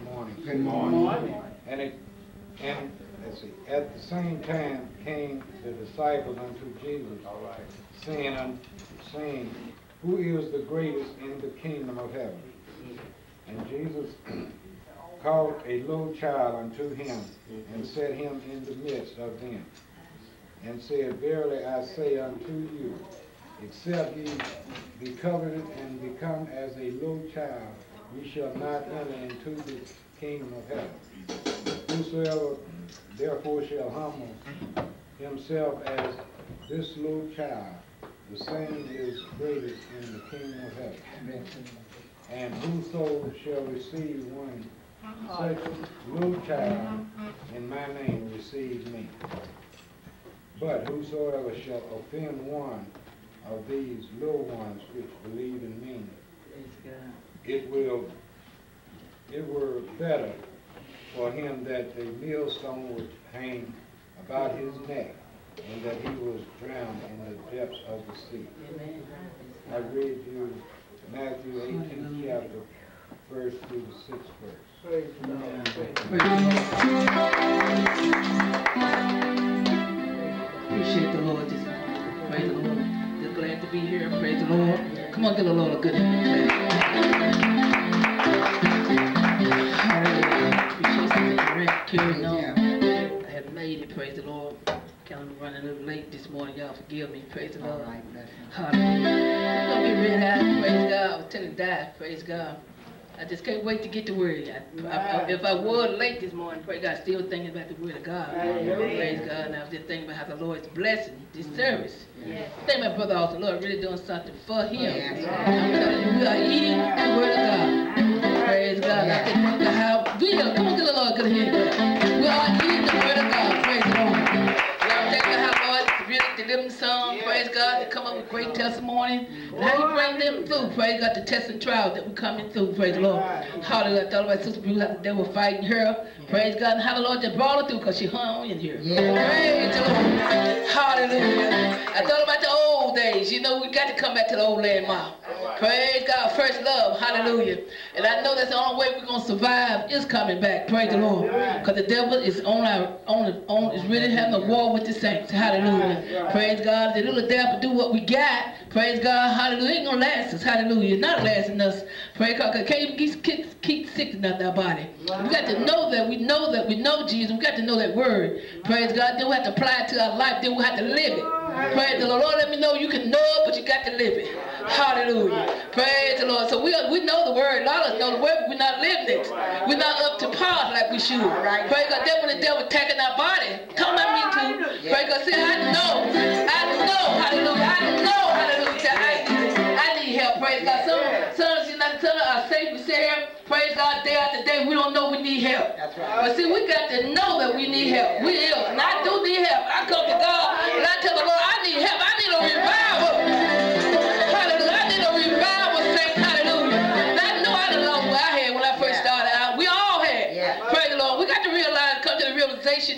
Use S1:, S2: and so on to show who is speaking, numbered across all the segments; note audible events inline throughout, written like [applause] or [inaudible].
S1: good morning.
S2: Good morning.
S1: And it, and, let's see, at the same time came the disciples unto Jesus, all right, saying, un- saying, Who is the greatest in the kingdom of heaven? And Jesus [clears throat] called a little child unto him, and set him in the midst of them, and said, Verily I say unto you, except ye be covered and become as a little child, ye shall not enter into the kingdom of heaven. Whosoever therefore shall humble himself as this little child, the same is greatest in the kingdom of heaven. And whoso shall receive one such little child in my name receive me. But whosoever shall offend one of these little ones which believe in me, it will, it were better for him that the millstone would hang about his neck, and that he was drowned in the depths of the sea. I read you Matthew 18 chapter, first through the sixth verse.
S2: Appreciate the Lord this morning. Praise the Lord. Glad to be here. Praise the Lord. Come on, give the Lord a good hand. Carrying. I have made it. Praise the Lord. Kind of running a little late this morning. Y'all forgive me. Praise the Lord. Hallelujah. Don't get red eyed. Praise God. I was telling Dad. Praise God. I just can't wait to get the word. I, I, I, if I was late this morning, pray God, still thinking about the word of God. Praise God. And I was just thinking about how the Lord is blessing this mm-hmm. service. Thank my brother also, Lord, really doing something for him. I'm telling you, we are eating the word of God. Praise God. I of how we are. Come on, give the Lord good hand. We are eating the word of God. Really delivered some, praise God, to come up with great testimony. And how you bring them through, praise God, the tests and trials that we're coming through, praise the Lord. Hallelujah. I thought about Sister Bruce, how they were fighting her. Praise God. And how the Lord just brought her through because she hung in here. Praise the Lord. Hallelujah. I thought about the old days. You know, we got to come back to the old landmark. Praise God. First love. Hallelujah. And I know that's the only way we're going to survive is coming back. Praise the Lord. Because the devil is on our, on, on, is really having a war with the saints. Hallelujah. Praise God. The little devil do what we got. Praise God. Hallelujah. Ain't gonna last us. Hallelujah. Not lasting us. Praise God. 'cause can't keep, keep, keep sickness out our body. We got to know that. We know that. We know Jesus. We got to know that word. Praise God. Then we have to apply it to our life. Then we have to live it. Praise the Lord. Lord, let me know you can know it, but you got to live it. Hallelujah. Praise the Lord. So we, are, we know the word. A lot of us know the word, but we're not living it. We're not up to par like we should. Praise God. Then when the devil attacking our body, come at me too. Praise God. See, I know. I know. Hallelujah. I know. Hallelujah. that I, I need help. Praise God. Some, some, you know, some of our saints, we sit here, praise God, day after day, we don't know we need help.
S3: That's right.
S2: But see, we got to know that we need help. We ill. And I do need help. I come to God and I tell the Lord, I need help. I need a revival.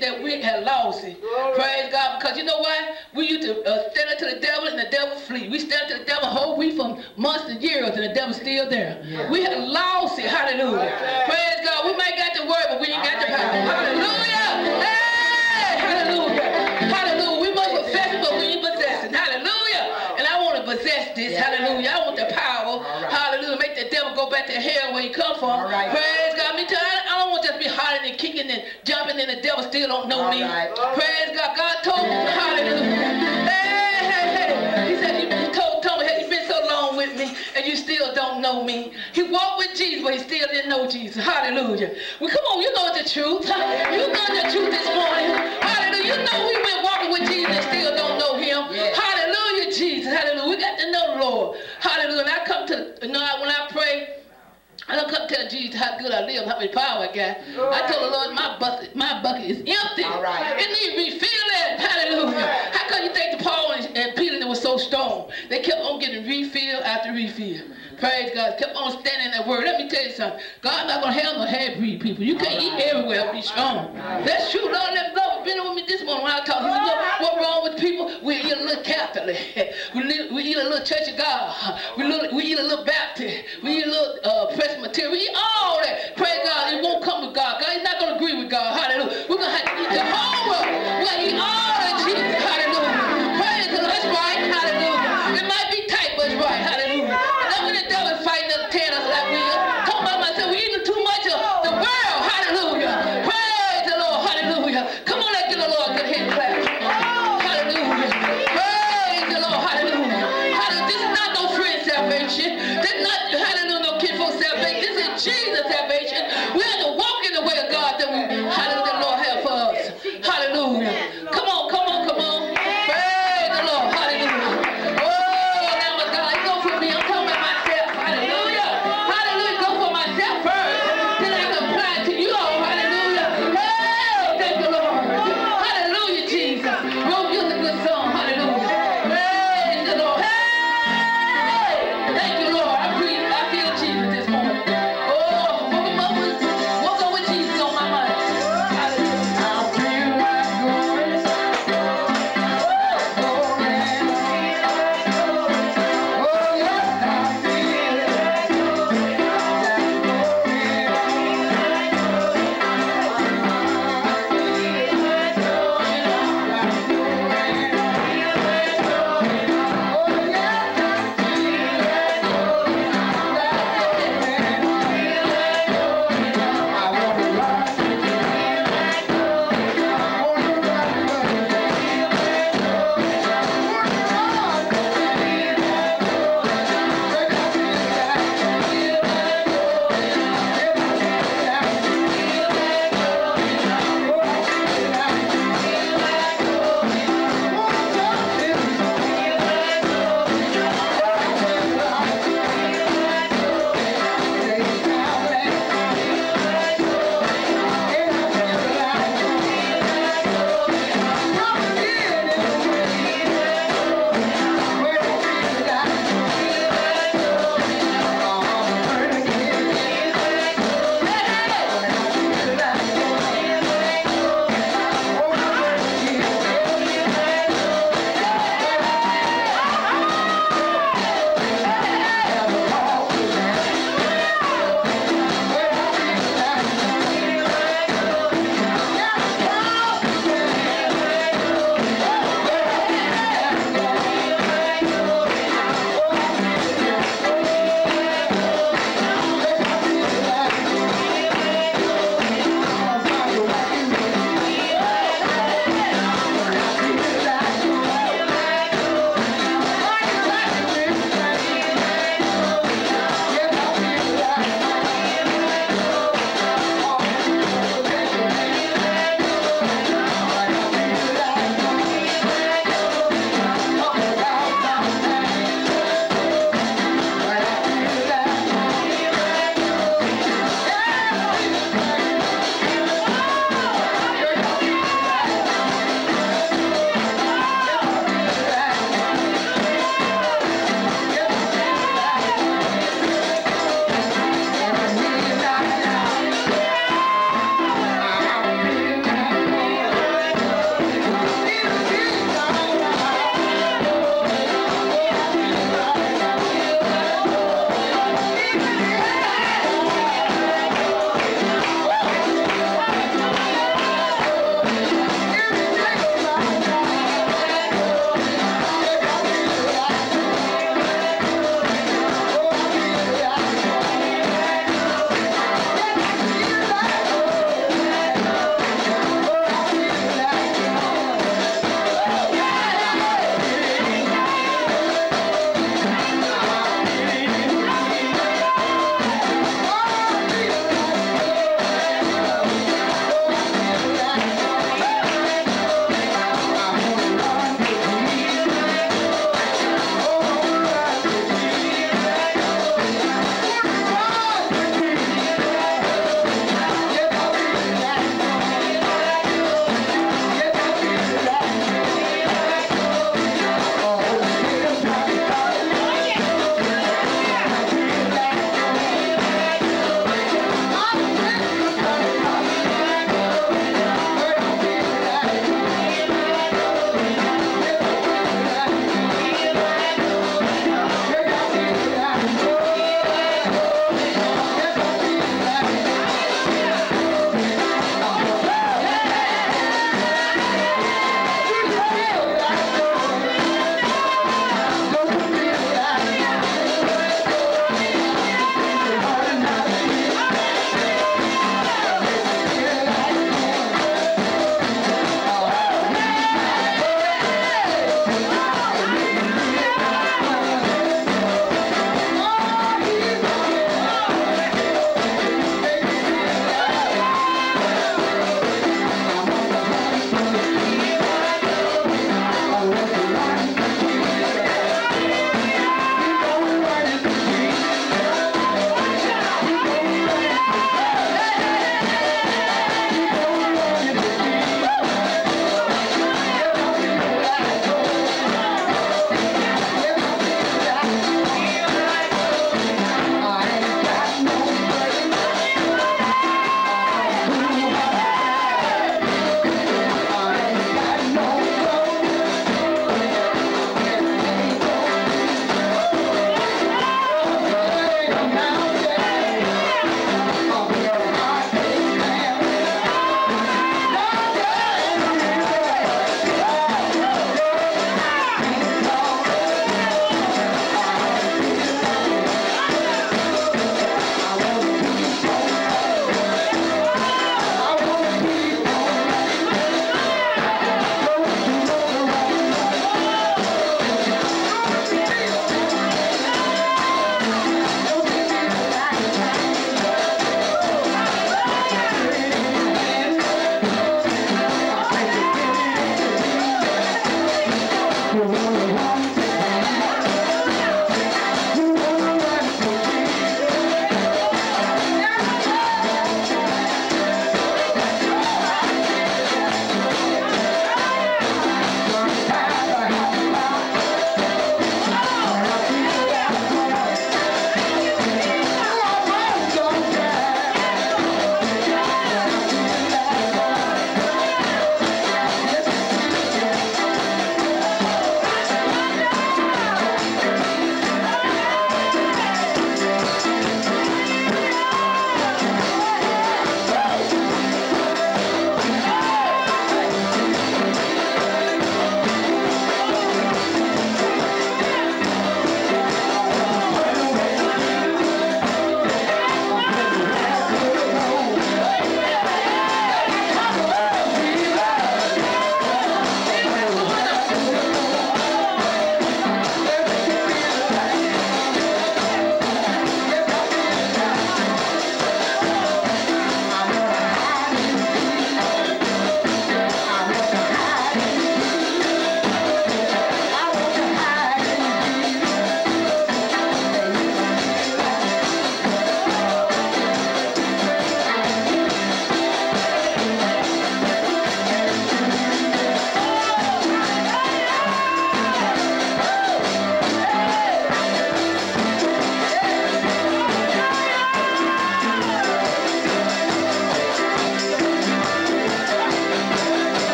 S2: That we had lost it. Praise God. Because you know what? We used to uh, stand up to the devil and the devil flee. We stand up to the devil whole week from months and years and the devil's still there. We had lost it. Hallelujah. Praise God. We might got the word, but we ain't got the power. Hallelujah. Hey, hallelujah. Hallelujah. We must possess it, but we ain't possessing. Hallelujah. And I want to possess this. Hallelujah. I want the power. Hallelujah. Make the devil go back to hell where he come from. Praise God. Me too. I, I don't want to just be hollering and kicking and jumping and the devil still don't know
S3: All
S2: me.
S3: right.
S2: Praise God. God told me. Hallelujah. Hey, hey, hey. He said, you told, told me, hey, you've been so long with me and you still don't know me. He walked with Jesus, but he still didn't know Jesus. Hallelujah. Well, come on, you know the truth. You know the truth this morning. Hallelujah. You know we've been walking with Jesus and still don't know him. Hallelujah, Jesus. Hallelujah. We got to know the Lord. Hallelujah. And I come to, you know, when I pray, I don't come tell Jesus how good I live, how much power I got. I told the Lord my bucket, my bucket is empty.
S3: All right.
S2: It needs refilling. Hallelujah. How come you think the Paul and, and Peter they were so strong? They kept on getting refilled after refill. Praise God. Kept on standing in that word. Let me tell you something. God not gonna have no half-breed people. You can't eat everywhere. And be strong. That's true. Lord, let go. Been with me this morning when I talk. He said, look, what wrong with people? We eat a little Catholic. [laughs] We, li- we eat a little Church of God. We, little, we eat a little Baptist.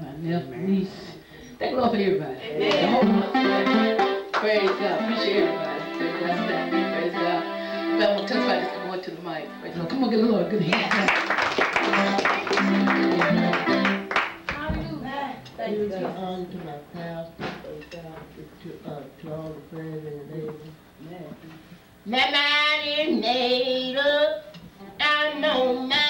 S2: my nephew, niece. Thank the Lord for everybody. Amen. Praise God. Appreciate everybody. Praise God. Stand me. Praise God. To testify, just come on to the mic. Praise God. Come on, get a little good hand. Hallelujah.
S4: Thank you. To honor to my pastor, to, uh, to all the friends and neighbors. My mind is made up. I know my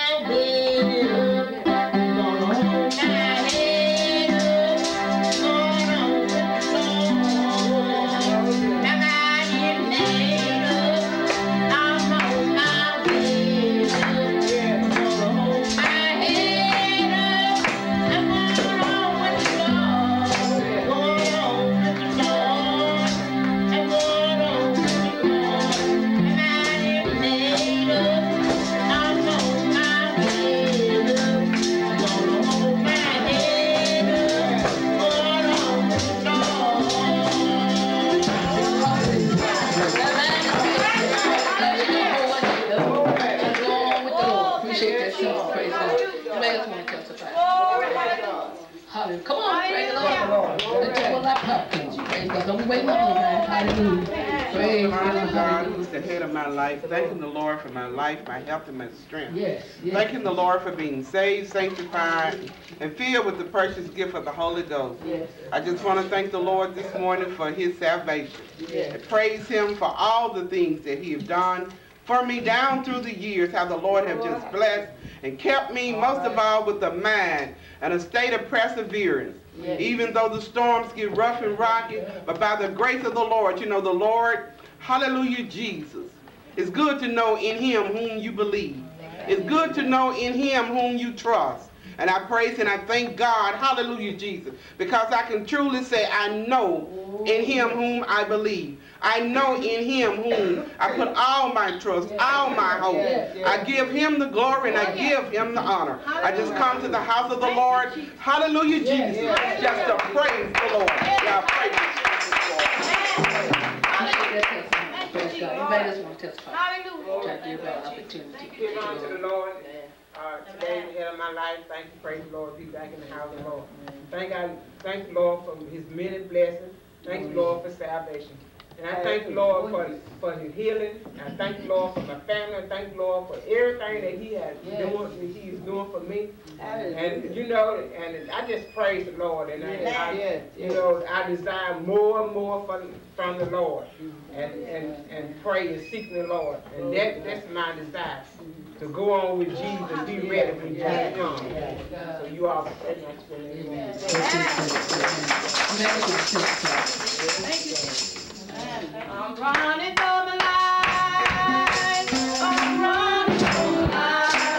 S5: life, thanking the Lord for my life, my health, and my strength.
S2: Yes, yes.
S5: Thanking the Lord for being saved, sanctified, and filled with the precious gift of the Holy Ghost.
S2: Yes.
S5: I just want to thank the Lord this morning for his salvation.
S2: Yes.
S5: Praise him for all the things that he has done for me down through the years, how the Lord have just blessed and kept me, most of all, with a mind and a state of perseverance.
S2: Yes.
S5: Even though the storms get rough and rocky, but by the grace of the Lord, you know, the Lord, hallelujah, Jesus. It's good to know in him whom you believe. It's good to know in him whom you trust. And I praise and I thank God, hallelujah, Jesus, because I can truly say I know in him whom I believe. I know in him whom I put all my trust, all my hope. I give him the glory and I give him the honor. I just come to the house of the Lord, hallelujah, Jesus, just to praise the Lord. Praise.
S2: Praise God. Anybody else want to testify?
S6: Hallelujah.
S2: Try to give an opportunity.
S4: Give honor to the Lord. Uh, today, the head of my life, thank you, praise the Lord, be back in the house of the Lord. Thank God, thank the Lord for his many blessings. Thank the Lord for salvation. And I thank the Lord for, for his healing. I thank the Lord for my family. I thank the Lord for everything that he has doing, that he is doing for me. And you know, and I just praise the Lord. And I, I you know, I desire more and more from, from the Lord. And, and, and pray and seek the Lord. And that, that's my desire. To go on with Jesus be ready when Jesus comes. So you all pray much for me.
S2: Amen. Anybody else want to testify?
S6: I'm running for my life. I'm running for my life.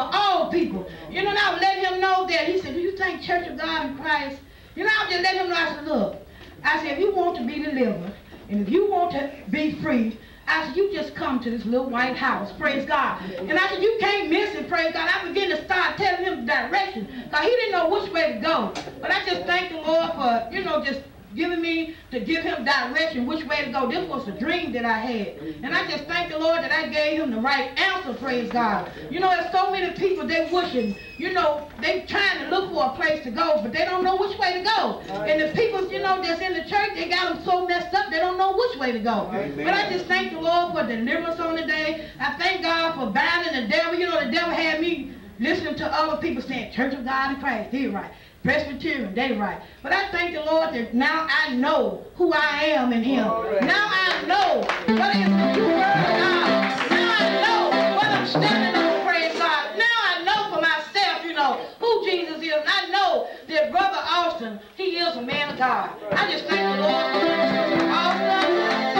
S6: For
S7: all people. You know, and I would let him know that. He said, do you think Church of God in Christ? You know, I would just let him know, I said, look, I said, if you want to be delivered, and if you want to be free, I said, you just come to this little white house, praise God. And I said, you can't miss it, praise God. I began to start telling him the direction, because he didn't know which way to go. But I just thank the Lord for, you know, just giving me to give him direction which way to go. This was a dream that I had. And I just thank the Lord that I gave him the right answer, praise God. You know, there's so many people, they wishing, you know, they trying to look for a place to go, but they don't know which way to go. And the people, you know, that's in the church, they got them so messed up, they don't know which way to go. But I just thank the Lord for deliverance on the day. I thank God for binding the devil. You know, the devil had me listening to other people saying, Church of God in Christ, they right. Presbyterian, they right. But I thank the Lord that now I know who I am in him. Now I know what is the true word of God. Now I know what I'm standing on, praise God. Now I know for myself, you know, who Jesus is. And I know that Brother Austin, he is a man of God. I just thank the Lord for Austin.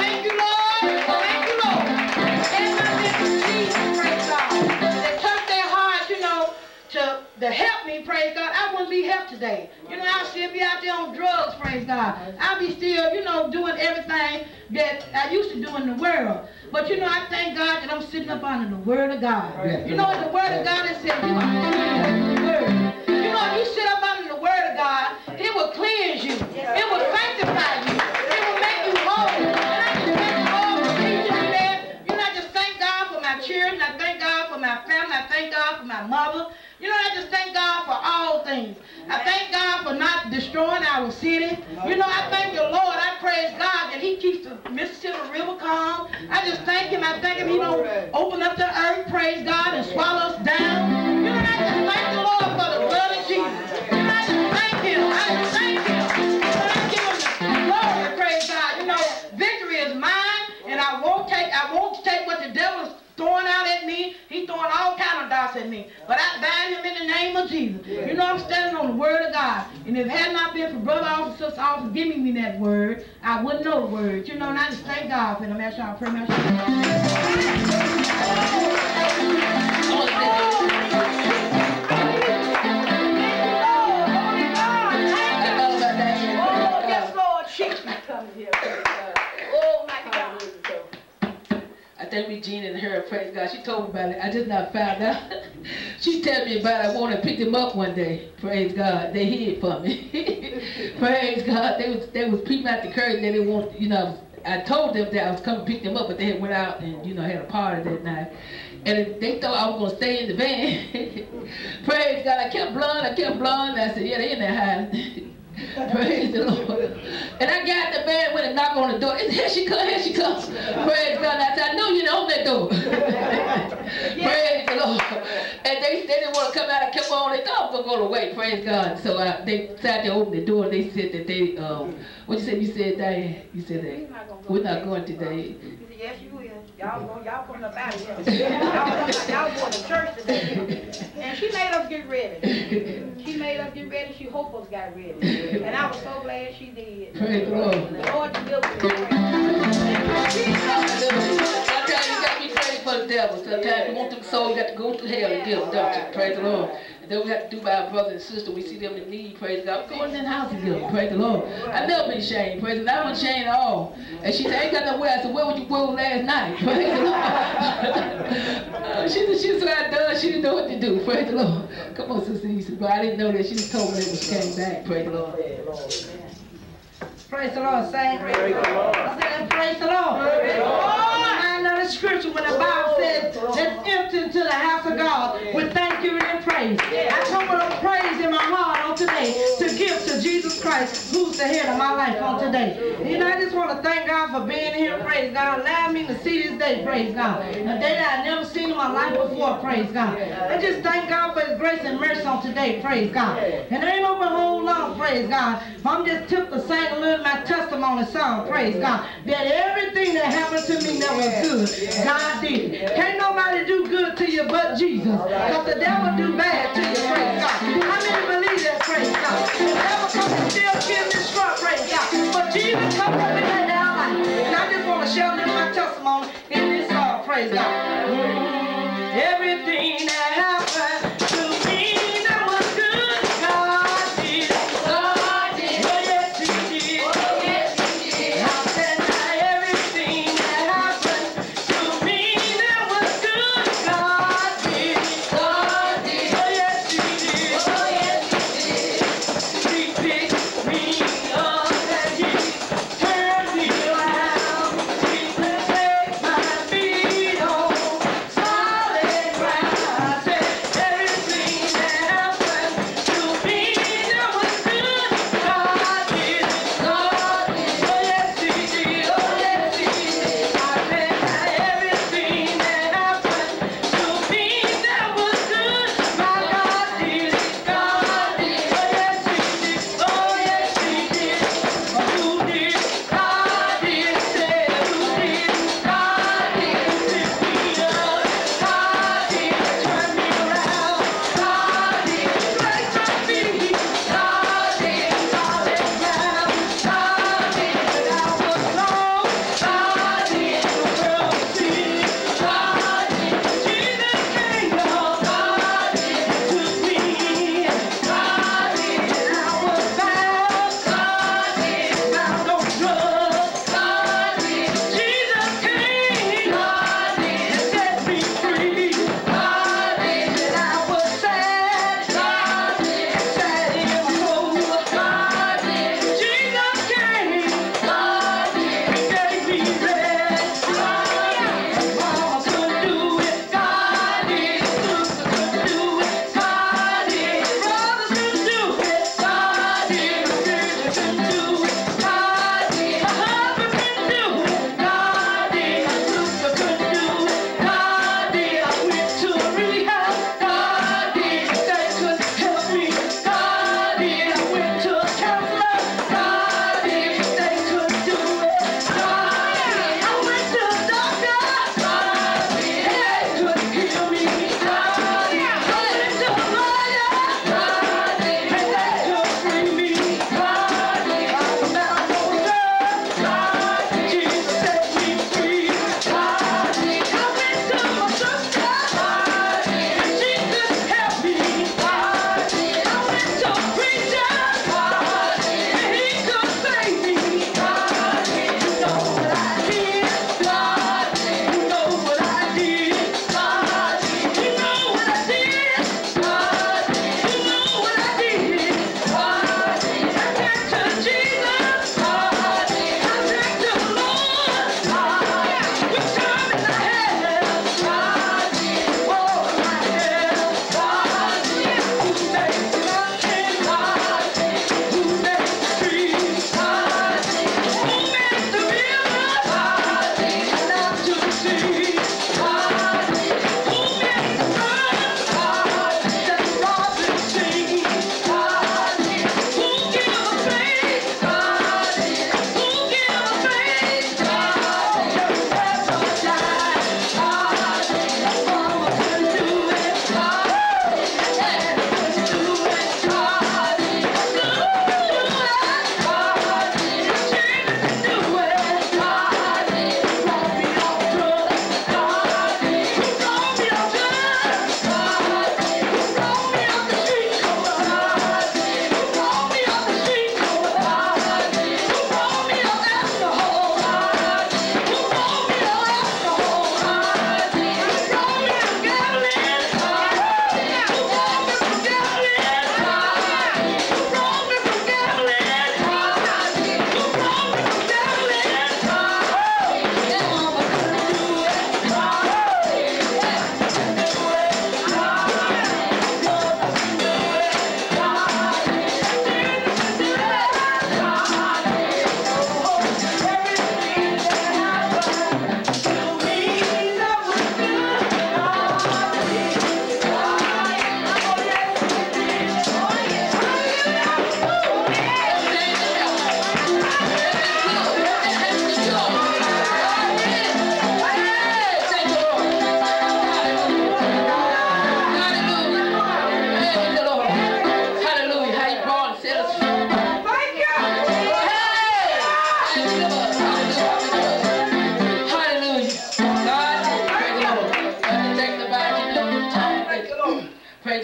S7: To, help me, praise God. I wouldn't be helped today. You know, I'll still be out there on drugs, praise God. I'll be still, you know, doing everything that I used to do in the world. But you know, I thank God that I'm sitting up under the word of God. You know, in the word of God, it said, you are word. You know, if you sit up under the word of God, it will cleanse you. It will sanctify you. My family. I thank God for my mother. You know, I just thank God for all things. I thank God for not destroying our city. You know, I thank the Lord. I praise God that he keeps the Mississippi River calm. I just thank him. I thank him he don't open up the earth, praise God, and swallow us down. You know, I just thank the Lord for the blood of Jesus. And I just thank him. I just thank him. Give him glory, praise God. You know, victory is mine, and I won't take, I won't take what the devil is throwing out at me. He's throwing all kind of darts at me. But I bind him in the name of Jesus. You know I'm standing on the word of God. And if it had not been for brother Austin, sister Austin giving me that word, I wouldn't know the word. You know, and I just thank God for them. Ask y'all pray, my
S8: Oh,
S2: Think we Gina and her, praise God. She told me about it. I just not found out. [laughs] she told me about it. I want to pick them up one day. Praise God. They hid for me. [laughs] praise God. They was they was peeping out the curtain. They didn't want, you know, I told them that I was coming to pick them up, but they had went out and, you know, had a party that night. And they thought I was going to stay in the van. [laughs] praise God. I kept blowing. I kept blowing. I said, yeah, they in there hiding. Praise the Lord. And I got the bed when I knock on the door. And here she comes, here she comes. Praise God. I said, I know you know that door. [laughs] Praise the Lord. And they, they didn't want to come out. I kept on. They thought I was going to go away. Praise God. So uh, they decided to open the door. And they said that they, um, what you said? You said, Diane? You said that we're not going today.
S8: Yes, you will. Y'all go, y'all coming up out of here. Y'all, y'all going to church today. And she made us get ready. She made us get ready. She hoped us got ready. And I was so glad she did.
S2: Praise the Lord.
S8: The Lord delivered
S2: Sometimes you got to be ready for the devil. Sometimes you want them soul, you got to go to hell and give them, don't you? Praise the Lord. And then we have to do by our brother and sister. We see them in need. Praise God. Go in that house and give them. Praise the Lord. I've never been ashamed. Praise the Lord. I wasn't ashamed at all. And she said, I ain't got nowhere. I said, where would you go last night? [laughs] Praise the Lord. [laughs] She said, she was like done. She didn't know what to do. Praise the Lord. Come on, Sister Issa. But I didn't know that. She just told me that when she came back. Praise the Lord.
S7: Praise the Lord, saints.
S5: Praise the Lord.
S7: I said, praise the Lord. I know the scripture when the Bible oh. says, let's enter into the house of God with thanksgiving and praise. I come with a praise in my heart on today to give to Jesus Christ, who's the head of my life on today. You know, I just want to thank God for being here, praise God. Allow me to see this day, praise God. A day that I never seen in my life before, praise God. I just thank God for his grace and mercy on today, praise God. And there ain't no whole long, praise God. I'm just took to sing a little my testimony song, praise God. That everything that happened to me that was good, God did. Can't nobody do good to you but Jesus. Because the devil do bad to you, praise God. How many believe that, praise God? Testimony in this song, praise God. Everything that happened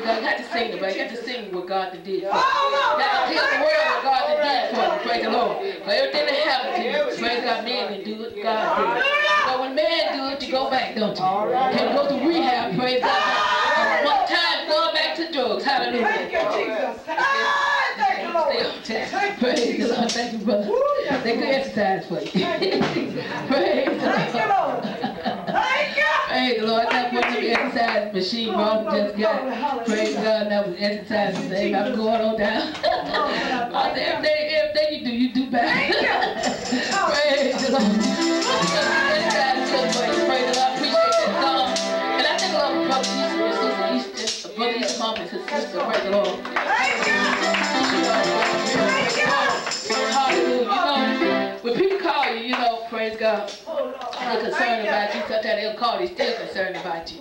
S2: sing it, but you got to sing what God did for got to tell the world what God did for you. Praise the Lord. For everything that happened to you, praise God, man didn't do it, God did. But when man do it, you go back, don't you? Can go to rehab, praise God. One time, going back to drugs. Hallelujah.
S8: Thank you, Jesus. Ah, thank you, Lord.
S2: Stay on time. Praise the Lord. Thank you, brother. They good exercise for you. [laughs] Praise the
S8: Thank you, Lord.
S2: Lord.
S8: Thank you.
S2: Praise the Lord. One of the exercise machine bro just got. Praise God. That was exercise thing. I'm going on down. I said, everything, everything you do, you do better. Praise the Lord. Exercise is good for you. Praise the praise God, they're concerned about you. Sometimes they'll call, still concerned about you.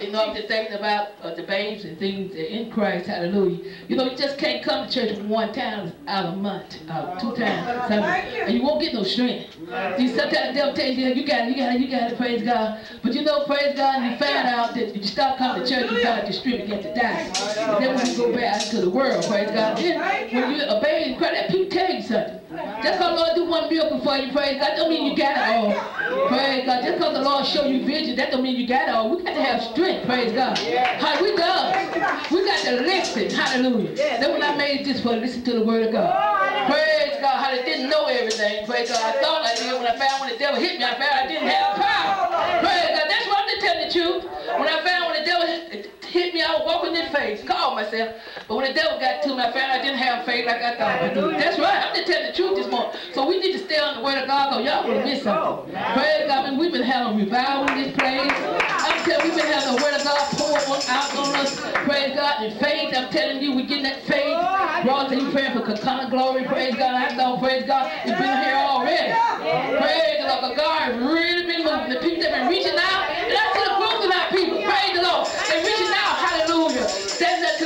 S2: You know, I'm just thinking about uh, the babes and things in Christ. Hallelujah. You know, you just can't come to church one time out of a month, uh, two times, and you won't get no strength. See, sometimes the devil tells you, you got it, you got it, you got it, praise God. But you know, praise God, and you find out that you stop coming to church, you find out your strength begin to die. And then when you go back out into the world, praise God, then when you obey Christ, that people tell you something. Just because Lord do one miracle for you, praise God, don't mean you got it all. Praise God. Just because the Lord show you vision, that don't mean you got it all. We got to have strength, praise God. How we done. We got to listen, hallelujah. That's when I made this for listen to the word of God. Praise God. How they didn't know everything. Praise God. I thought I did when I found when the devil hit me, I found I didn't have power. Praise God. That's what I'm telling the truth. When I found when the devil hit me, I was walking in faith, called myself. But when the devil got to me, I found I didn't have faith like I thought I did. That's right. I'm just telling the truth this morning. So we need to stay on the word of God because y'all gonna miss something. Praise God. I mean, we've been having revival in this place. I'm telling you, we've been having the word of God pour on- out on us. Praise God. In faith, I'm telling you, we're getting that faith. Brought to you praying for Kakana glory. Praise God. I know, praise God. It's been here already. Praise the Lord. God really been moving. The people that been reaching out,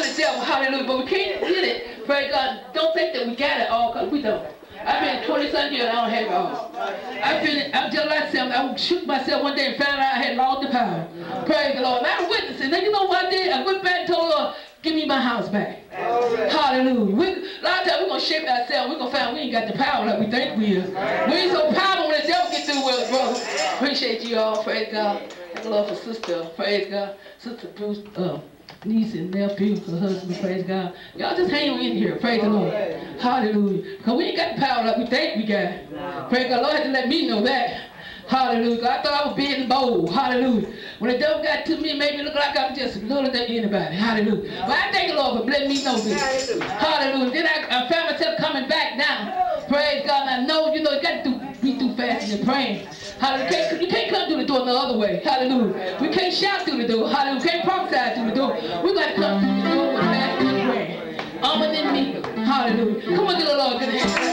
S2: to the devil. Hallelujah. But we can't get it. Praise God. Don't think that we got it all because we don't. I've been 20 some years and I don't have it all. I've been, I'm just like myself. I shook myself one day and found out I had lost the power. Praise the Lord. And I was witnessing. And you know what I did? I went back and told Lord, give me my house back. Hallelujah. We, a lot of times we're going to shape ourselves. We're going to find we ain't got the power like we think we is. We ain't so powerful when the devil get through with us, brother. Appreciate you all. Praise God. Thank the Lord for sister. Praise God. Sister Bruce, uh, niece and nephew, her husband, praise God. Y'all just hang in here, praise the Lord. Hallelujah. Because we ain't got the power like we think we got. Praise God. Lord had to let me know that. Hallelujah. I thought I was being bold. Hallelujah. When the devil got to me, it made me look like I'm just a little than anybody. Hallelujah. But I thank the Lord for letting me know this. Hallelujah. Then I, I found myself coming back now. Praise God. And I know, you know, you got to be through fasting and praying. Hallelujah. You can't, come through the door no other way. Hallelujah. We can't shout through the door. Hallelujah. We can't prophesy through the door. We got to come through the door with fasting and praying. Armor than me. Hallelujah. Come on, get the Lord. Get the hand.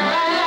S9: Bye.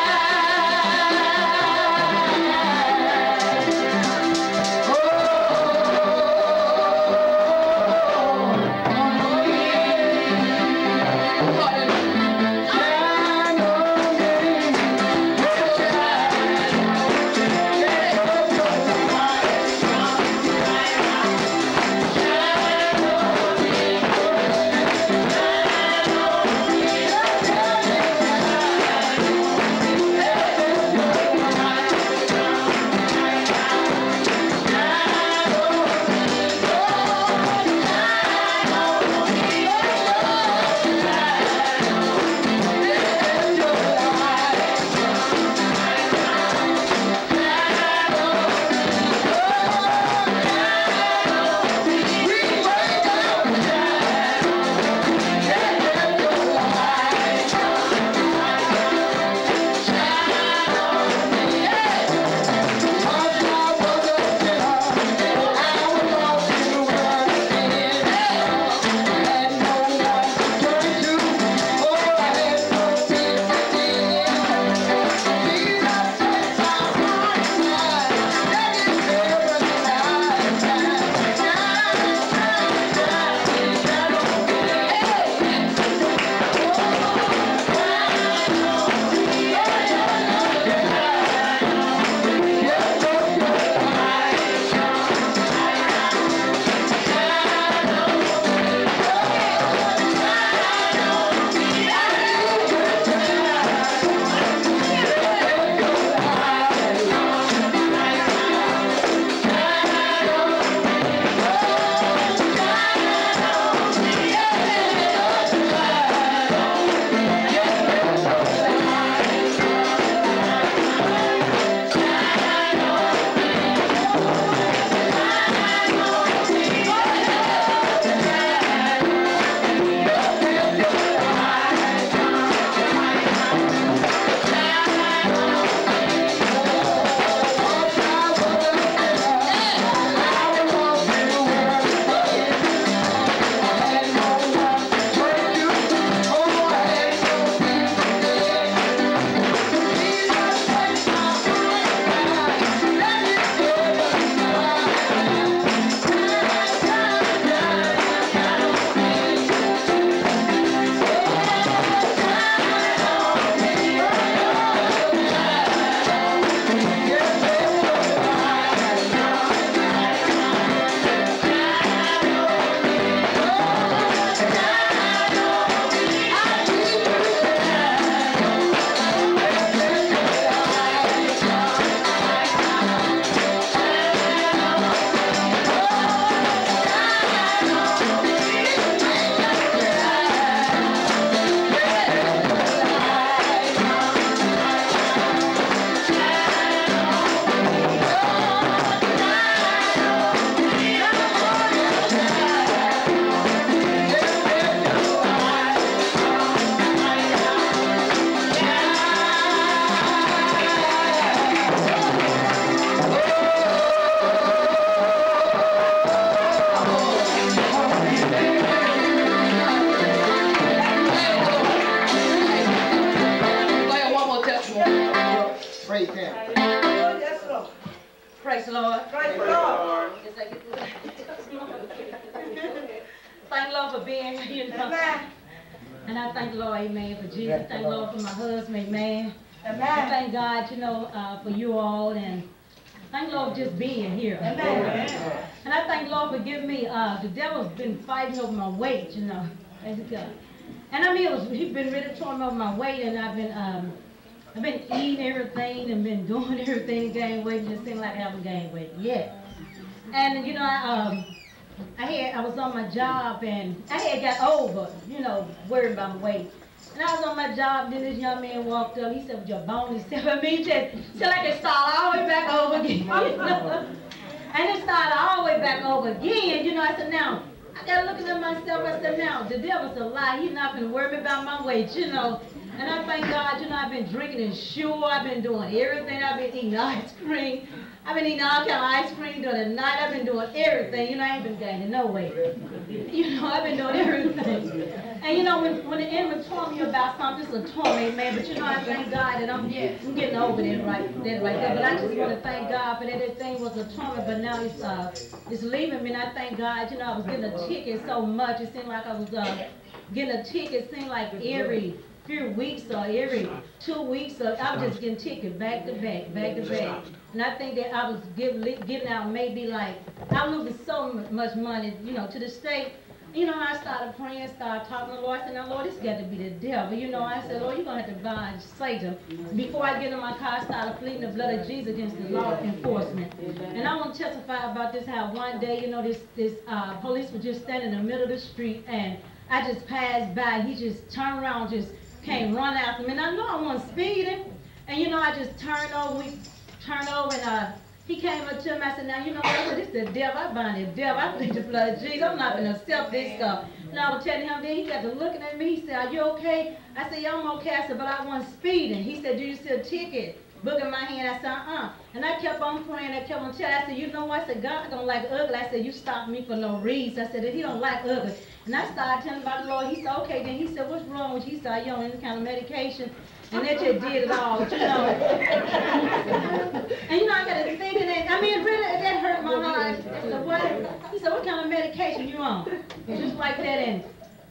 S9: Walked up, he said, with your bone, he said, me, he said, till I can start all the way back over again. And it started all the way back over again, you know, I said, now, I got looking at myself, I said, now, the devil's a lie, he's not been worried about my weight, you know. And I thank God, you know, I've been drinking and sure, I've been doing everything, I've been eating ice cream, I've been eating all kind of ice cream during the night, I've been doing everything, you know, I ain't been gaining no weight. [laughs] You know, I've been doing everything. And you know, when, when the enemy told me about something, it's a torment, man, but you know, I thank God that I'm, I'm getting over that right, that right there. But I just want to thank God for that, that thing was a torment, but now it's, uh, it's leaving me, and I thank God, you know, I was getting a ticket so much, it seemed like I was, uh, getting a ticket, it seemed like every few weeks or every two weeks, or I was just getting tickets back to back, back to back. And I think that I was giving, giving out maybe like, I'm losing so much money, you know, to the state. You know, I started praying, started talking to the Lord, I said, now Lord, this got to be the devil. You know, I said, Lord, you're going to have to bind Satan. Before I get in my car, I started pleading the blood of Jesus against the law enforcement. And I want to testify about this, how one day, you know, this, this uh, police was just standing in the middle of the street, and I just passed by. He just turned around, just came run after me. And I know I wasn't speeding. And, you know, I just turned over, we turned over, and uh, he came up to me. I said, now, you know what? This the devil. I bind the devil. I plead the blood of Jesus. I'm not going to accept this stuff. And I was telling him, then he to looking at me. He said, are you okay? I said, yeah, I'm okay. I said, but I wasn't speeding. He said, do you see a ticket? Book in my hand. I said, uh-uh. And I kept on praying. I kept on telling. I said, you know what? I said, God don't like ugly. I said, you stopped me for no reason. I said, that he don't like ugly. And I started telling about the Lord. He said, okay. Then he said, what's wrong with you? He said, you on any kind of medication? And that just did it all, you know. and you know, I got to thinking that, I mean, really, that hurt my heart. Said, what? He said, what kind of medication you on? Just like that, and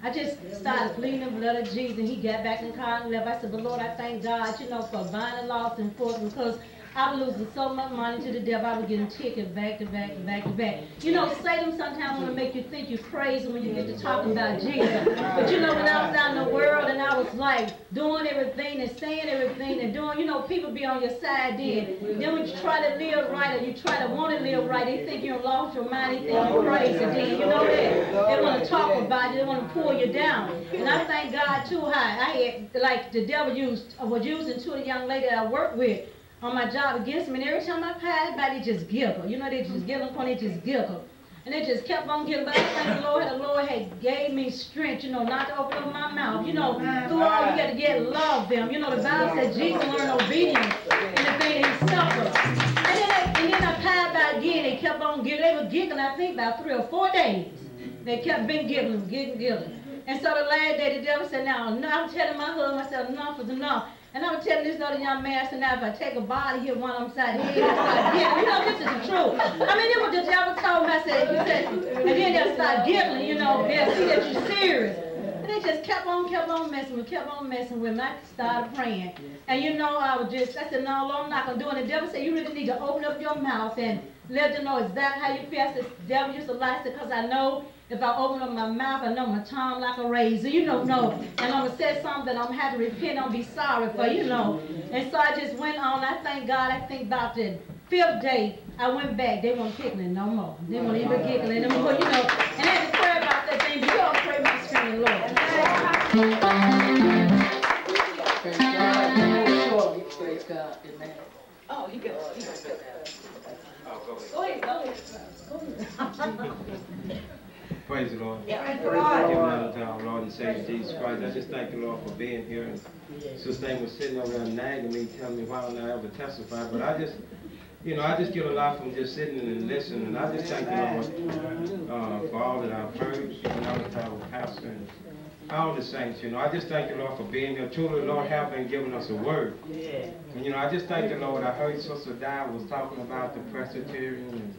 S9: I just started pleading the blood of Jesus, and he got back in the car and left. I said, but Lord, I thank God, you know, for binding lost and forth, because I was losing so much money to the devil, I was getting tickets back to back to back to back. You know, Satan sometimes want to make you think you're crazy when you get to talking about Jesus. But you know, when I was out in the world and I was like doing everything and saying everything and doing, you know, people be on your side then. Then when you try to live right or you try to want to live right, they think you lost your mind, they think you're crazy then. You know that? They want to talk about you, they want to pull you down. And I thank God too high. I had, like, the devil used, was using to the young lady that I worked with on my job against me, and every time I passed by, they just giggle. You know, they just giggle, and they just giggle. And they just kept on giggling, but I thank the Lord, the Lord had gave me strength, you know, not to open up my mouth. You know, through all, you got to get love them. You know, the Bible said Jesus learned obedience in the thing that he suffered. And then, I, and then I passed by again, they kept on giggling. They were giggling, I think, about three or four days. They kept been giggling, giggling, giggling. And so the last day, the devil said, now, no, I'm telling my husband, I said, enough is enough. And I was telling this other young man, now if I take a body here one on side the head, I start. You know, this is the truth. I mean, it was the devil told me, I said, he said, and then they'll start giggling, you know, they'll see that you're serious. And they just kept on, kept on messing with, kept on messing with me. I started praying. And you know, I was just, I said, no, Lord, I'm not going to do it. And the devil said, you really need to open up your mouth and let them know exactly how you feel. I said, devil to lie, because I know if I open up my mouth, I know my tongue like a razor, you don't know, no. And I'm going to say something I'm going to have to repent, I'm be sorry for, you know. And so I just went on. I thank God. I think about the fifth day, I went back. They weren't giggling no more. They weren't even giggling no more, you know. And I had to pray about that thing. But you all pray my screen, Lord.
S2: Praise God. Praise God. Amen.
S8: Oh, he got, oh, he got oh,
S6: Go ahead, go ahead. [laughs]
S10: Praise the Lord.
S8: Yeah, praise the
S10: Give
S8: Lord.
S10: honor to our Lord and Savior Jesus Christ. I just thank the Lord for being here. And Sister Amy was sitting over there nagging me, telling me why don't I ever testify. But I just, you know, I just get a lot from just sitting and listening. And I just thank the Lord uh, for all that I've heard when I was our pastor and
S4: all the saints, you know. I just thank the Lord for being here. Truly, the Lord have been giving us a word. And, you know, I just thank the Lord. I heard Sister Di was talking about the Presbyterian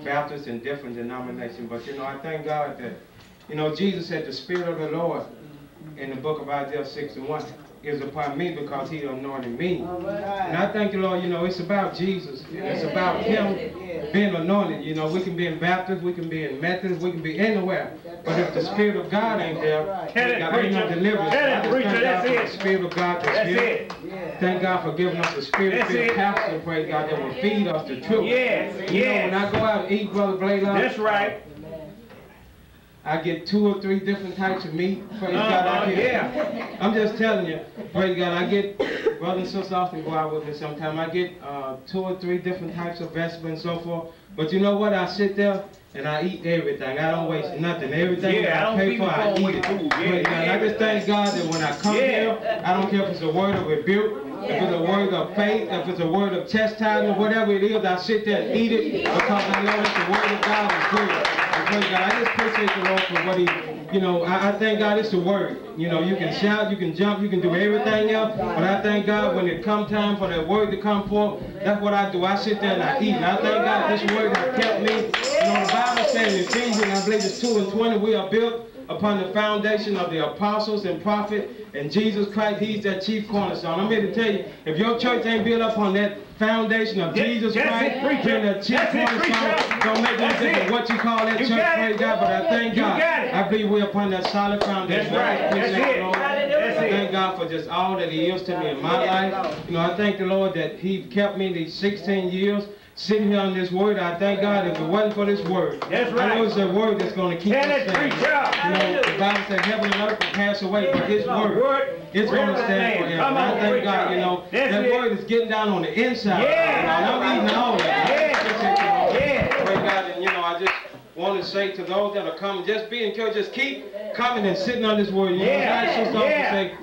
S4: and Baptist and different denominations. But, you know, I thank God that, you know, Jesus said the Spirit of the Lord in the book of Isaiah 61 is upon me because he anointed me. And I thank the Lord, you know, it's about Jesus. It's about him being anointed. You know, we can be in Baptist, we can be in Methodist, we can be anywhere. But if the Spirit of God ain't there,
S11: Tell it,
S4: there ain't no
S11: preacher.
S4: deliverance.
S11: Tell it,
S4: I just
S11: preacher. That's it.
S4: the Spirit of God that's
S11: That's
S4: here.
S11: it.
S4: Thank God for giving us the spirit
S11: That's
S4: filled
S11: it.
S4: pastor, praise God, that will feed us the truth.
S11: Yes,
S4: You know, when I go out and eat, Brother Blaylock,
S11: That's right.
S4: I get two or three different types of meat. Praise
S11: Uh-huh,
S4: God, I get,
S11: yeah.
S4: I'm just telling you, praise God, I get, brother and sister often go out with me sometime, I get uh, two or three different types of vegetables and so forth. But you know what, I sit there and I eat everything. I don't waste nothing. Everything
S11: Yeah, I
S4: that I
S11: don't
S4: pay for, I eat it.
S11: food. Yeah,
S4: Praise God. And I just thank God that when I come
S11: Yeah.
S4: here, I don't care if it's a word of rebuke, if it's a word of faith, if it's a word of chastisement, whatever it is, I sit there and eat it because I know that the word of God is good. Praise God. I just appreciate the Lord for what he, you know, I, I thank God it's the word. You know, you can shout, you can jump, you can do everything else, but I thank God when it come time for that word to come forth, that's what I do. I sit there and I eat. And I thank God this word has kept me. You know, the Bible says in Ephesians, I believe it's 2 and 20, we are built upon the foundation of the apostles and prophet and Jesus Christ, he's that chief cornerstone. I'm here to tell you, if your church ain't built up on that foundation of Jesus
S11: that's
S4: Christ,
S11: it,
S4: then the chief
S11: That's
S4: cornerstone
S11: preacher.
S4: don't make no difference what you call that
S11: You
S4: church,
S11: it.
S4: praise God, but I thank
S11: You
S4: God. I believe we're upon that solid foundation.
S11: That's right. That's it.
S4: Lord. I
S11: it.
S4: thank God for just all that he is to me in my life. You know, I thank the Lord that he kept me these 16 years sitting here on this word. I thank God if it wasn't for this word.
S11: That's right.
S4: I know it's a word that's going to keep
S11: Tell
S4: us
S11: it,
S4: standing. You know, the Bible says heaven and earth will pass away, but his word,
S11: Word.
S4: it's going to stand forever. And I
S11: on,
S4: thank God, you know,
S11: That's
S4: that
S11: it.
S4: word is getting down on the inside.
S11: Yeah.
S4: You know, I'm eating all that. I
S11: Yeah.
S4: appreciate the Lord.
S11: Yeah.
S4: Praise God, and you know, I just want to say to those that are coming, just be encouraged, just keep coming and sitting on this word. You know,
S11: Yeah. Yeah.
S4: say,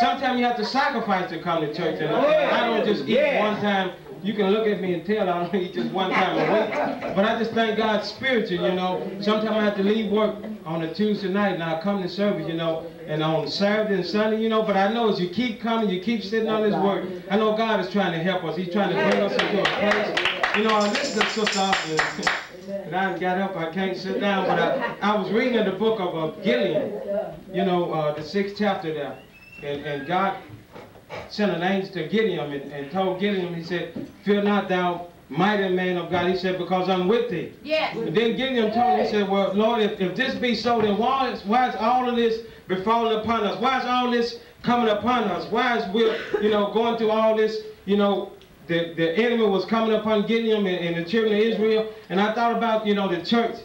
S4: sometimes you have to sacrifice to come to church. And
S11: Yeah.
S4: I don't just eat
S11: Yeah.
S4: one time. You can look at me and tell I don't eat just one time a week. But I just thank God spiritual, you know. Sometimes I have to leave work on a Tuesday night and I come to service, you know, and on Saturday and Sunday, you know, but I know as you keep coming, you keep sitting on this word, I know God is trying to help us. He's trying to bring us into a place. You know, I listen to Sister Austin, [laughs] and I got up, I can't sit down, but I, I was reading the book of uh, Gideon, you know, uh, the sixth chapter there, and, and God sent an angel to Gideon and, and told Gideon, he said, Fear not thou, mighty man of God. He said, Because I'm with thee.
S8: Yes.
S4: And then Gideon told him, he said, Well, Lord, if, if this be so, then why is, why is all of this befalling upon us? Why is all this coming upon us? Why is we, you know, going through all this, you know, the, the enemy was coming upon Gideon and, and the children of Israel. And I thought about, you know, the church.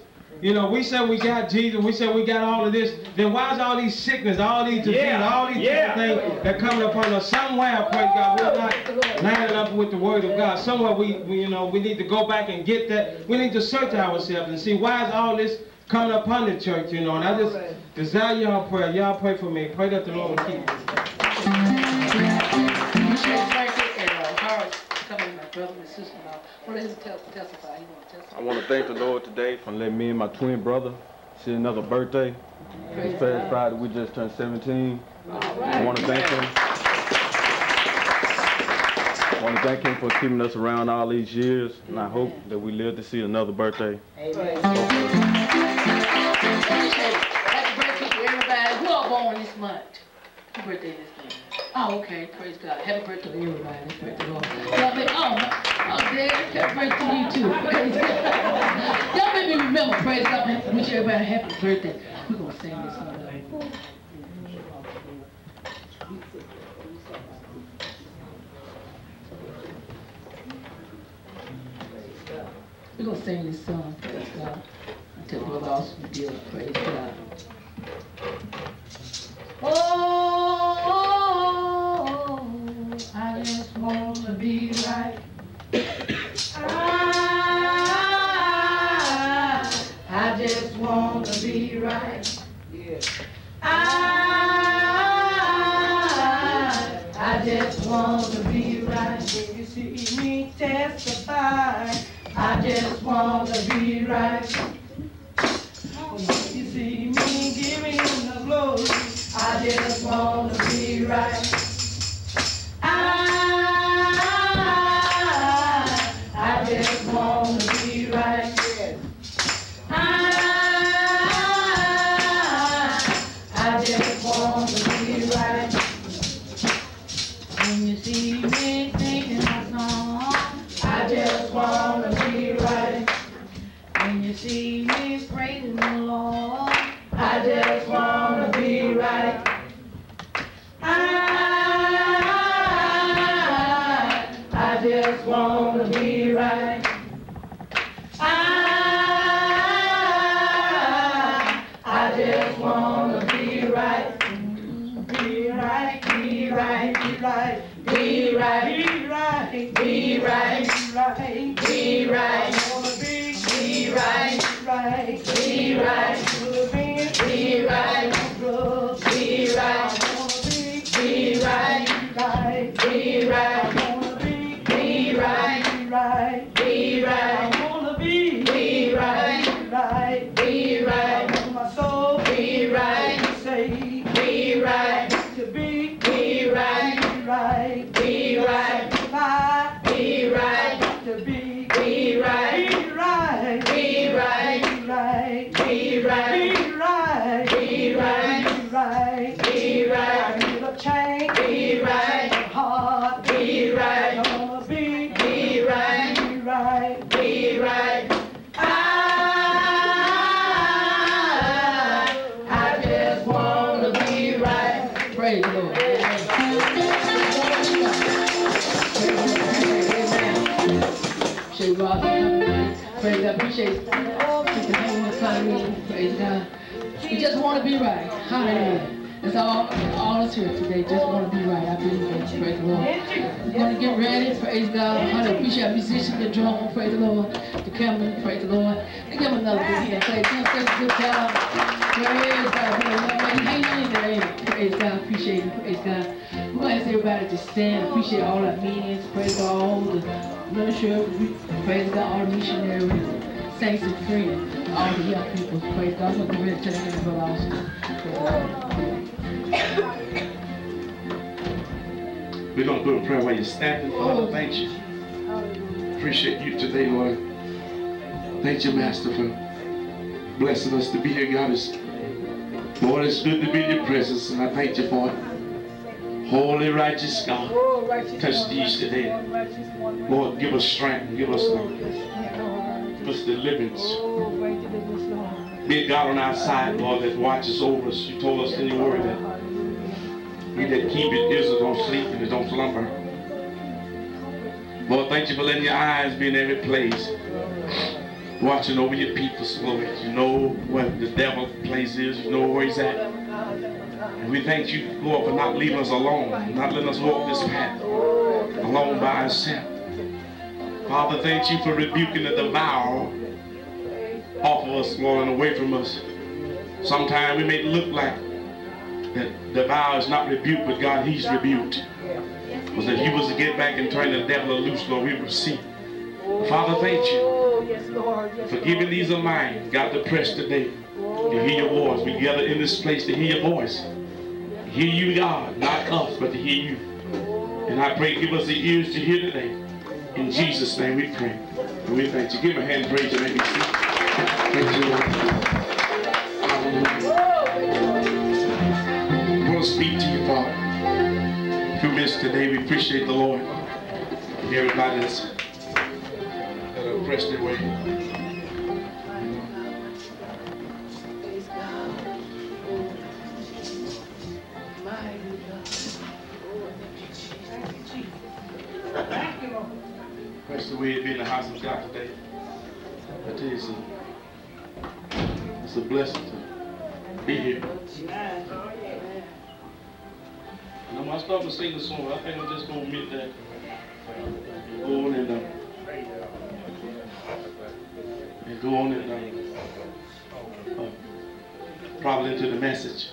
S4: You know, we said we got Jesus, we said we got all of this. Then why is all these sickness, all these diseases,
S11: Yeah,
S4: all these
S11: yeah.
S4: different things that coming upon us? Somewhere, praise God, we're not lining up with the word of God. Somewhere we, we, you know, we need to go back and get that. We need to search ourselves and see why is all this coming upon the church, you know. And I just desire y'all prayer. Y'all pray for me. Pray that the Lord will keep me.
S2: Michelle Franklin and uh, Horace coming, my brother and sister-in-law. Well, let him tell, testify. He want to testify.
S12: I want to thank the Lord today for letting me and my twin brother see another birthday. This past Friday, we just turned 17. I want to thank him. I want to thank him for keeping us around all these years, and I hope that we live to see another birthday.
S2: It. Happy birthday to everybody. Who are born this month? Who birthday this? Oh, okay. Praise God. Happy birthday to everybody. Praise the Lord. Y'all make, oh, oh, Dad, happy birthday to you too. Praise God. Y'all make me remember. Praise God. Wish everybody a happy birthday. We're going to sing this song. We're gonna sing this song, praise God. Until Lord also be good, praise God. Oh, oh, oh. I just want to be right. I, I just want to be right. Yeah. I, I just want to be right. If you see me testify, I just want to be right. When you see me giving the glory,
S7: I just wanna be right. Be right,
S2: That's all, all us here today. Just want to be right. I believe that. Praise the Lord. We're going to get ready. Praise God. Hallelujah. Appreciate our musicians, the drum. Praise the Lord. The camera. Praise the Lord. And give them another good hand. Praise God. Praise God. Praise God. Praise God. Appreciate it. Praise God. We're going to ask everybody to stand. Appreciate all our meetings. Praise God. All the ministry. Praise God. All the missionaries. Saints and friends. All the young people. Praise God. I'm going to get ready to tell them about also.
S13: We're going to do a prayer while you're standing. Father, thank you. Appreciate you today, Lord. Thank you, Master, for blessing us to be here, God. It's, Lord, it's good to be in your presence, and I thank you for it. Holy, righteous God, touch these today. Lord, give us strength, give us love, give us deliverance. Be God on our side, Lord, that watches over us. You told us in your word that he that keepeth Israel don't sleep and don't slumber. Lord, thank you for letting your eyes be in every place. Watching over your people, Lord. You know where the devil place is. You know where he's at. And we thank you, Lord, for not leaving us alone. Not letting us walk this path alone by ourselves. Father, thank you for rebuking the devourer off of us, Lord, and away from us. Sometimes we may look like that the vow is not rebuked, but God, He's rebuked. Because if He was to get back and turn the devil loose, Lord, we would see. Father, thank you for giving these a mind, God, to press today, to hear your voice. We gather in this place to hear your voice. To hear you, God, not us, but to hear you. And I pray, give us the ears to hear today. In Jesus' name we pray. And we thank you. Give a hand praise and maybe see. Thank you, Lord. Speak to you, Father. A few today, we appreciate the Lord. Everybody that's that have pressed their way. That's the way it be in the house of God today. I tell you something. It's a blessing to be here. And I'm gonna start to sing the song. I think I'm just gonna admit that. Go on and, uh, and go on and uh, uh, probably into the message.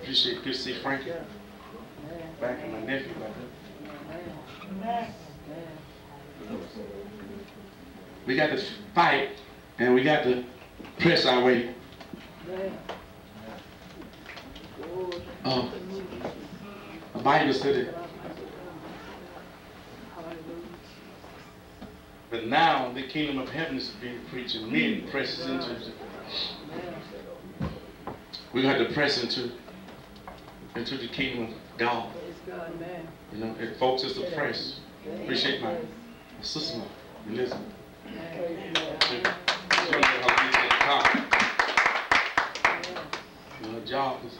S13: Appreciate good to see Frankie back and my nephew. We got to fight and we got to press our way. Uh, The Bible said it. But now the kingdom of heaven is being preached and men presses into it. We have to press into into the kingdom of God. You know, folks, it's a press. Appreciate my, sister, Elizabeth. She- she's gonna help me get caught. You know, job is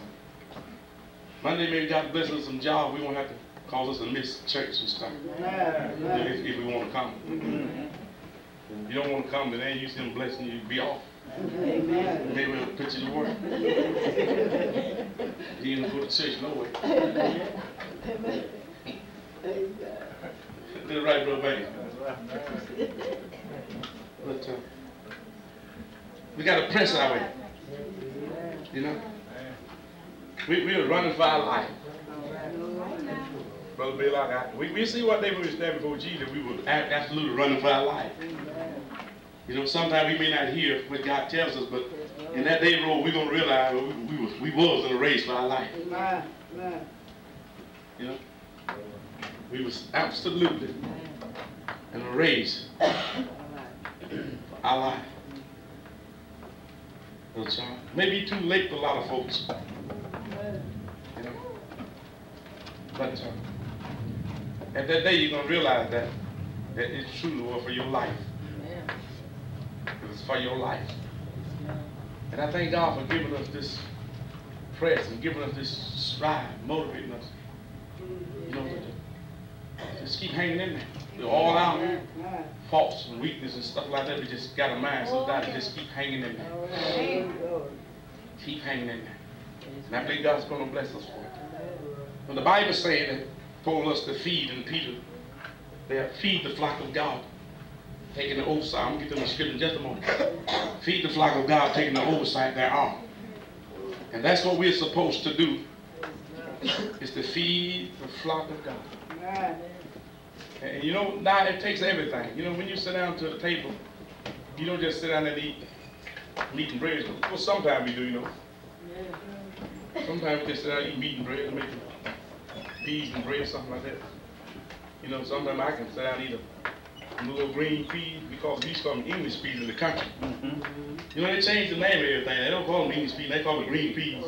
S13: Monday maybe God bless us with some job. We won't have to cause us to miss church and stuff. If, if we want to come. If you don't want to come, then ain't use him blessing you, be off. Maybe we'll put you to work. [laughs] You didn't go to church no way. Did it right, brother Banks. But uh, we got to press our way. You know? We, we are running for our life. Brother got, we, we see what they were stand before Jesus, we were absolutely running for our life. You know, sometimes we may not hear what God tells us, but in that day road, we're going to realize we, we, was, we was in a race for our life. You know? We was absolutely in a race for our life. Maybe too late for a lot of folks. You know? But uh, at that day, you're going to realize that, that it truly was for your life. It was for your life. And I thank God for giving us this press and giving us this stride, motivating us. You know, just keep hanging in there. With all our faults and weaknesses and stuff like that, we just got a mind sometimes to just keep hanging in there. Keep hanging in there. And I believe God's going to bless us for it. When the Bible said that told us to feed and Peter, they feed the flock of God, taking the oversight. I'm going to get to the scripture in just a moment. Feed the flock of God, taking the oversight thereof. And that's what we're supposed to do, is to feed the flock of God. And you know, now it takes everything. You know, when you sit down to the table, you don't just sit down and eat meat and bread. Well, sometimes we do, you know. Sometimes we just sit down and eat meat and bread and make peas and bread, something like that. You know, sometimes I can sit down and eat a little green pea because these call them English peas in the country. Mm-hmm. You know, they changed the name of everything. They don't call them English peas, they call them green peas.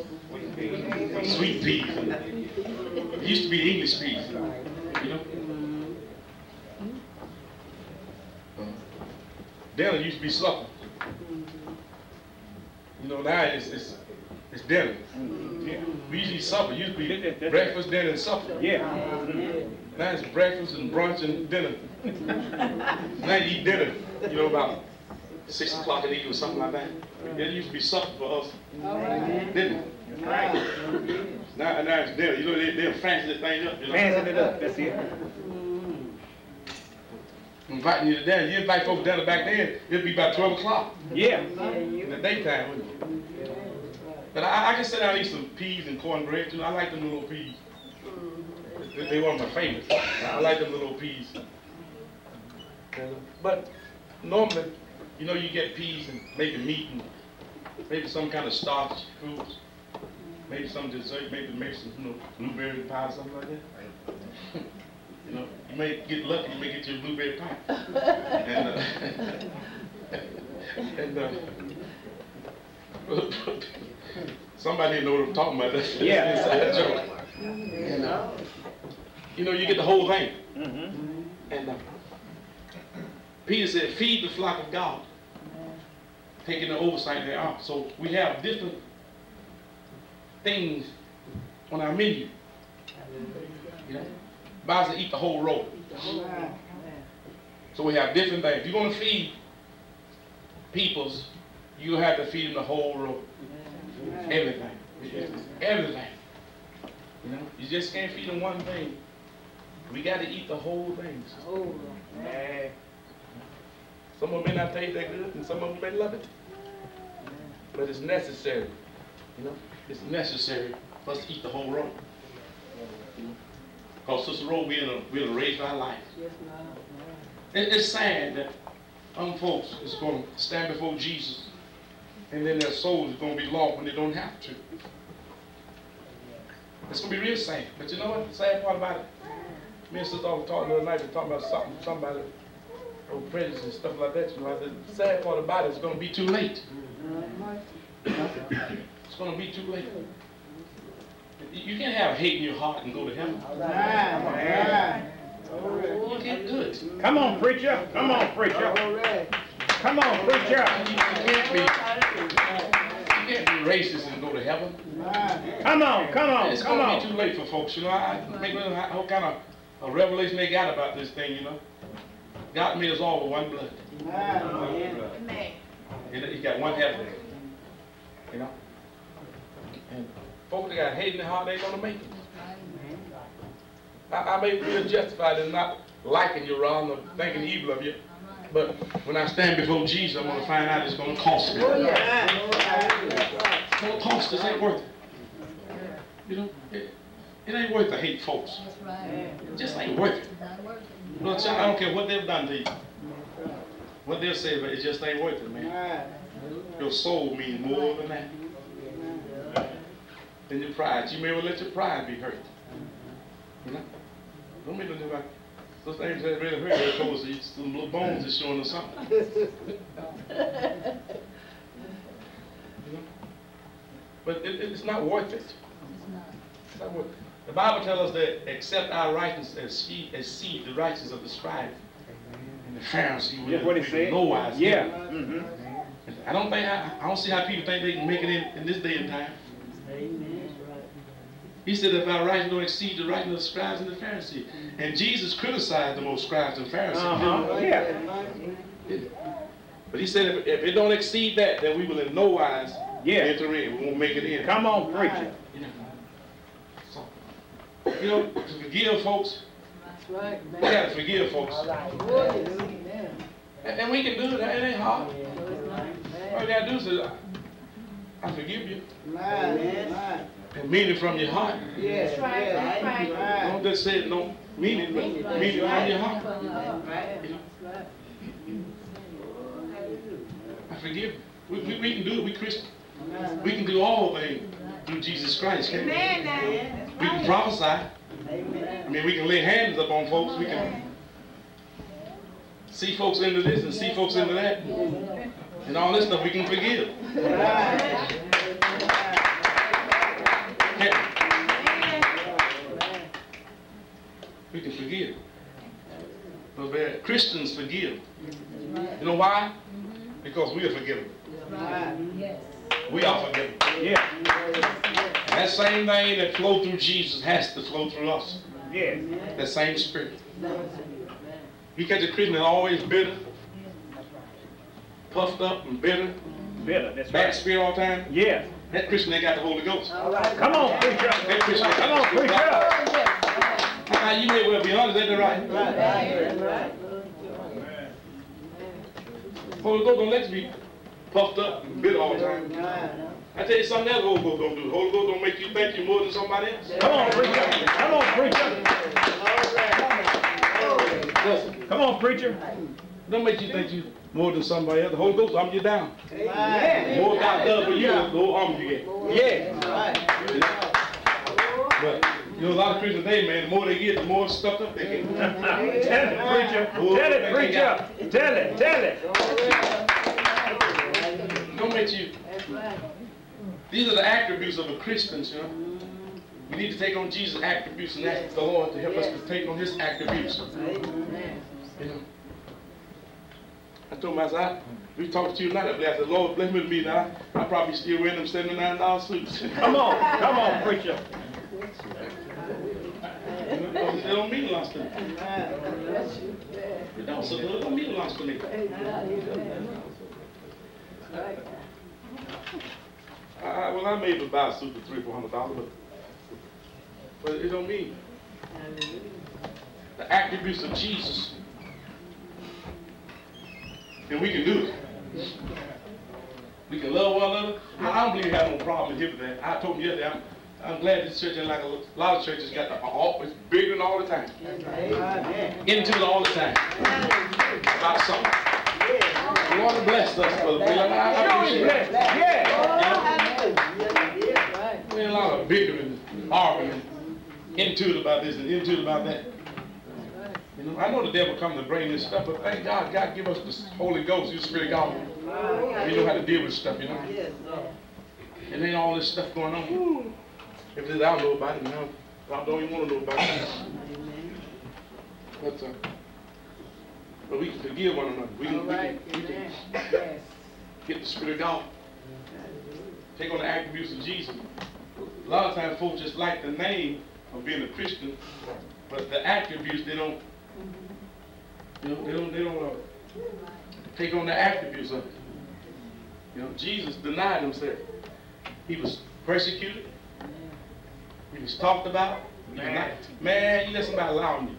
S13: Sweet peas. It used to be English peas, you know. Dinner used to be supper. You know, now it's, it's, it's dinner. Yeah. We usually supper. Used to be breakfast, dinner, and supper. Yeah. Now it's breakfast and brunch and dinner. [laughs] now you eat dinner, you know, about 6 o'clock in the evening or something like that. It used to be supper for us. Oh, Didn't it? Now, now it's dinner. You know, they, they'll fancy the thing up. You know?
S10: Fancy it up, that's it. Mm.
S13: Inviting you to dinner. You invite folks to dinner back then, it'd be about 12 o'clock.
S10: Yeah.
S13: In the daytime, wouldn't it? But I, I can sit down and eat some peas and cornbread too. I like them little peas. They, they one of my favorites. I like them little peas. But normally, you know, you get peas and maybe meat and maybe some kind of starch fruits, maybe some dessert, maybe maybe some you know, blueberry pie, or something like that. [laughs] you know, you may get lucky, you may get your blueberry pie. and uh, [laughs] and uh, [laughs] somebody know what I'm talking about. That's
S10: Yeah.
S13: that's an inside joke. And, uh, you know, you get the whole thing. Mm -hmm. And uh, Peter said, feed the flock of God, taking the oversight thereof. So we have different things on our menu. You know, Bible says eat the whole roll. So we have different things. If you're going to feed peoples, you have to feed them the whole roll. Everything. Everything. You know, you just can't feed them one thing. We got to eat the whole thing. Yeah. Some of them may not taste that good, and some of them may love it. But it's necessary. You know, it's necessary for us to eat the whole roll. Because Sister Roll, we're in a, we're in a race for our life. It, it's sad that some folks is going to stand before Jesus, and then their souls is going to be lost when they don't have to. It's gonna be real sad. But you know what? The sad part about it, me and sister was talking the other night, we talking about something, somebody, oh, prejudice and stuff like that. You know, the sad part about it's gonna be too late. It's gonna be too late. You you can't have hate in your heart and go to heaven. You can't do it.
S11: Come on, preacher. Come on, preacher. Come on, preacher.
S13: You can't be, you can't be racist and go to heaven.
S11: Come on, come on,
S13: It's
S11: come
S13: gonna be too late for folks, you know, I, make what kind of a revelation they got about this thing, you know? God made us all with one blood.
S8: Amen.
S13: He, got one heaven. You know? And folks that got hate in their heart, they ain't gonna make it. I, I may feel justified in not liking you, Ron, or thinking evil of you. But when I stand before Jesus, I'm gonna find out it's gonna cost me. Oh, it's gonna cost us, ain't worth it. You know, it, it ain't worth to hate folks. It just ain't worth it. Look, child, I don't care what they've done to you. What they'll say, but it just ain't worth it, man. Your soul means more than that. Than your pride. You may well let your pride be hurt. You know? Don't make no. Those things that really hurt, they're supposed to some little bones is showing us something. But it, it's not worth it. It's not worth it. The Bible tells us that accept our righteousness as seed, as seed the righteousness of the scribe and the Pharisee.
S11: That's what it said.
S13: No wise.
S11: Yeah. Mhm.
S13: I don't think I, I don't see how people think they can make it in, in this day and time. He said, if our righteousness don't exceed the righteousness of the scribes and the Pharisees. And Jesus criticized the most scribes and Pharisees.
S11: Uh-huh.
S13: didn't?
S11: Yeah.
S13: But he said, if, if it don't exceed that, then we will in no wise
S11: Yeah.
S13: enter in. We won't make it in.
S11: Come on, preacher.
S13: You know, so, you know, to forgive folks, we got to forgive folks. And, and we can do it. It ain't hard. All you got to do is say, I forgive you. And mean it from your heart.
S8: That's right, that's right.
S13: Don't just say it, no, mean it, but mean it from your heart. You know? I forgive you. We, we, we can do it, we Christian. We can do all things through Jesus Christ, can't we?
S8: Amen now.
S13: We can prophesy. I mean, we can lay hands up on folks. We can see folks into this and see folks into that. And all this stuff we can forgive. We? Can forgive. But Christians forgive. You know why? Because we are forgiven. We are forgiven.
S11: Yeah.
S13: That same thing that flowed through Jesus has to flow through us.
S11: Yeah.
S13: That same spirit. You catch a Christian that's always bitter, puffed up and bitter,
S11: Better. That's
S13: bad
S11: right.
S13: spirit all the time.
S11: Yeah.
S13: That Christian ain't got the Holy Ghost.
S11: Come on, preacher.
S13: That Christian ain't
S11: Come on,
S13: the Spirit of God.
S11: preacher.
S13: Now, you may well be honest, ain't that right? Right. Holy Ghost don't let you be puffed up and bitter all the time. I tell you something else Holy Ghost don't do. Holy Ghost don't make you think you're more than somebody else.
S11: Come on, preacher. Come on, preacher.
S13: Listen,
S11: Come on, preacher.
S13: don't make you think you more than somebody else. The Holy Ghost arm you down. The more God does for you, the more armor you get.
S11: Yeah.
S13: But you know, a lot of Christians today, man, the more they get, the more stuffed up they get. [laughs]
S11: Tell it, preacher. Tell it, preacher. Tell it. Tell it.
S13: Don't make you. These are the attributes of a Christian, you know. We need to take on Jesus' attributes and ask the Lord to help us to take on His attributes. You know. I told myself, I, we talked to you tonight. I said, Lord, bless me with me now. I probably still wearing them seventy-nine dollar suits.
S11: Come on. Come on, preacher. [laughs]
S13: It don't mean me. It don't, so don't mean to me. I, well, I may able to buy a suit for three, four hundred dollars, but, but it don't mean. The attributes of Jesus. And we can do it. We can love one another. I don't believe we have no problem here with that. I told you yesterday, I'm, I'm glad this church like a lot of churches got the, all, it's bigger than all the time. Into it all the time. About something. Lord bless us, brother. Bill. I, I appreciate it.
S11: Yeah.
S13: There's a lot of bickering, arguing, into it about this and into it about that. You know, I know the devil come to bring this stuff, but thank God, God give us the Holy Ghost, His Spirit of God. We know how to deal with stuff, you know. And ain't all this stuff going on. If it is, I don't know about it now. I don't even want to know about it. But, uh, but we can forgive one another. We can, we can, we can get the Spirit of God. Take on the attributes of Jesus. A lot of times folks just like the name of being a Christian, but the attributes they don't, they don't, they don't, they don't uh, take on the attributes of it. You know, Jesus denied himself. He was persecuted. He was talked about. He was not- man, you let somebody lie on you.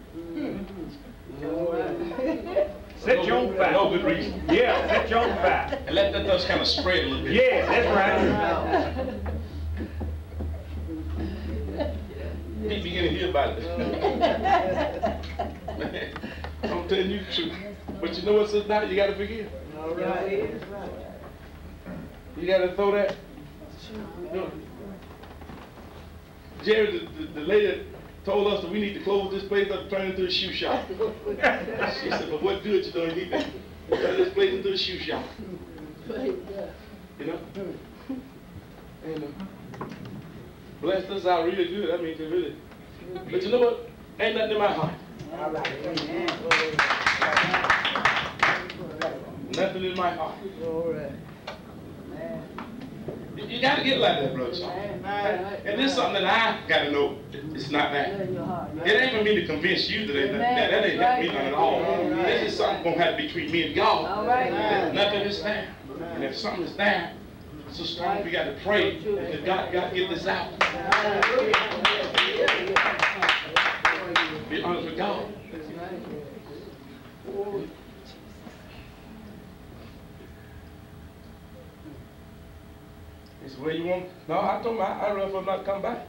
S11: Set your own fire.
S13: No good reason.
S11: Yeah, set your own fire.
S13: And let that dust kind of spread a little bit.
S11: Yeah, that's right.
S13: People begin to hear about it. Man, [laughs] I'm telling you the truth. But you know what, sister, you gotta forgive. You gotta throw that. you know. Jerry, the, the, the lady told us that we need to close this place up and turn it into a shoe shop. [laughs] She said, but what good you don't need to turn this place into a shoe shop. You know? And uh, blessed us out really good. I mean, they really. But you know what? Ain't nothing in my heart. Nothing in my heart. You- You gotta get like that, brother. Charles. And this is something that I gotta know. It's not that. It ain't for me to convince you that it- that, that ain't help me none at all. This is something gonna have to be between me and God.
S6: All right.
S13: Nothing is there. And if something is there, so strong, we gotta pray that God, God get this out. Be honest with God. He said, where you want? No, I told him I, I'd rather for not come back.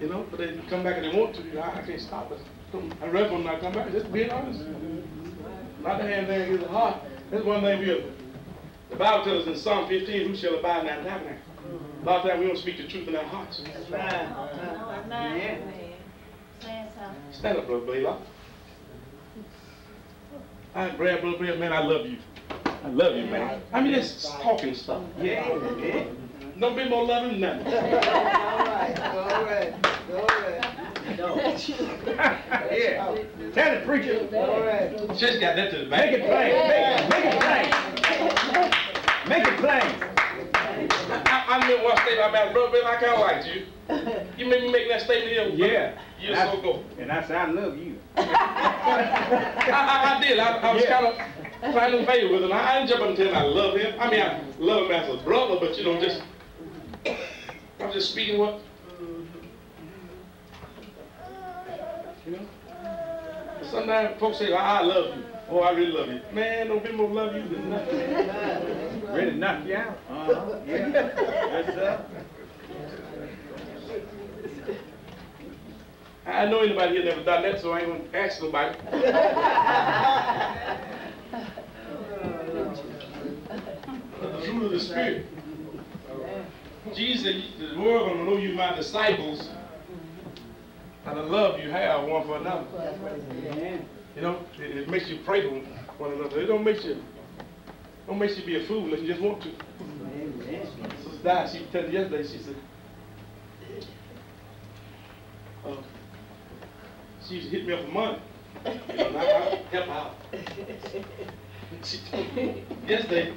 S13: You know, but they come back and they want to, you know, I, I can't stop it. I'd rather for not come back, just being honest. Not the hand there against the heart. That's one thing we have. The Bible tells us in Psalm 15, who shall abide in that tabernacle? A lot of times we don't speak the truth in our hearts. Stand up, Brother Blaylock. I grab Brother Blaylock, man, I love you. I love you, man. I mean, it's talking stuff. Yeah, yeah. Don't be more loving than that. [laughs] All right, all right, all right. No.
S11: yeah. Tell the preacher. All right.
S13: She just got that to the back.
S11: Make it plain. Make it, make it plain. Make it plain.
S13: I, I remember one statement I made, Brother I kind of liked you. You made me make that statement here.
S11: Yeah.
S13: Years ago.
S11: And I said, I love you. [laughs]
S13: I, I, I did. I, I was
S11: Yeah.
S13: kind of finding favor with him. I, didn't jump up and tell him I love him. I mean, I love him as a brother, but you know, just I'm just speaking what you know. Sometimes folks say, I I love you. Oh, I really love you. Man, don't be more love you than nothing.
S11: Ready to knock you out? Uh-huh. Yeah. Yes, sir.
S13: I know anybody here never done that, so I ain't gonna ask nobody. [laughs] The fruit of the Spirit. Jesus the world gonna know you my disciples by the love you have one for another. You know, it, it makes you pray for one another. It don't make you, don't make you be a fool unless you just want to. Sister Di, she told me yesterday, she said, uh, she hit me up for money. Help out. She yesterday,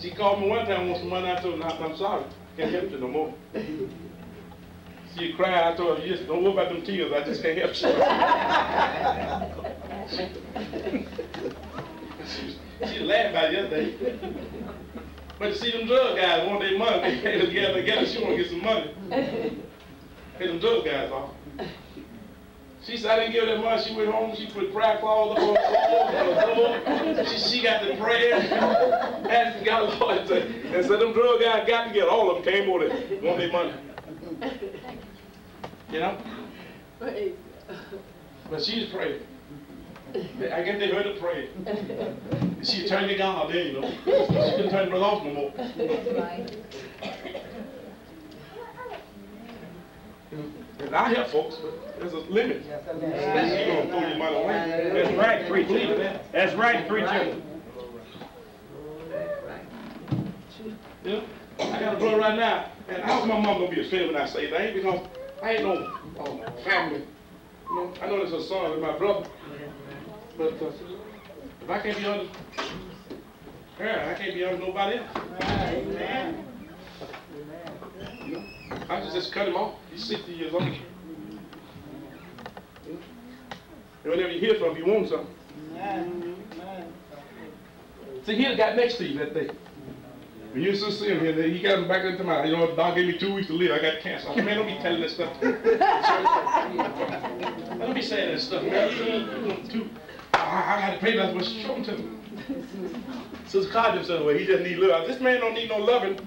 S13: she called me one time, want some money. I told her, "I'm- sorry, can't help you no more. She cried. I told her, just don't worry about them tears. I just can't help you. she, she laughed about yesterday. But you see, them drug guys want their money. [laughs] They together, together. She want to get some money. Pay them drug guys off. She said, I didn't give her that money. She went home. She put prayer claws up on the floor. She, she got the prayer. Asking God, Lord, and said, so them drug guys got together. All of them came over there. Want their money. You know? But she's praying. I guess they heard her pray. She turned to God then, you know. She couldn't turn brother off no more. And I help folks, but there's a limit. Especially if you're gonna throw your money away.
S11: That's right, preacher.
S13: Believe.
S11: That's right, preacher.
S13: Yeah. I got a brother right now, and I hope my mom gonna be offended when I say that. Ain't because I ain't no uh, family. You know, I know there's a son and my brother, but uh, if I can't be under her, I can't be under nobody else. You know, I just just cut him off. He's 60 years old. And whenever you hear from him, you want something. See, he got next to you that day. When you used to see him here, he got him back into my, you know, the dog gave me two weeks to live. I got cancer. I said, man, don't be telling that stuff. don't be saying that stuff, man. You know, you know, too. I, I got to pray that's what's shown to me. Sister Carter said, well, he just need love. This man don't need no loving.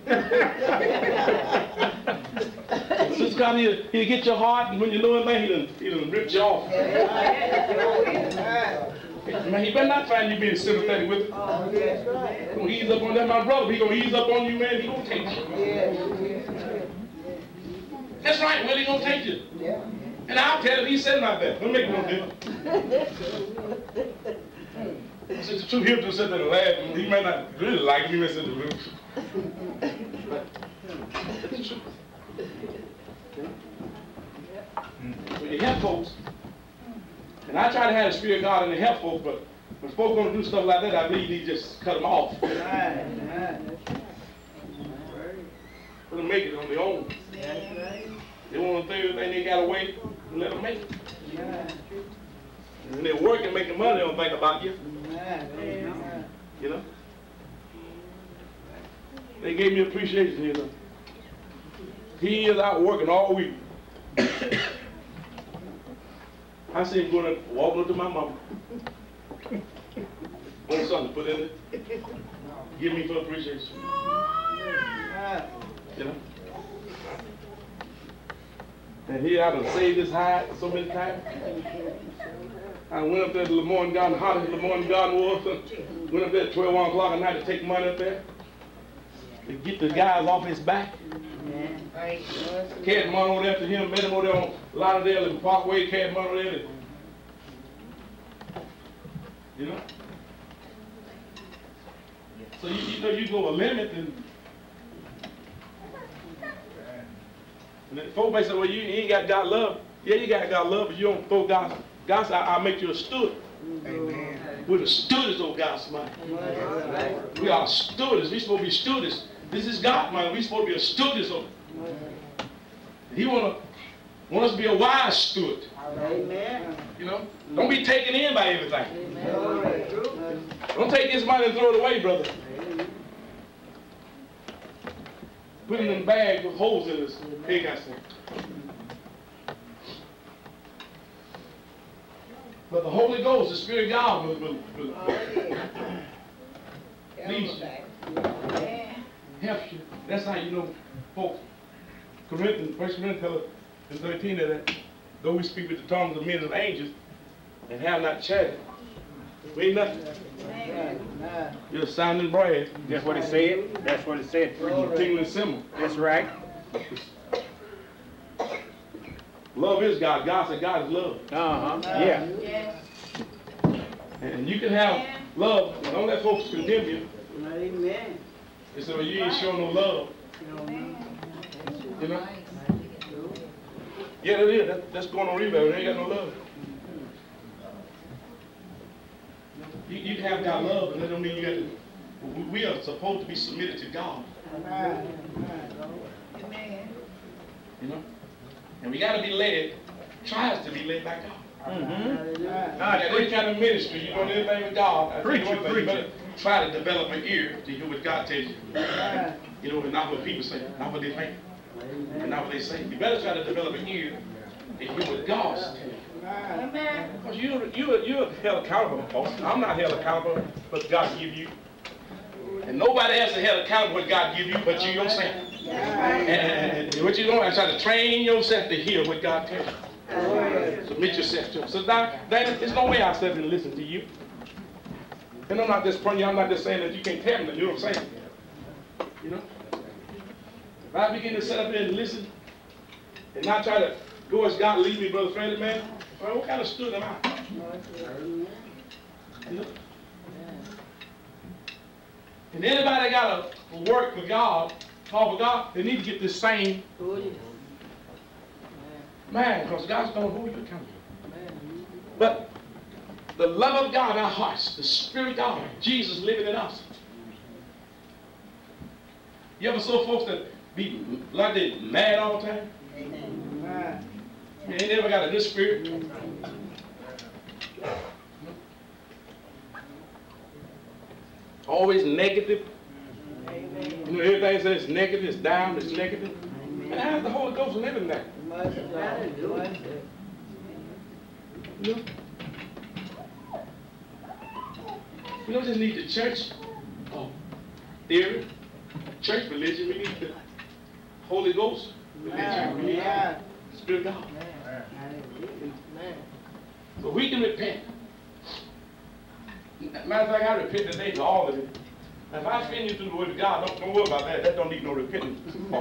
S13: Sister Carter, he'll, he'll get your heart, and when you know him, man, he done, he done ripped you off. Man, he better not find you being sympathetic with him. He gonna ease up on that, my brother. He gonna ease up on you, man. He gonna take you. That's right, Willie gonna take you. And I'll tell him he said not that. Don't make no difference. Since the truth, he'll just sit there and laugh. He might not really like me. He may sit there and But it's the truth. When you help folks, and I try to have the spirit of God in the help folks, but when folks gonna do stuff like that, I believe you need to just cut them off. Let them make it on their own. They want to do everything they got away, let them make it. And when they're working, making money, they don't think about you. You know? They gave me appreciation, you know. He is out working all week. I see him going to walking up to my mama. Want something to put in it? Give me for appreciation. You know? And he had to save his hide so many times. I went up there to Lemoyne Garden, hot as Lemoyne Garden was. Went up there at 12, 1 o'clock at night to take money up there. To get the guys off his back. Carried money over there to him, met him over there on Lauderdale and Parkway, carried money over there. You know? So you, you know you go a limit and And folks may say, well, you, you ain't got God love. Yeah, you got God love, but you don't throw God. God said, I'll make you a steward. Amen. We're the stewards of God's money. We are stewards. We're supposed to be stewards. This is God's money. We're supposed to be a stewards of it. He wanna want us to be a wise steward.
S4: Amen.
S13: You know? Don't be taken in by everything. Don't take this money and throw it away, brother. Put it in a bag with holes in it. Hey, guys. But the Holy Ghost, the Spirit of God, will, will, will [coughs] lead you, helps you. That's how you know, folks. Corinthians, First Corinthians tell us in 13 that though we speak with the tongues of men and angels and have not charity, we ain't nothing. You're a sounding brass.
S11: That's what it said. That's what it said.
S13: You're tingling cymbal.
S11: That's right. [laughs]
S13: Love is God. God said God is love.
S11: Uh-huh. Yeah.
S13: And you can have love, but don't let folks condemn you.
S4: Amen.
S13: They say, well, you ain't showing no love. You know? Yeah, that is. That, that's going on rebound. They ain't got no love. You, you can have God love, but that don't mean you got to. we- We are supposed to be submitted to God. Amen. You know? And we got to be led, tries to be led by God.
S11: Mm-hmm.
S13: Now, every kind of ministry, you want anything with God, I
S11: Preach
S13: think
S11: it,
S13: one thing, you
S11: preach
S13: better try to develop an ear to hear what God tells you. You know, and not what people say, not what they think, and not what they say. You better try to develop an ear to hear what God's telling you. Because you're, you're, you're held accountable, folks. I'm not held accountable, but God give you. And nobody else is held accountable what God give you but you yourself. And, and- and what you doing, I try to train yourself to hear what God tells you. Submit yourself to him. So now, Dana, there's no way I sit and listen to you. And I'm not just praying, I'm not just saying that you can't tell me, you know what I'm saying? You know? If I begin to sit up there and listen, and not try to go as God lead me, Brother Freddie, man, well, what kind of stood am I? You know? And anybody got to work for God, call for God, they need to get this same oh, man, because God's going to hold you accountable. But the love of God in our hearts, the Spirit of God, Jesus living in us. You ever saw folks that be like they mad all the time? You ain't never got a good spirit. Always negative. You know, everything says negative, it's down, it's negative. And how's the Holy Ghost living there? You know? We don't just need the church oh, theory, church religion. We need the Holy Ghost religion. We need the Spirit of God. So we can repent. Matter of fact, I repent today for all of it. If I offend you through the word of God, don't, don't worry about that. That don't need no repentance. [laughs]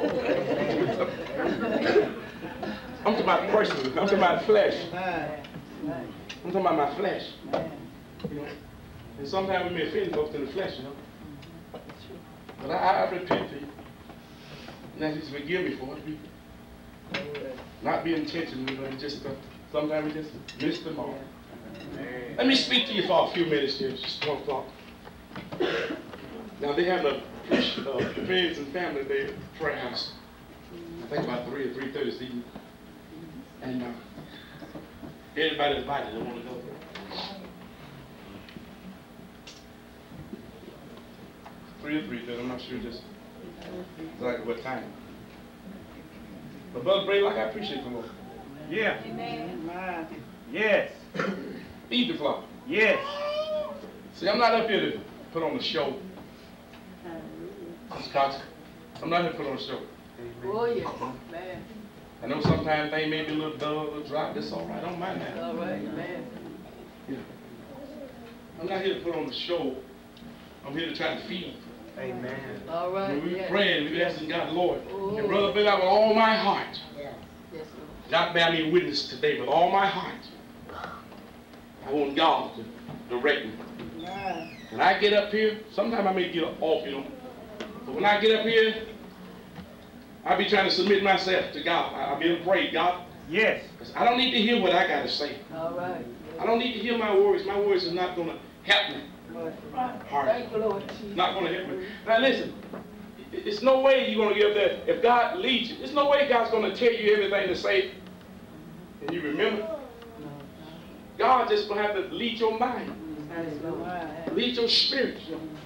S13: I'm talking about personally. I'm talking about flesh. I'm talking about my flesh. You know? And sometimes we may offend folks in the flesh, you know. But I, I repent to you. And that just forgive me for it. Not be intentional, but it's just uh, sometimes we just miss the mark. Let me speak to you for a few minutes here, just one thought. Now they have a uh, friends and family day at prayer house. I think about three or three thirty this evening. And uh, everybody's invited. They want to go. Three or three thirty. I'm not sure just exactly what time. But Brother Bray, like I appreciate the Lord.
S11: Yeah.
S8: Amen.
S11: Yes.
S13: Feed the flock.
S11: Yes.
S13: See, I'm not up here to put on a show. Scott, I'm not here to put on a show.
S2: Oh, yes, man.
S13: I know sometimes things may be a little dull, a little dry. That's all right. I don't mind that.
S2: All right, man.
S13: I'm not here to put on a show. I'm here to try to feed.
S11: Amen.
S2: All right.
S13: When we
S2: yes.
S13: praying, we asking God, Lord,
S2: Oh.
S13: and brother Bill, with all my heart,
S2: Yes, Lord.
S13: God bear me witness today with all my heart. I want God to direct me. When I get up here, sometimes I may get off, you know. But when I get up here, I be trying to submit myself to God. I, I be afraid, God.
S11: Yes.
S13: 'cause I don't need to hear what I got to say.
S2: All right.
S13: I don't need to hear my words. My words is not going to help me. Heart.
S2: Thank you, Lord Jesus.
S13: Not going to help me. Now listen, it- it's no way you're going to get up there. If God leads you, there's no way God's going to tell you everything to say and you remember. God just to have to lead your mind, lead your spirit.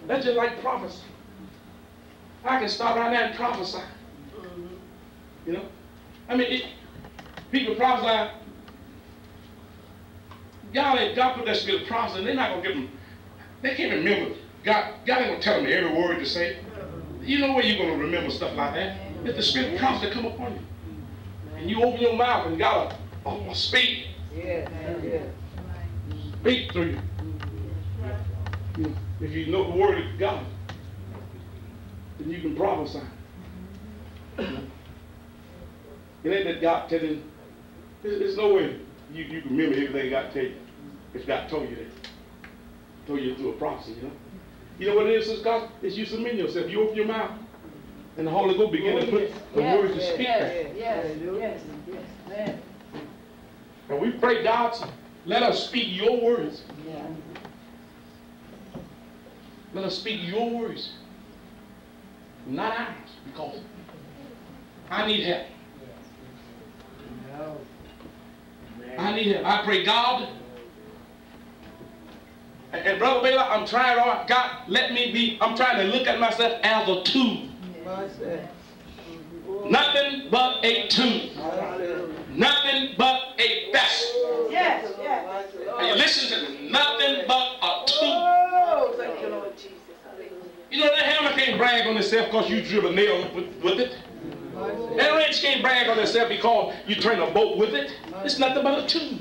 S13: That's just like prophecy. I can stop right now and prophesy. You know? I mean, it, people prophesy. God, ain't- God put that spirit of prophecy, and they're not going to give them, they can't remember. God, God ain't going to tell them every word to say. You know where you're going to remember stuff like that? If the spirit of prophecy come upon you. And you open your mouth and God will oh, speak,
S8: Yes, yes.
S13: Speak through you. If you know the word of God, then you can prophesy. It ain't that God telling, there's, there's no way you, you can remember everything God tell you. If God told you that. Told you through a prophecy, you know. You know what it is, Sister God? It's you submit yourself. You open your mouth. And the Holy Ghost begin to put the
S2: Yes,
S13: words to speak back.
S2: yes, yes, yes, yes, man.
S13: And we pray, God, let us speak your words. Let us speak your words, not ours, because I need help. I need help. I pray, God. And, Brother Baylor, I'm trying, God, let me be, I'm trying to look at myself as a tool. Nothing but a tool. Nothing but a vessel.
S8: Yes, yes.
S13: And you listen to me. Nothing but a tool.
S8: Oh, you, Lord Jesus.
S13: You know that hammer can't brag on itself because you drill a nail with, with it. And wrench can't brag on itself because you turn a boat with it. It's nothing but a tool.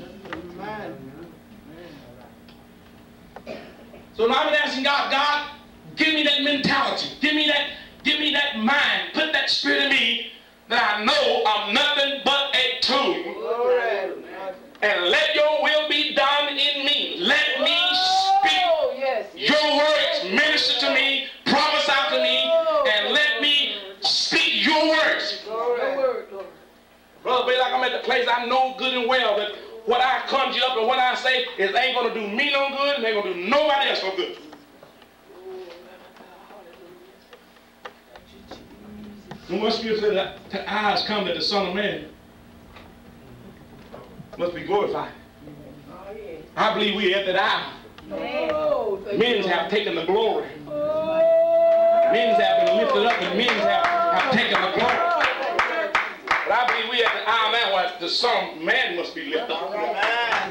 S13: So now I'm asking God, God, give me that mentality. Give me that, give me that mind. Put that spirit in me that I know I'm nothing but a tool. And let your will be done in me. Let me speak oh, your words. Minister to me. Prophesy to me. Oh. And let me speak your words. Brother, be like I'm at the place I know good and well that what I conjure up and what I say is ain't gonna do me no good and ain't gonna do nobody else no good. And what that the eyes come that the Son of Man must be glorified. I believe we at that hour. Men have taken the glory. Men have been lifted up and men have, have taken the glory. But I believe we at the hour now where the Son of Man must be lifted up.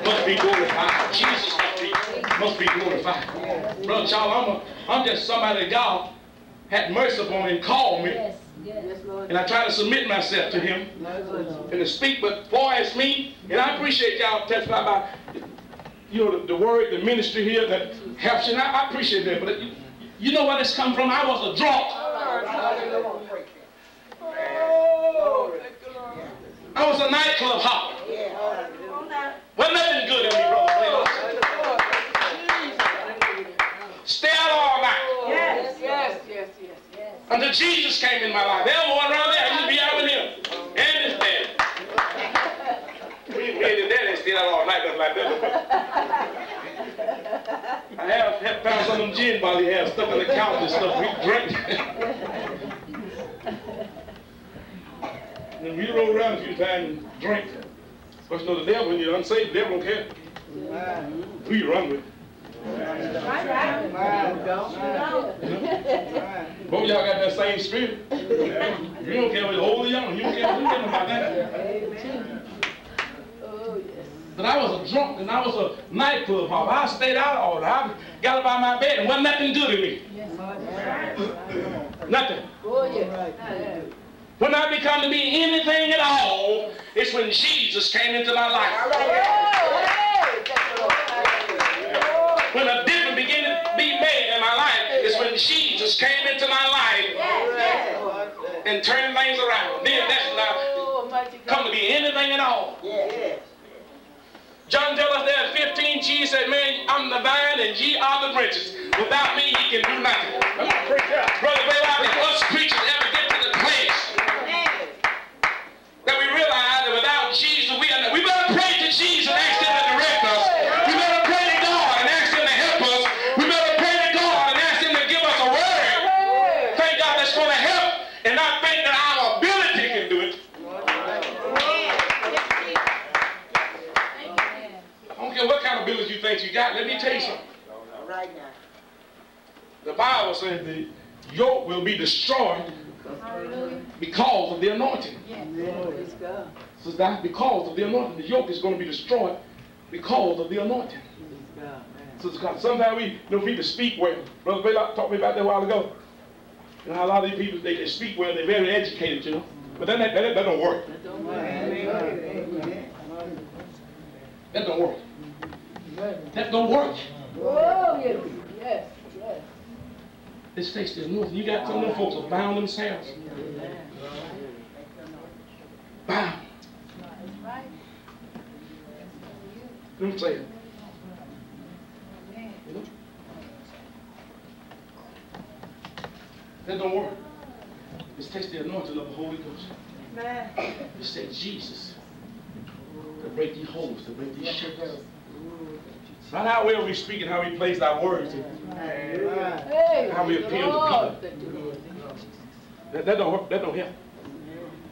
S13: Must be glorified. Jesus must be, must be glorified. Brother Charles, I'm, a, I'm just somebody God had mercy upon and called me. And I try to submit myself to him and to speak, but boy, it's me. And I appreciate y'all testify about, you know, the, the word, the ministry here that helps you. And I, I appreciate that. But you, you know where this come from? I was a drunk. Oh, I was a nightclub hopper. Wasn't nothing good in me, brother. Stay out all night.
S6: Yes, yes, yes, yes, yes.
S13: Until Jesus came in my life. There was one around there. I used to be out with him. And his dad. We made his daddy stay out all night, nothing like that. I have, have found some of them gin bottles he had stuck on the couch and stuff. We drank. [laughs] and we roll around a few times and drink. But you know the devil, when you're unsaved, the devil don't care. Who you run with? Both y'all got that same spirit. You don't care whether old or young. You don't care about that. But I was a drunk and I was a nightclub hopper. I stayed out all night. I got up out of my bed and wasn't nothing good in me. Nothing. When I become to be anything at all, it's when Jesus came into my life. When a difference began to be made in my life, it's when Jesus came into my life and turned things around. Then that's when I oh, come to be anything at all. John tells us there at 15, Jesus said, man, I'm the vine and ye are the branches. Without me, ye can do nothing. Come on, preach that. Brother Blaylock, if us preachers ever get to the place that we realize that without Jesus, we are not, we better pray to Jesus and ask him to direct us. We better pray to God and ask him to help us. We better pray to God and ask him to give us a word. Thank God that's going to help and not think that our ability can do it. I don't care what kind of ability you got. Let me tell you something.
S3: Right now.
S13: The Bible says the yoke will be destroyed because of the anointing. Yes. So that because of the anointing, the yoke is going to be destroyed because of the anointing. So it's sometimes we you know people speak well. Brother Blaylock talked to me about that a while ago. You know how a lot of these people they can speak well, they're very educated, you know. But that, that, that, that don't work. That don't work. That don't work.
S6: Oh, yes, yes, yes.
S13: This takes the anointing. You got some of them folks that bound themselves. Bound. You know what You? That don't work. It takes the anointing of the Holy Ghost. It said Jesus to break these holes, to break these shackles. Not how well we speak and how we place our words and how we appeal to people. That, that don't work. That don't help.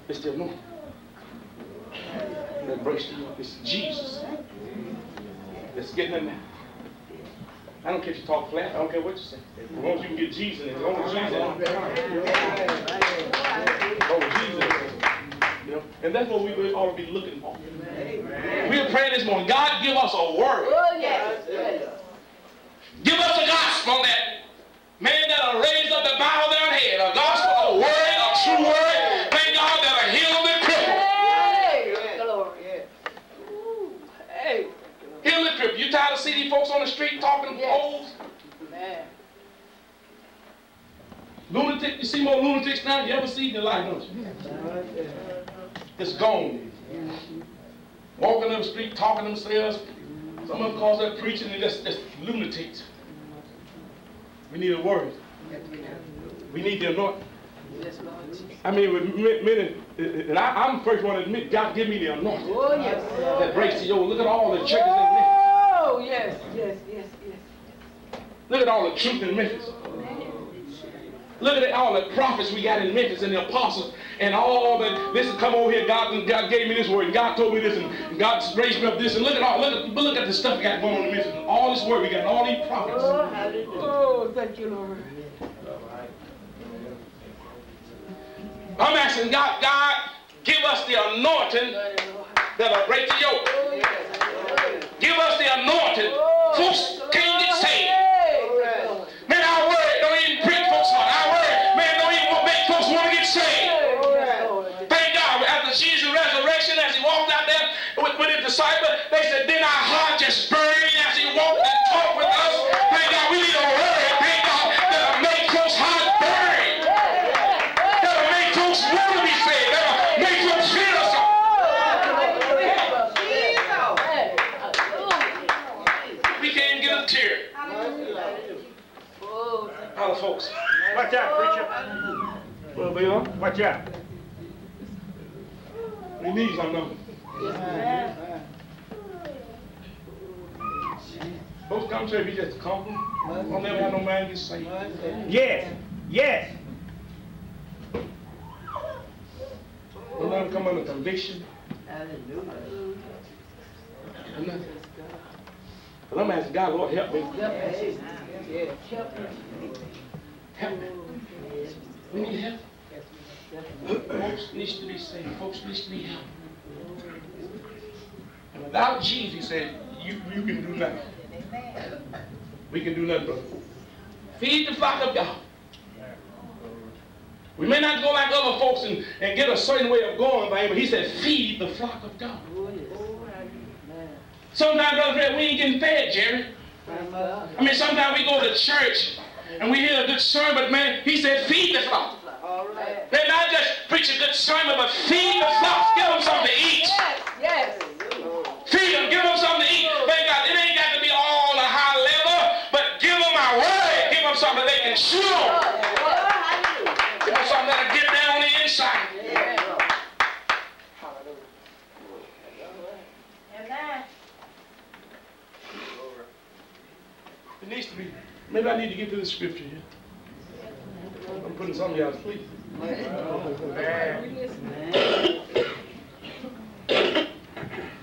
S13: It's the anointing. That breaks the yoke. It's Jesus. That's getting in there. I don't care if you talk flat. I don't care what you say. As long as you can get Jesus in it. As long as Jesus Oh, Jesus them. And that's what we ought to be looking for. Amen. We're praying this morning. God, give us a word.
S6: Oh, yes. Yes.
S13: Give us a gospel that man that'll raise up and bow their head. A gospel, a word, a true word. Thank God that'll heal the cripple.
S2: Hey. Hey.
S13: Heal the cripple. You tired of seeing folks on the street talking yes.
S2: Man.
S13: Lunatic, you see more lunatics now you ever see in your life, don't you? It's gone. Walking up the street, talking to themselves. Some of them cause that preaching and just, just lunatics. We need a word. We need the anointing. I mean, with many, and I, I'm the first one to admit, God give me the anointing.
S6: Oh, yes.
S13: That breaks the yoke. Look at all the churches in Memphis.
S6: Oh, yes, yes, yes, yes.
S13: Look at all the truth in Memphis. Look at all the prophets we got in Memphis and the apostles and all that. this come over here. God, God gave me this word. God told me this, and God raised me up this. And look at all look at look at the stuff we got going on in Memphis. All this word we got, all these prophets.
S6: Oh, hallelujah. Oh, thank you, Lord.
S13: I'm asking God, God, give us the anointing that'll break the yoke. Oh, give us the anointing. Oh, with, with his disciples, they said, then our heart just burned as he walked and talked with us. Thank God, we need a word, thank God, that'll make folks' heart burn. That'll make folks want to be saved. That'll make folks feel something. We can't get a tear out of folks.
S11: Watch out, preacher.
S13: Well, Bill,
S11: Watch out.
S13: we need some of them. Folks come to church, be just a compliment. Don't never have no man get saved.
S11: Yes. Yes.
S13: Don't let them come under conviction. or nothing. But I'm asking God, Lord, help me. Help me. We need help. Folks needs to be saved. Folks needs to be helped. Without Jesus, he said, you, you can do nothing. We can do nothing, brother. Feed the flock of God. We may not go like other folks and, and get a certain way of going, by him, but he said, feed the flock of God. Sometimes, Brother Fred, we ain't getting fed, Jerry. I mean, sometimes we go to church and we hear a good sermon, but man, he said, feed the flock. Then not just preach a good sermon, but feed the flock. Give them something to eat.
S6: Yes.
S13: Feed them, give them something to eat. Thank God, it ain't can chew on. Give something that'll get down on the inside. It needs to be. Maybe I need to get to the scripture here. I'm putting some of y'all to sleep. But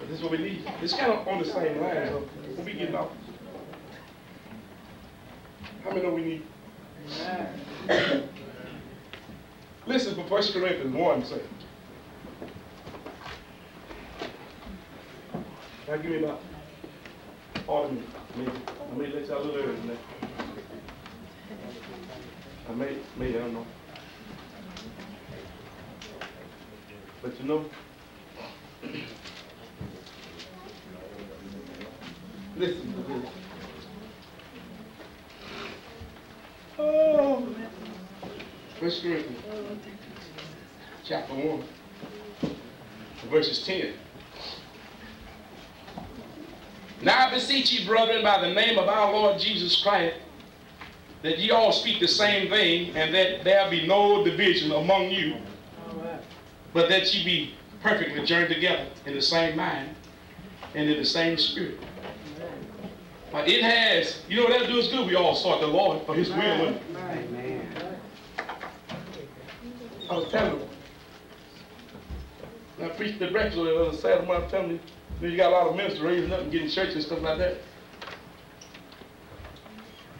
S13: this is what we need. It's kind of on the same line, so we'll be getting off. How many know we need? Listen for 1 Corinthians 1 say. Now give me about all minutes. Maybe. I may let y'all a little earlier than that. I may, maybe, I don't know. But you know, listen to this. Oh, First Corinthians, chapter 1, verses 10. Now I beseech ye, brethren, by the name of our Lord Jesus Christ, that ye all speak the same thing, and that there be no division among you, but that ye be perfectly joined together in the same mind and in the same spirit. But it has, you know what that do is good. We all sought the Lord for his will. wouldn't it? I was telling them. I preached the breakfast on the other Saturday morning, I was telling you, you, know, you got a lot of ministers raising up and getting church and stuff like that.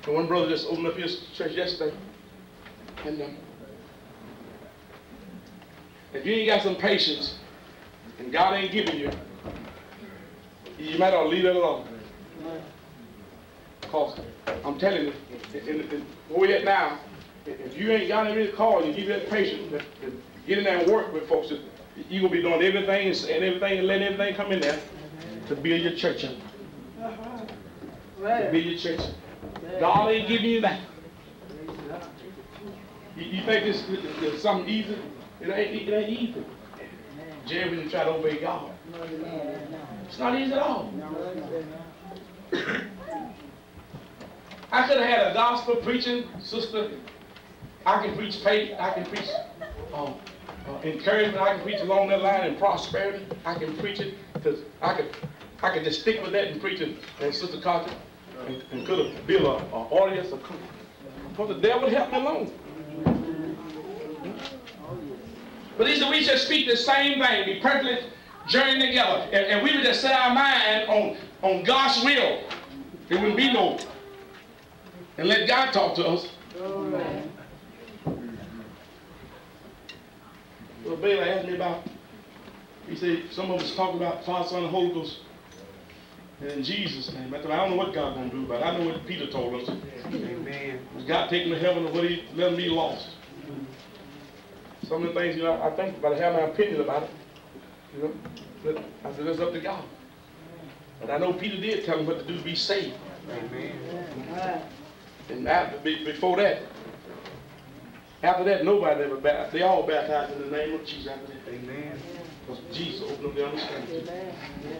S13: And one brother just opened up his church yesterday. And um, if you ain't got some patience, and God ain't giving you, you might ought to leave it alone. Because I'm telling you, in, in, where we at now, if you ain't got any call, you give that to get in there and work with folks, you're going to be doing everything and everything and letting everything come in there to build your church up. To build your church. God ain't giving you that. You, you think this is something easy? It ain't, it ain't easy. Jerry, when you try to obey God. It's not easy at all. I could have had a gospel preaching sister. I can preach faith. I can preach um, uh, encouragement. I can preach along that line and prosperity. I can preach it because I could, I could just stick with that and preach it. And Sister Carter and, and could have built an audience. Of, but the devil helped me alone. But he said we should speak the same thing, be perfectly journeying together. And, and we would just set our mind on, on God's will. There wouldn't be no. And let God talk to us. Well, Bailey asked me about, he said, some of us talk about Father, Son, and Holy Ghost. And in Jesus' name. I, thought, I don't know what God gonna do, but I know what Peter told us.
S4: Amen.
S13: Was God taking to heaven or what he let him be lost? Some of the things, you know, I think about it, have my opinion about it. You know, but I said, it's up to God. And I know Peter did tell him what to do to be saved.
S4: Amen.
S13: And after, be- before that, after that, nobody ever baptized. They all baptized in the name of Jesus.
S4: Amen.
S13: Because Jesus opened up their understanding.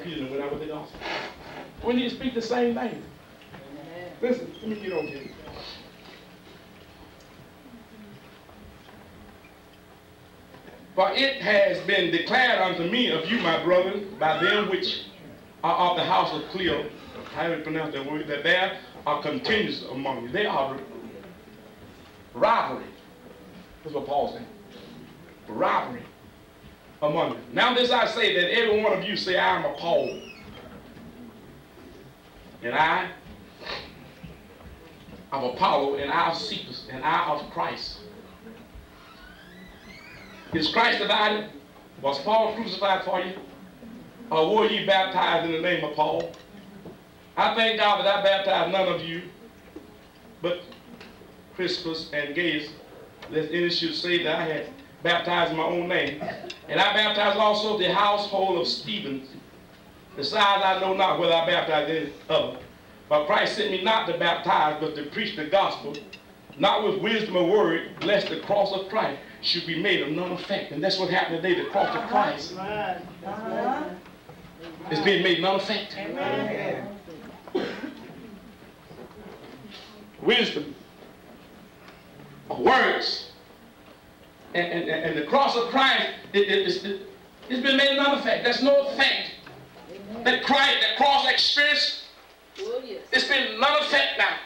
S13: Peter went out with the gospel. We need to speak the same thing. Listen, let me get on here. For it has been declared unto me of you, my brethren, by them which are of the house of Cleo, how do you pronounce that word, that there are contentions among you. They are rivalry. That's what Paul said. Rivalry among you. Now this I say that every one of you say, I am a Paul. And I of Apollo, and I of Cephas, and I of Christ. Is Christ divided? Was Paul crucified for you? Or were ye baptized in the name of Paul? I thank God that I baptized none of you, but Crispus and Gaius, lest any should say that I had baptized in my own name. And I baptized also the household of Stephen. Besides, I know not whether I baptized any other. But Christ sent me not to baptize, but to preach the gospel, not with wisdom of word, lest the cross of Christ should be made of none effect. And that's what happened today, the cross of Christ is being made none effect.
S4: Amen.
S13: Wisdom of words. And, and, and the cross of Christ it, it, it's- it, it's been made none fact. There's no fact. That Christ, that cross experience, it's been none effect now.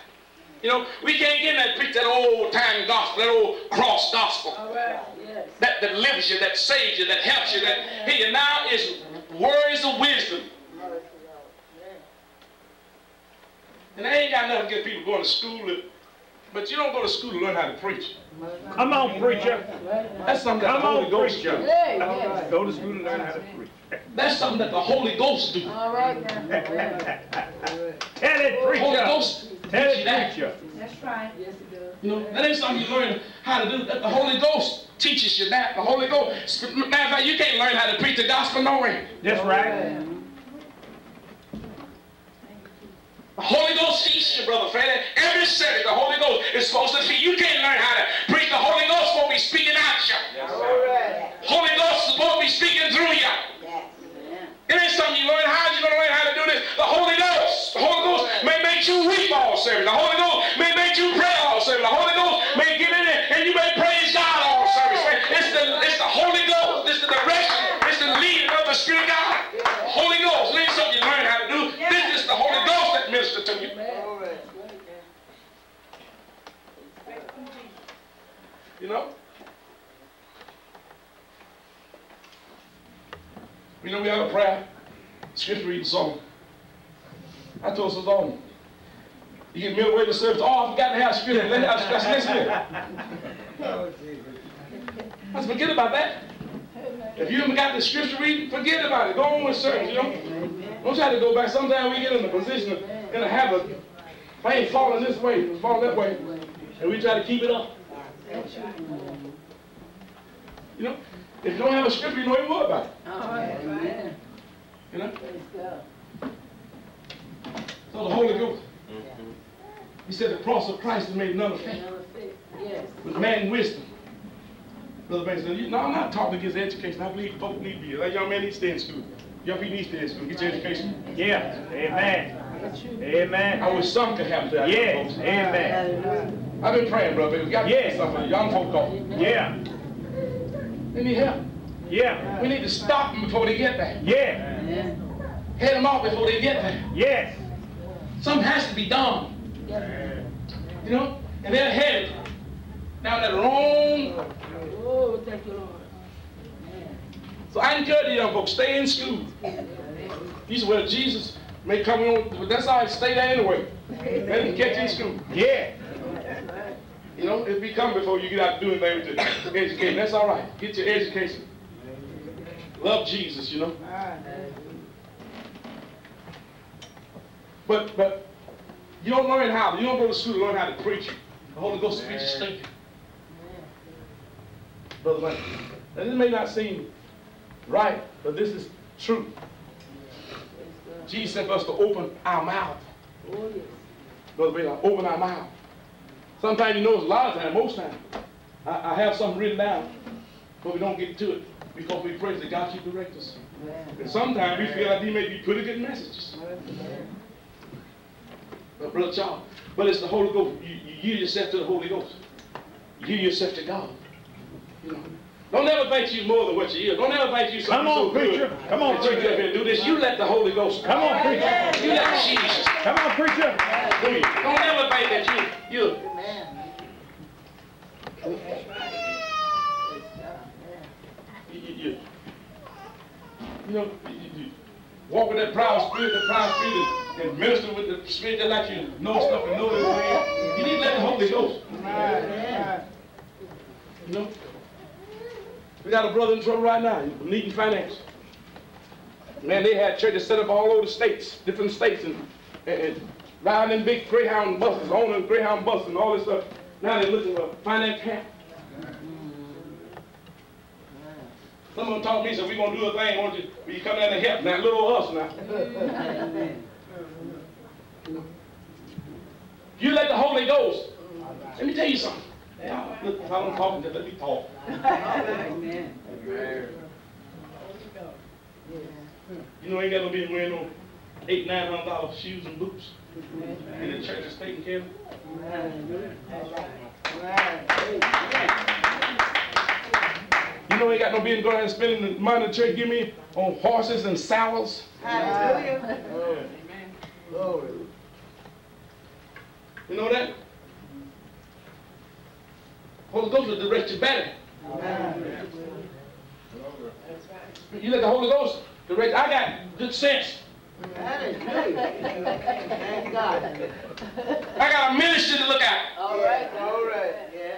S13: You know, we can't get in that preach that old time gospel, that old cross gospel. That delivers you, that saves you, that helps you, that hey, now is words of wisdom. And I ain't got nothing to get people going to school, to- but you don't go to school to learn how to preach.
S11: Come on, preacher.
S13: That's something that
S11: Come
S13: the Holy
S11: on,
S13: Ghost
S11: preacher.
S13: do.
S11: Go to school and learn how to preach.
S13: That's something that the Holy Ghost do.
S8: All right now. [laughs]
S11: Tell it, preacher. Holy.
S13: Ghost
S11: Tell
S13: teach you
S11: it,
S13: that.
S11: preacher.
S8: That's right. Yes, it does.
S13: You know, that ain't something you learn how to do. That the Holy Ghost teaches you that. The Holy Ghost. Matter of fact, you can't learn how to preach the gospel nowhere.
S11: That's right.
S13: The Holy Ghost teaches you, Brother Freddie. Every service, the Holy Ghost is supposed to teach. You can't learn how to preach. The Holy Ghost supposed to be speaking out you. Holy Ghost is supposed to be speaking through you. It ain't something you learn. How you going to learn how to do this? The Holy Ghost. The Holy Ghost may make you weep all service. The Holy Ghost may make you pray all service. The Holy Ghost may get in there and you may praise God all service. It's the, it's the Holy Ghost. It's the direction. It's the leading of the Spirit of God. Holy Ghost. To you. You know? You know, we have a prayer, scripture reading song. I told Dawn, you get midway to service, oh, I forgot to have scripture. Scripture. Let's listen. Let's forget about that. If you haven't got the scripture reading, forget about it. Go on with service, you know? Don't try to go back. Sometimes we get in the position, of, in a habit, things falling this way, falling that way, and we try to keep it up. You know? If you don't have a scripture, you know even what about it. You know? So the Holy Ghost. He said the cross of Christ has made none effect. With man wisdom. Brother Banks said, no, I'm not talking against education. I believe folks need to be. That young man needs to stay in school. Young people need to stay in school. Get your education.
S11: Yeah. Amen. Amen.
S13: I wish some could happen to that.
S11: Yes.
S13: folks.
S11: Amen.
S13: I've been praying, brother. We got to
S11: Yes.
S13: get something. Young folk off.
S11: Yeah.
S13: They need help.
S11: Yeah.
S13: We need to stop them before they get there.
S11: Yeah.
S13: Head them off before they get there.
S11: Yes.
S13: Something has to be done. You know? And they're headed down that wrong.
S2: Oh, thank you, Lord.
S13: So I encourage you young folks, stay in school. These are where Jesus may come on, but that's all right, stay there anyway. Let him catch you in school.
S11: Yeah.
S13: You know, it'll be coming before you get out to do anything with your education. That's all right. Get your education. Love Jesus, you know. But but you don't learn how. You don't go to school to learn how to preach. The Holy Ghost speaks stinking. Brother Lane. And this may not seem right, but this is true. Jesus said for us to open our mouth. Brother Bailey, open our mouth. Sometimes you know it's a lot of times, most times. I, I have something written down, but we don't get to it because we pray that God should direct us. And sometimes we feel like these may be pretty good messages. But Brother Charles, but it's the Holy Ghost. You, you yield yourself to the Holy Ghost. You yield yourself to God. You know. Don't ever think you more than what you is. Don't ever think you something
S11: Come on,
S13: so good
S11: preacher. Come on,
S13: that you get up here and do this. You let the Holy Ghost.
S11: Come on, preacher.
S13: You let Jesus.
S11: Come on, preacher.
S13: Do you? Don't ever think that you you. You, know, you, you, you walk with that proud spirit, that proud spirit, and, and minister with the spirit that like you know stuff and know everything. You need to let the Holy Ghost. You know? We got a brother in trouble right now, needing finance. Man, they had churches set up all over the states, different states, and, and, and riding in big Greyhound buses, owning Greyhound buses and all this stuff. Now they're looking for finance help. Some of them told me, said, we're going to do a thing, won't you? Will you come down and help? Now, little us now. You let the Holy Ghost. Let me tell you something. Y'all, look, if I don't talk, just let me talk. Amen. You know, ain't got no be wearing no eight, nine hundred dollar shoes and boots. And the church is taking care of it. You know, ain't got no business going out and spending the money the church give me on horses and saddles. Amen. You know that? Holy Ghost will direct you better. You let the Holy Ghost direct. I got good sense. Thank God. I got a ministry to look at.
S6: All right, all right, yeah.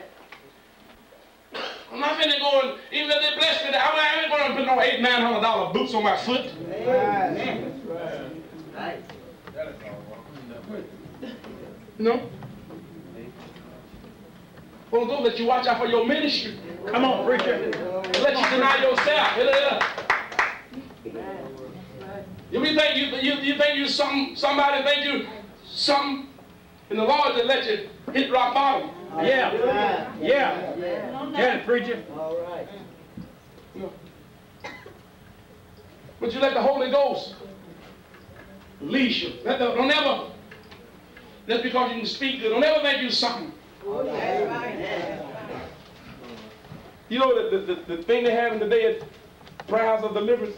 S13: I'm not finna go and, even if they bless me, I ain't gonna put no eight, nine hundred dollar boots on my foot. You know? Ghost let you watch out for your ministry.
S11: Come on, preacher.
S13: Let you deny yourself. You think you, you, you think you some somebody think you some in the Lord that let you hit rock bottom.
S11: Yeah. Yeah. Yeah, preacher.
S6: All right.
S13: But you let the Holy Ghost lead you. Let the, don't ever, just because you can speak good, don't ever think you something. You know the, the, the, thing they have in the day at prayers of deliverance?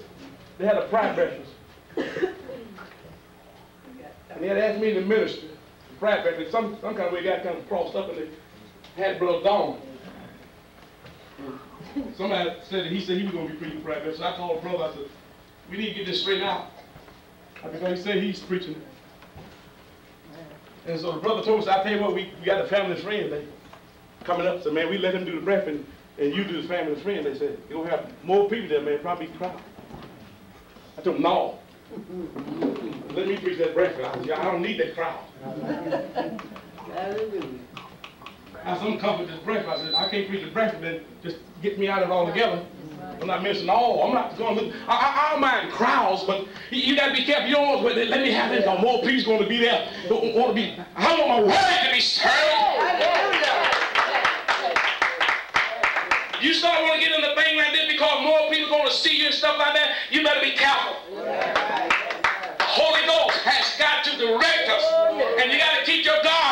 S13: They had a prayer breakfast. And they had asked me to minister. Prayer breakfast. Some, some kind of way got kind of crossed up and they had Brother Dawn. Somebody said he said he was going to be preaching prayer breakfast. So I called brother. I said, we need to get this straightened out. Because he said he's preaching. And so the brother told us, I tell you what, we, we got a family friend they coming up. So man, we let him do the breakfast and, and you do the family friend. They said, you're going to have more people there, man, probably crowd. I told him, no. [laughs] Let me preach that breakfast. I, said, I don't need that crowd.
S6: Hallelujah.
S13: I said, I'm coming this breakfast. I said, I can't preach the breakfast, then just get me out of it altogether. I'm not missing all. I'm not going to look. I, I, I don't mind crowds, but you, you got to be careful. You don't want to let me have it. No more people going to be there. Don't want to be. I want my word to be served. you start want to get in the thing like this because more people going to see you and stuff like that, you better be careful. The Holy Ghost has got to direct us. And you got to keep your guard.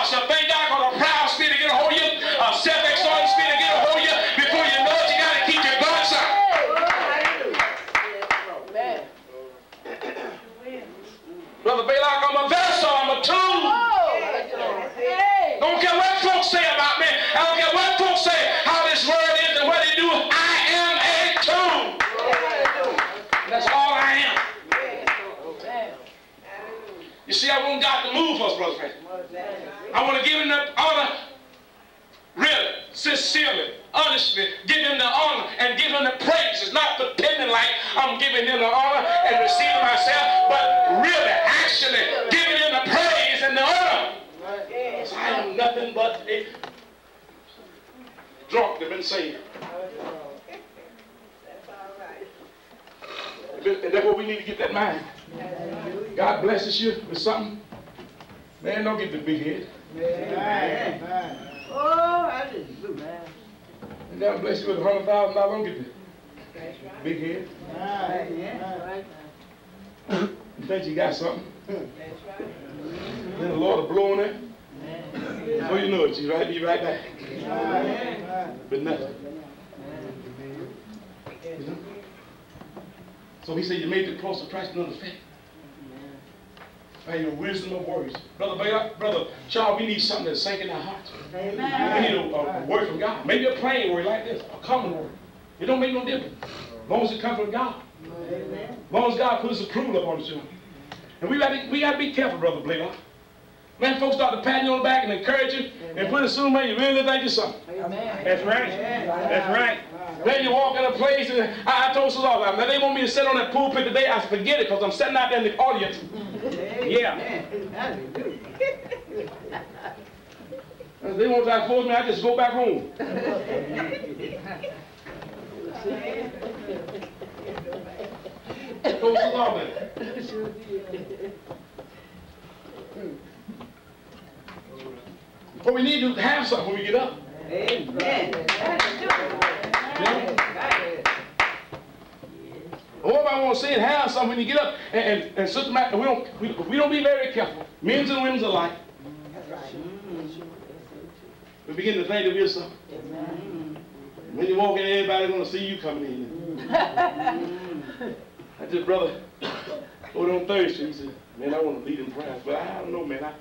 S13: I want God to move us, brother. Frank. I want to give him the honor, really, sincerely, honestly, give him the honor and give him the praise. It's not pretending like I'm giving him the honor and receiving myself, but really, actually, giving him the praise and the honor. Because I am nothing but a drunk that been saved. And that's what we need to get that mind. God blesses you with something. Man, don't get the big head.
S3: Oh, I didn't do that.
S13: And God bless you with a hundred thousand dollars. Don't get the big head. You think you got something? Then the Lord will blow on it. Before you know it, you right, be right back. But nothing. You know? So he said, you made the cross of Christ another faith. By your wisdom of words. Brother, Baylor, brother Charles, we need something that's sinking in our hearts. We need a, a, a word from God. Maybe a plain word like this, a common word. It don't make no difference. As long as it comes from God. As long as God puts approval upon know. And we got to we got to be careful, brother Blaylock. Man, folks start to pat you on the back and encourage you, and put pretty soon, man, you really think you're something. That's right. That's right. Then you walk in a place, and I, I told Sister now they want me to sit on that pulpit today. I said, forget it, because I'm sitting out there in the audience. Yeah. If they try to force me, I just go back home. [laughs] Sister Alvin. Hmm. But we need to have something when we get up. What I want to say and have something when you get up. And, and, and Sister Matt, we don't, we, we don't be very careful. Men's and women's alike. We begin to think that we're something. When you walk in, everybody's going to see you coming in. Mm-hmm. I just, brother, over on Thursday, he said, man, I want to lead in prayers. But I don't know, man. I,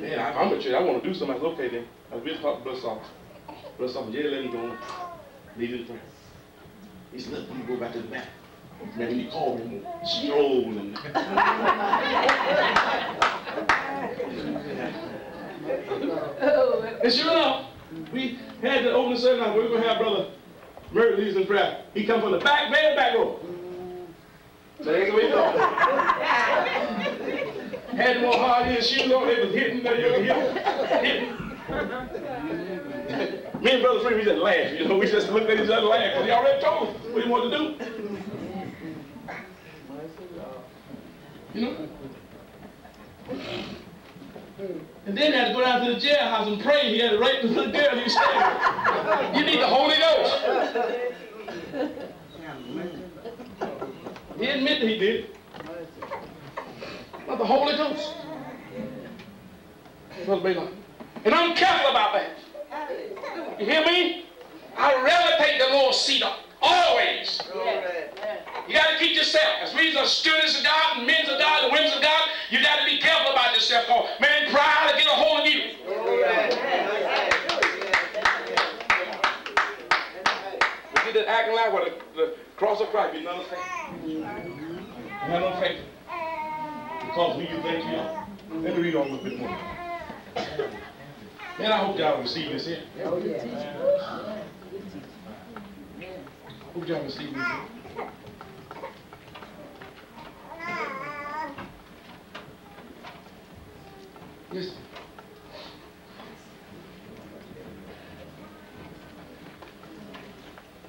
S13: man, I, I'm a church. I want to do something. I said, okay, then. Was to. Brother Salt, yeah, let me go on. Lead in prayer. He said, look, let me go back to the back. Man, when you call me, strolling. and sure enough, we had the opening ceremony. We were going to have Brother Murray leads in prayer. He come from the back, very back row. So that's what we thought. had more hard in shoes on, they was hitting, you could hear hitting. Me and Brother Freeman, we just laughed, you know, we just looked at each other because he already told us what he wanted to do. You know? And then he had to go down to the jailhouse and pray. He had to rape the little girl he. You need the Holy Ghost. He admitted he did. But the Holy Ghost. Brother Baylor. And I'm careful about that. You hear me? I take the Lord's seat up. Always. You got to keep yourself. As we are students of God, and men of God, and women of God, you got to be careful about yourself. Because man, pride will get a hold of you. You get that acting like what the, the cross of Christ be none of faith. None of faith. Because who you think you are. Let me read on a little bit more. Man, I hope y'all receive this here. Oh, hope y'all receive this here. Listen.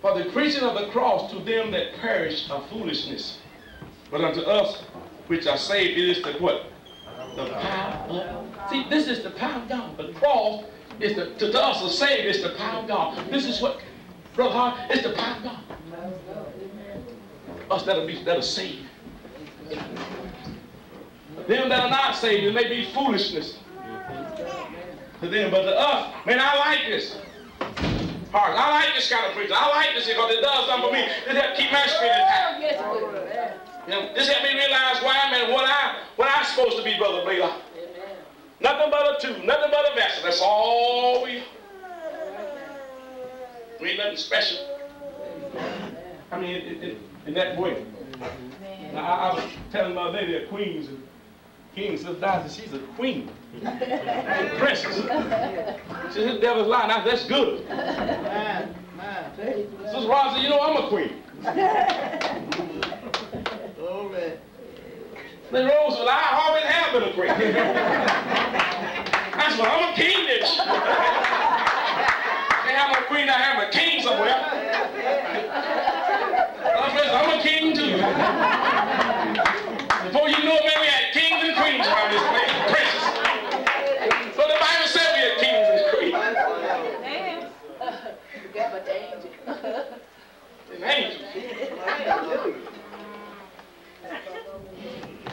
S13: For the preaching of the cross to them that perish are foolishness. But unto us which are saved, it is the what? The power See, this is the power of God. The cross is the to us the saved is the power of God. This is what Brother Hart, it's the power of God. Us that'll be that'll save. Them that are not saved, it may be foolishness. To them, but to us, man, I like this. Hart, I like this kind of preaching. I like this because it does something for me. It helps keep my spirit intact. Oh, You know, this helped me realize why, man, what I what I'm supposed to be, Brother Blaylock. Nothing but a tool, nothing but a vessel. That's all we we ain't nothing special. I mean, it, it, in that way. Now, I, I was telling my lady at Queens and King says, Dawson, she's a queen. a princess. She said, the devil's lying. Now, that's good. Sister Ross said, you know, I'm a queen. [laughs] Then Rose said, I always have been a queen. That's said, well, I'm a king, then. They have a queen, I have a king somewhere. I'm a king too. Before you know it, man, we had kings and queens around this place, princes. So the Bible said we had kings and queens. And [laughs] angels.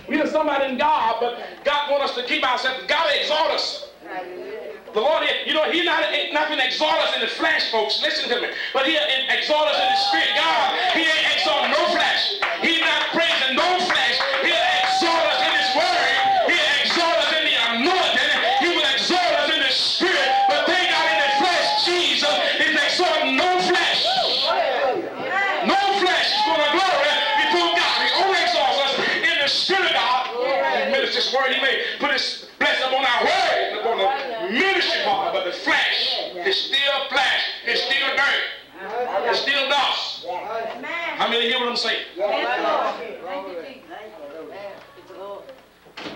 S13: We are somebody in God, but God wants us to keep ourselves. God exhort us. The Lord, you know, He not not going to exhort us in the flesh, folks. Listen to me. But He exhort us in the spirit. God, He ain't exhorting no flesh. He's not Hear what I'm saying?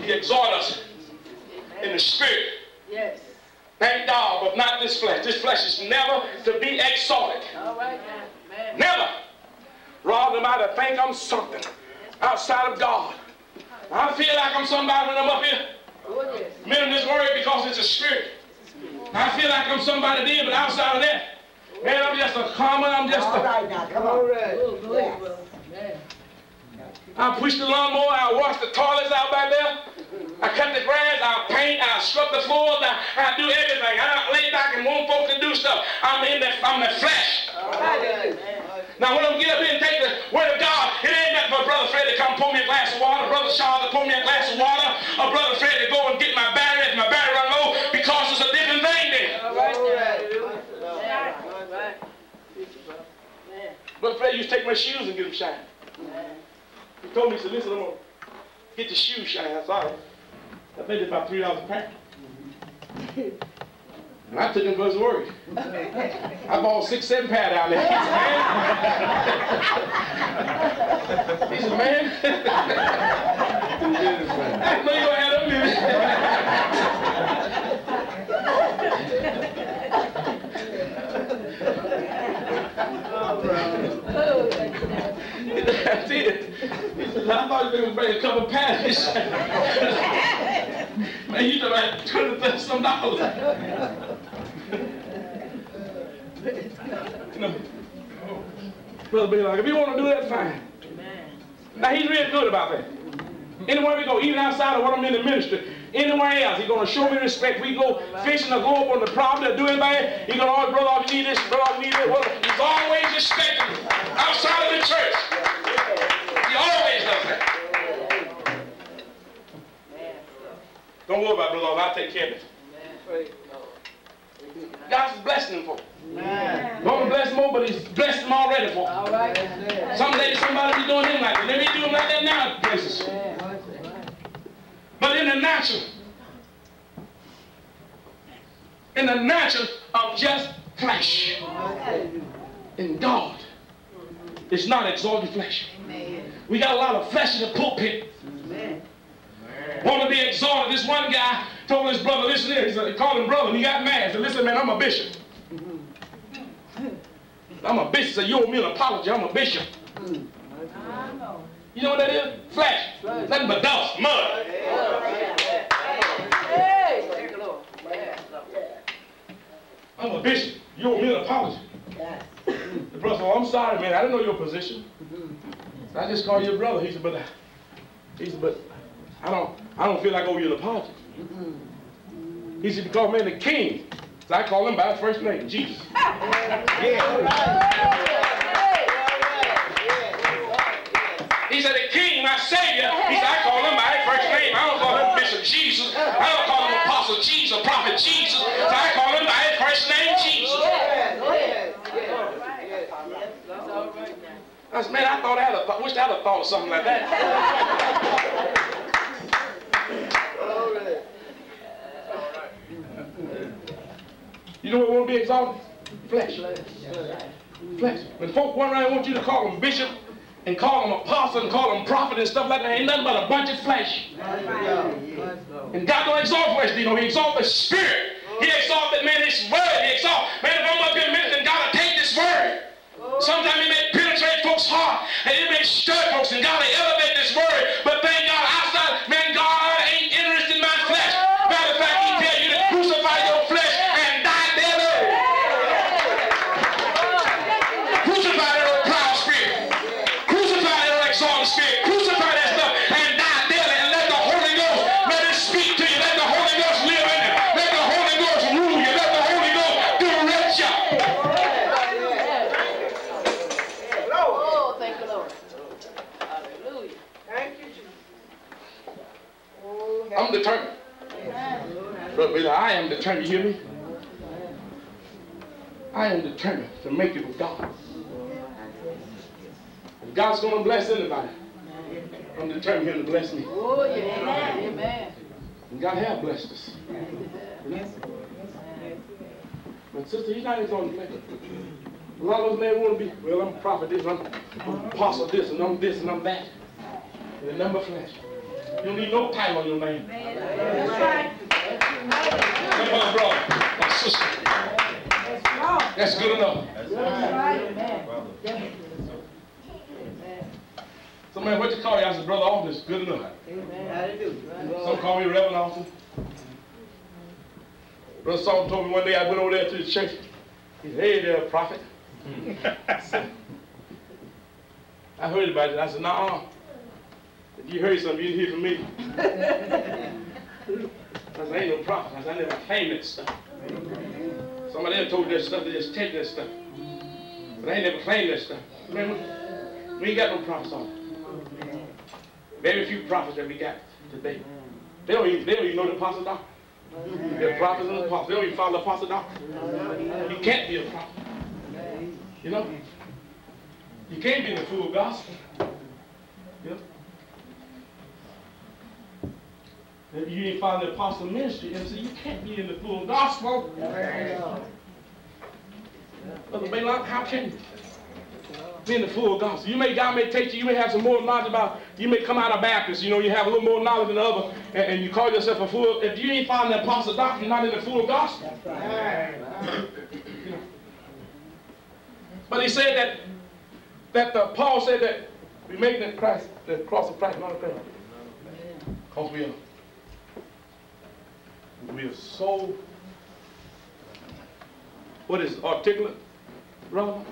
S13: He exhorts us in the spirit.
S6: Yes.
S13: Thank God, but not this flesh. This flesh is never to be exalted. Never. Rather than I to think I'm something outside of God. I feel like I'm somebody when I'm up here. Men this word because it's a spirit. I feel like I'm somebody there, but outside of that, man, I'm just a common, I'm just a...
S3: All right now, come on. Yes.
S13: I push the lawnmower, I wash the toilets out back there. I cut the grass, I paint, I scrub the floors, I, I do everything. I don't lay back and want folks to do stuff. I'm in the, I'm the flesh. Now when I get up here and take the word of God, it ain't nothing for Brother Fred to come pour me a glass of water, Brother Charles to pour me a glass of water, or Brother Fred to go and get my battery if my battery run low, because it's a different thing then. Brother Fred used to take my shoes and get them shined. He told me, he said, listen, I'm going to get the shoes shined. I saw it. I think it's about $3 a pack. And I took him for his word. I bought six, seven pad out there. He said, man. He said, man. I know you gonna have them That's it. He said, I thought you were going to bring a couple pads. Man, you talking about 20, 30 some dollars. You Brother like, if you want to do that, fine. Now, he's real good about that. Anywhere we go, even outside of what I'm in the ministry, anywhere else, he's going to show me respect. We go fishing or go up on the property or do anything, he's going to oh, always, brother, you need this, brother, you need this. Well, he's always respecting me outside of the church. He always does that. Don't worry about it, Lord. I'll take care of it. God's blessing him for it. Don't bless more, but he's blessed them already for it.
S6: All right.
S13: Someday somebody be doing him like that. Let me do him like that now places. But in the natural, in the natural of just flesh. In God, it's not exalted flesh. We got a lot of flesh in the pulpit. Want to be exalted. This one guy told his brother, listen here, he said, called him brother, and he got mad. He said, listen, man, I'm a bishop. I'm a bishop. Said, you owe me an apology. I'm a bishop. You know what that is? Flesh. Nothing but dust, mud. I'm a bishop. You owe me an apology. The brother said, oh, I'm sorry, man. I didn't know your position. So I just called you a brother. He said, but, he said, but I don't, I don't feel like oh, I owe you an apology. Mm-hmm. He said, because man, the king. So I call him by his first name, Jesus. [laughs] He said, the king, my savior. He said, I call him by his first name. I don't call him Bishop Jesus. I don't call him Apostle Jesus, Prophet Jesus. So I call him by his first name, Jesus. I said, man, I thought I had a thought, wish I had a thought of something like that. [laughs] You know what want to be exalted? Flesh. Flesh. When folk run around and want you to call them bishop and call them apostle and call them prophet and stuff like that, ain't nothing but a bunch of flesh. And God don't exalt flesh, you know, he exalt the spirit. He exalt that man, his word. He exalt, man, if I'm up here ministering, God will take this word. Sometimes it may penetrate folks' heart and it may stir folks and God will elevate this word. But thank God, outside, man, God Brother Billy, I am determined. You hear me? I am determined to make it with God. If God's going to bless anybody, I'm determined Him to bless me.
S8: Oh, yeah. Amen.
S13: And God has blessed us. But sister, He's not even going to bless us. A lot of us men want to be, well, I'm a prophet this, I'm, I'm apostle this, and I'm this, and I'm that. The number of flesh. You don't need no title on your name.
S8: That's right.
S13: Come on, brother, my sister. That's good enough. So man, what you call you? I said, brother Austin, good enough. Some call me Reverend Austin. Brother Saul told me one day I went over there to the church. He said, hey there, prophet. [laughs] I heard about it. I said, nah, If you heard something, you didn't hear from me. [laughs] I said, I ain't no prophet. I said, I never claimed that stuff. Somebody else told that stuff, they just take that stuff. But I ain't never claimed that stuff. Remember? we- ain't got no prophets on it. Very few prophets that we got today. They don't even, they don't even know the apostle doctrine. They're prophets and apostles. They don't even follow the apostle doctrine. You can't be a prophet. You know? You can't be the full gospel. You know? If you ain't follow the apostle ministry, and so you can't be in the full gospel. Brother Balaam, how can you? Be in the full gospel. You may, God may take you, you may have some more knowledge about, you may come out of Baptist, you know, you have a little more knowledge than the other, and, and you call yourself a fool. If you ain't found the apostle doctrine, you're not in the full gospel. But he said that, that the, Paul said that we make the Christ, the cross of Christ, not a. Because we are, we are so, what is articulate, brother?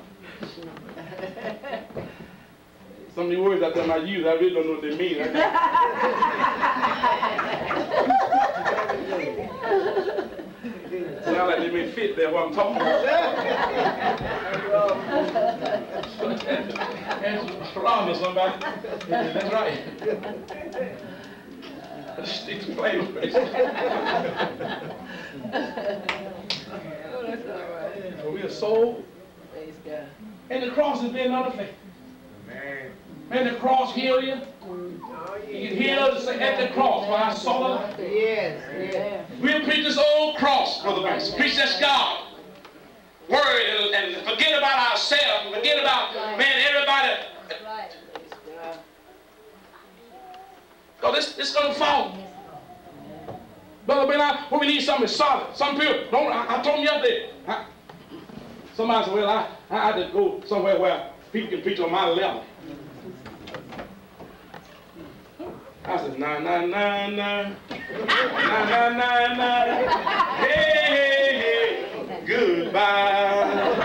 S13: Some of the words I tell I use, I really don't know what they mean. Sound like they may fit there what I'm talking about. That's wrong with somebody. That's right. Stick to plain words. So [laughs] we are so
S8: Praise God.
S13: and the cross is being under faith. And the cross heal you. You can heal us at the cross where I saw it.
S4: Yes, yes.
S13: We'll preach this old cross, Brother Banks. Preach this God. Word and, and forget about ourselves. Forget about, man, everybody. Oh, this this gonna fall. Brother Ben, what we need something solid. Some people don't. I, I told them yesterday. I, somebody said, "Well, I I had to go somewhere where people can preach on my level." I said, "Nah, nah, nah, nah, nah, nah, nah, nah. Hey, hey, hey, goodbye."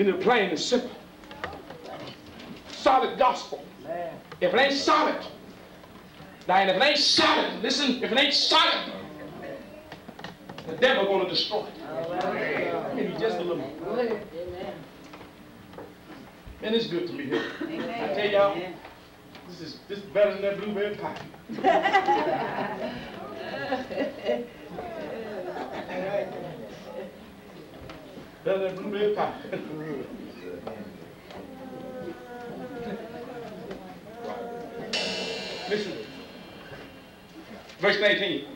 S13: We need plain and simple. Solid gospel. Man. If it ain't solid, now if it ain't solid, listen, if it ain't solid, the devil gonna destroy it. Maybe just a little. Man, it's good to be here. I tell y'all, this is this is better than that blueberry pie. [laughs] [laughs] Listen. Verse 19.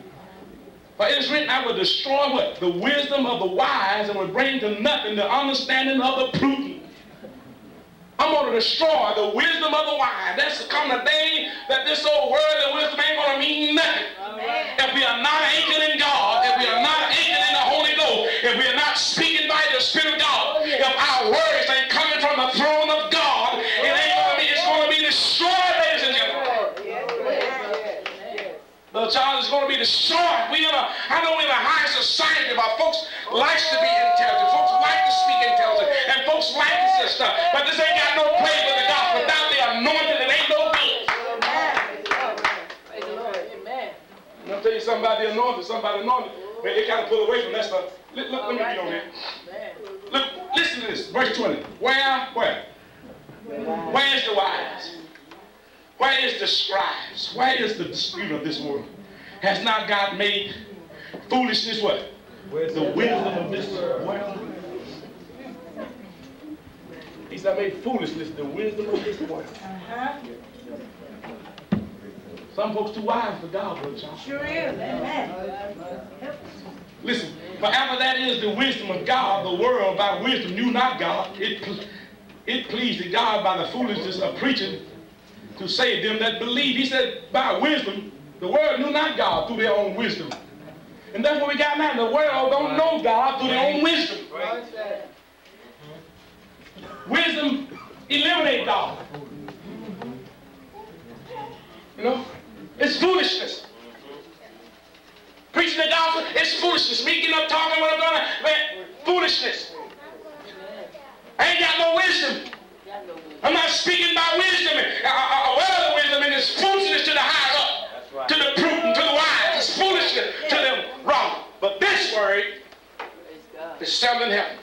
S13: For it is written, I will destroy what? The wisdom of the wise and will bring to nothing the understanding of the prudent. I'm going to destroy the wisdom of the wise. That's come the day that this old worldly wisdom ain't going to mean nothing. If we are not anchored in God, if we are not anchored is to destroyed. We in a, I know we're in a high society, but folks likes to be intelligent. Folks like to speak intelligent, and folks like this stuff. But this ain't got no place for the gospel. Without the anointing, it ain't no good. I'll tell you something about the anointing. Somebody anointed. Man, they kind of pull away from that stuff. Look, look, let me get on here. Look, listen to this. Verse 20. Where? Where? Where is the wise? Where is the scribes? Where is the dispute of this world? Has not God made foolishness what? The wisdom of this world. He's not made foolishness the wisdom of this world. Uh-huh. Some folks too wise for God, brother John.
S7: Sure is. Amen.
S13: Listen, for after that is the wisdom of God, the world by wisdom knew not God. It, pl- it pleased God by the foolishness of preaching to save them that believe. He said, by wisdom, the world knew not God through their own wisdom. And that's what we got now. The world don't know God through their own wisdom. Wisdom eliminate God. You know, it's foolishness. Preaching the gospel, it's foolishness. Speaking up talking what I'm doing, man, foolishness. I ain't got no wisdom. I'm not speaking by wisdom, a, a, a word of wisdom, and it's foolishness to the higher up, to the prudent, to the wise. It's foolishness to them wrong. But this word is something heaven.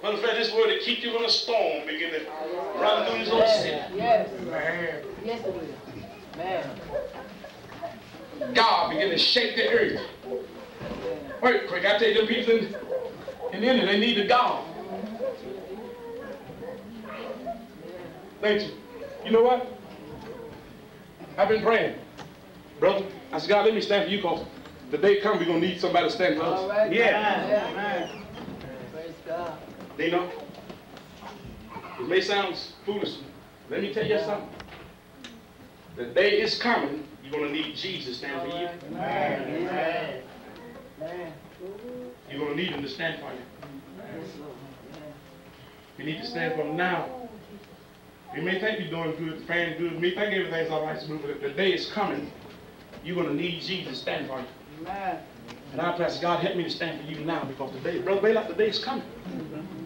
S13: Brother Fred, this word to keep you in a storm, begin to run through this old city.
S6: Yes.
S13: Man.
S6: Yes, it will. Man.
S13: God begin to shake the earth. Wait, quick, I tell you, them people in, in India, they need a God. Thank you. You know what? I've been praying. Brother, I said, God, let me stand for you because the day comes we're going to need somebody to stand for us.
S6: All right.
S13: Yeah.
S6: Yeah. Praise God.
S13: You know, it may sound foolish. Let me tell you something. The day is coming, you're going to need Jesus to stand for you.
S6: Amen. Amen.
S13: You're going to need him to stand for you. You need to stand for him now. You may think you're doing good, praying good. You may think everything's all right, smooth, but if the day is coming, you're going to need Jesus to stand for you.
S6: Amen.
S13: And I pray, God, help me to stand for you now because the day, Brother Blaylock, the day is coming.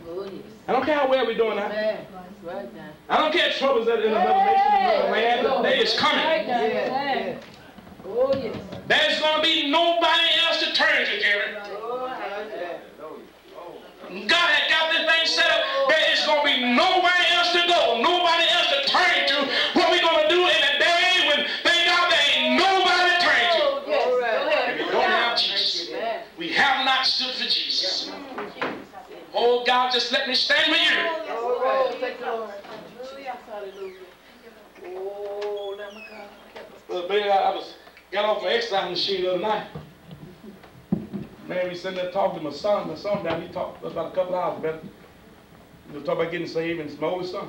S6: Oh, yes.
S13: I don't care how well we're doing now.
S6: Amen. Right now.
S13: I don't care if troubles that in another nation, another land. The day is coming.
S6: Right now. Yeah. Oh, yes.
S13: There's going to be nobody else to turn to, Jerry.
S6: Oh, hallelujah.
S13: God had got this thing set up. There is going to be nowhere else to go, nobody else to turn to. What we going to do in a day when, thank God, there ain't nobody to turn to.
S6: Oh, yes. Go ahead.
S13: If we don't have Jesus,
S6: Amen.
S13: we have not stood for Jesus. Oh, God, just let me stand with you.
S6: Oh, thank you, Lord. Hallelujah. Hallelujah. Oh, let me come.
S13: Well, baby, I, I was got off my exercise machine the other night. Man, we sitting there talking to my son. My son down, he talked about a couple hours about he was talking about getting saved, and it's my oldest son.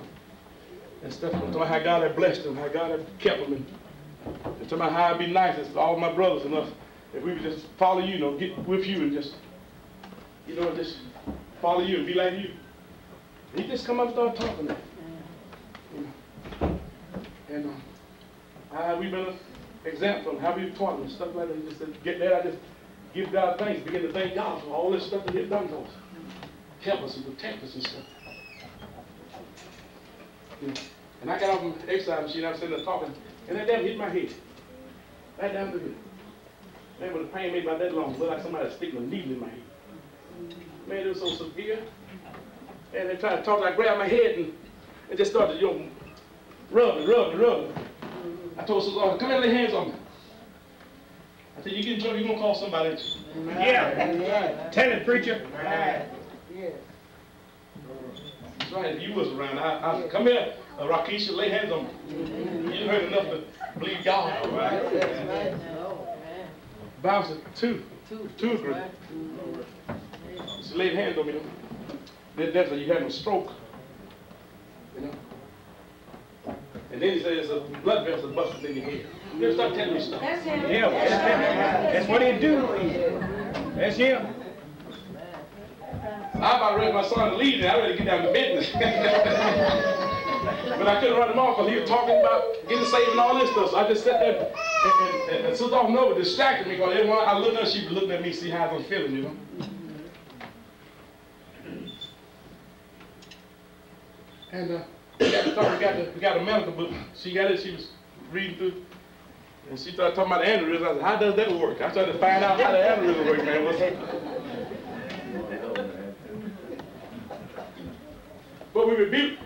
S13: And stuff, talking about how God had blessed him, how God had kept him, and, and talking about how it'd be nice if all my brothers and us, if we would just follow you, you know, get with you and just, you know, just follow you and be like you. He just come up and start talking to me. You know. And uh, uh, we've been an example of how we've taught and stuff like that. He just said, get there, I just give God thanks, begin to thank God for all this stuff that He's done for us. Help us and protect us and stuff. And I got off the exercise machine, I was sitting there talking, and that damn hit my head. Right down to here. Man, but the pain made about that long, looked like somebody was sticking a needle in my head. Man, it was so severe. And they tried to talk, I grabbed my head and, and just started, you know, rubbing, rubbing, rubbing. I told Sister Lord, come here and lay hands on me. I said, you get in trouble, you're going to call somebody. ain't you?"
S11: Yeah. Tell it, preacher.
S13: yeah That's right, if you was around, I, I said, come here, uh, Rakisha, lay hands on me. You heard enough to believe God. Bible said two. Two agree. She laid hands on me. Then that's you having a stroke. You know? And then he says a blood vessel busted in your head. Then start telling me stuff.
S9: That's him.
S11: Yeah, that's what he do. That's him.
S13: I about ready my son to leave and I ready to get down to business. [laughs] but I couldn't run him off because he was talking about getting saved and all this stuff. So I just sat there and, and, and, and Sister Nova distracted me because everyone I looked at her, she was looking at me, see how I was feeling, you know. And uh, we got talk, we got, the, we got a medical book. She got it, she was reading through. And she started talking about the aneurysm. I said, how does that work? I tried to find out how the aneurysm works, man. What's- But we rebuke.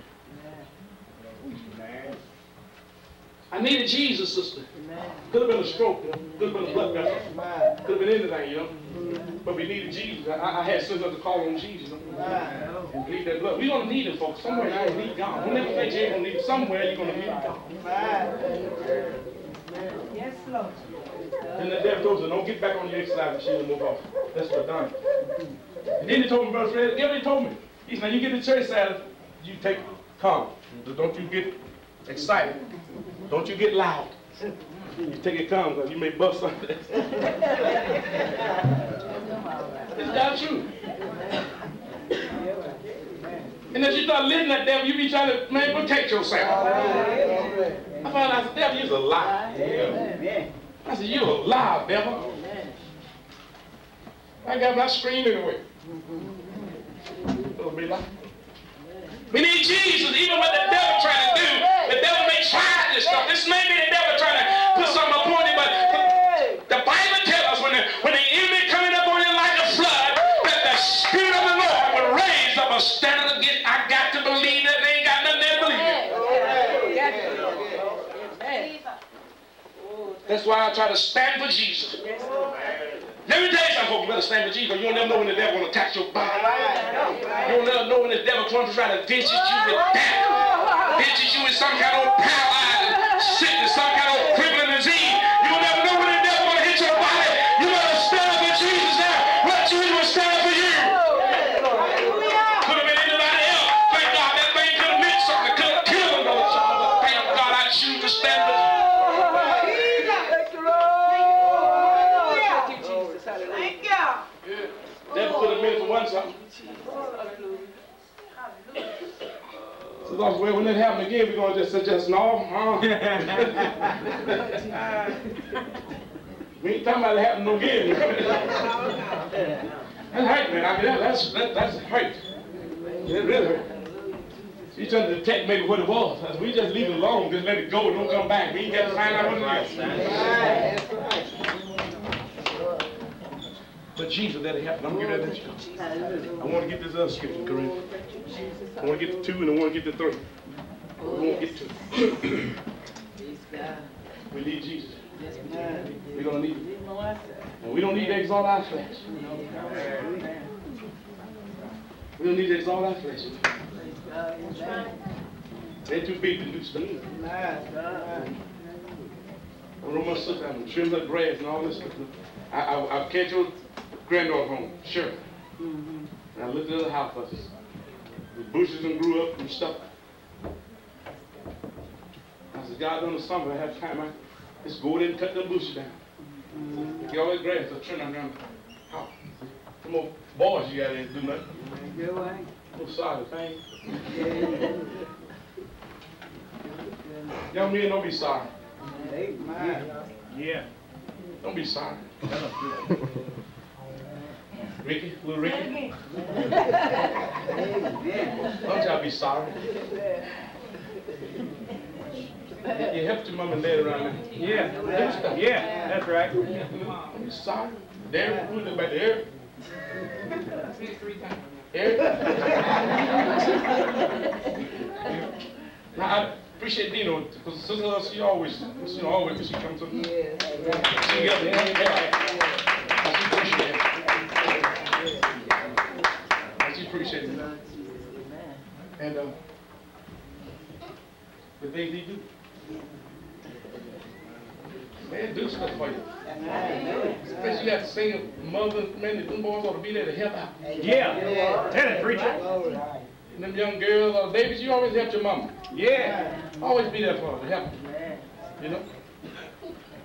S13: I needed Jesus, sister. Could have been a stroke, could have been a blood vessel, could have been anything, you know. But we needed Jesus. I, I had sense to call on Jesus. You know? And bleed that blood. We're gonna need him, folks. Somewhere you're gonna need God. Don't never think you ain't gonna need. Somewhere you're gonna need God.
S7: Yes, Lord.
S13: And the devil told us, don't get back on your exercise machine and move off. That's what done. And then he told me, Brother Fred, what he told me? He said, now you get to church Saturday, you take calm. Don't you get excited. Don't you get loud. You take it calm because you may bust something. [laughs] It's not true. [laughs] And as you start living that devil, you be trying to, man, protect yourself. I found out the devil, you's a lie. I said, you're a lie, devil. I got my screen anyway. It'll be like. We need Jesus, even what the devil trying to do. The devil That's why I try to stand for Jesus. Let me tell. You better stand for Jesus. You don't never know when the devil will attack your body. You don't never know when the devil comes to try to visit you with death. Visit you with some kind of paralyzed sickness, some kind of So well, when it happen again, we're gonna just suggest no. Uh. [laughs] [laughs] we ain't talking about it happening again. that hurt, man. I mean, that, that's that, that's hurt. It really hurt. You trying to detect maybe what it was. I said, We just leave it alone, just let it go, don't come back. We ain't got to find out what it is. But Jesus, let it happen. I'm gonna get that you. I want to get this other scripture, Corinne. I want to get to two and I want to get to three. We won't get to. we need Jesus. We're gonna need him. And we don't need to exalt our flesh. We don't need to exalt our flesh. They're too big to do stuff. I wrote my down and trim her grass and all this stuff. I, I, I catch your granddaughter home, sure. And I looked at the house houses. The bushes and grew up and stuff. I said, God, during the summer, I have time. I just go in and cut the bushes down. Get all that grass, I trim around the house. Some more boys you got in do nothing. No sorry thing. Young men, don't be sorry.
S11: Yeah.
S13: Don't be sorry. Ricky, little Ricky. Don't y'all be sorry. You helped your mom and dad around there.
S11: Yeah,
S13: Do stuff.
S11: yeah, that's right.
S13: Don't be sorry. Derek, who live back there? Eric? Now, I appreciate Dino, because sister, she always, she always, she comes to me. She got me, yeah. She appreciate it. She appreciate it. And, um, the things he do. Man, do stuff for you. Especially you have to sing, mother, man, the them boys ought to be there to help out.
S11: Yeah, tell it, preacher.
S13: And them young girls, or babies, you always help your mama.
S11: Yeah.
S13: Always be there for her, to help her. You know?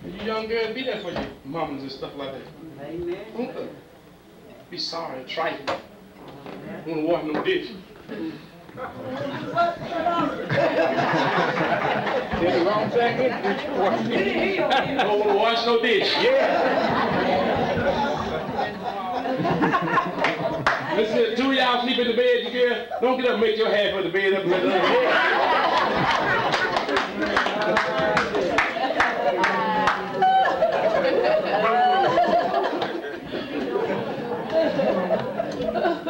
S13: And you young girls, be there for your mamas and stuff like that. Amen. Be sorry trifling. Want to wash no dishes.
S11: Did the wrong thing.
S13: Don't want to wash no dishes. Listen, two of y'all sleep in the bed, you. Don't get up and make your half for the bed up.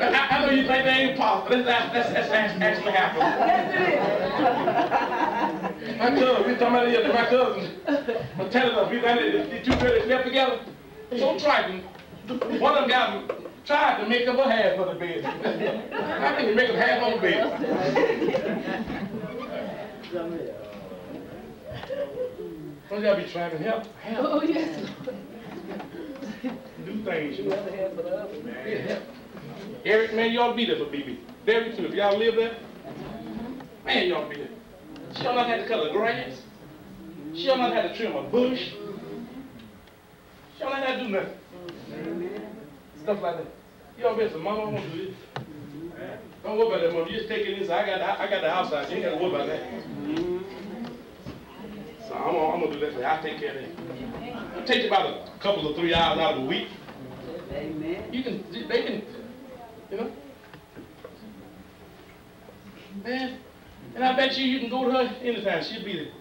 S13: I, I know you think that ain't possible. Let's, ask- let's, let's ask, actually happen. My cousin, we talking about the other, my cousin was telling us, we got the, the two girls slept together. So trifling. One of them got tried to make up a half of the bed. How can you make up half of the bed? Don't y'all be trying to help? Help.
S2: Oh, yes.
S13: Do things, you know. Yeah, help. Eric, man, you ought to be there for BB. Derek, too, if y'all live there, man, you ought to be there. She don't know how to cut the grass. She don't know how to trim a bush. She don't know how to do nothing. Stuff like that. Y'all be some mama, I want to do this. Don't worry about that, mama. You just take it inside. I got, the- I got the house out. You ain't got to worry about that. So I'm gonna, I'm gonna do that for you. I'll take care of that. It'll take you about a couple of three hours out of the week. Amen. You can, they can, you know. Man, and I bet you you can go to her anytime. She'll be there.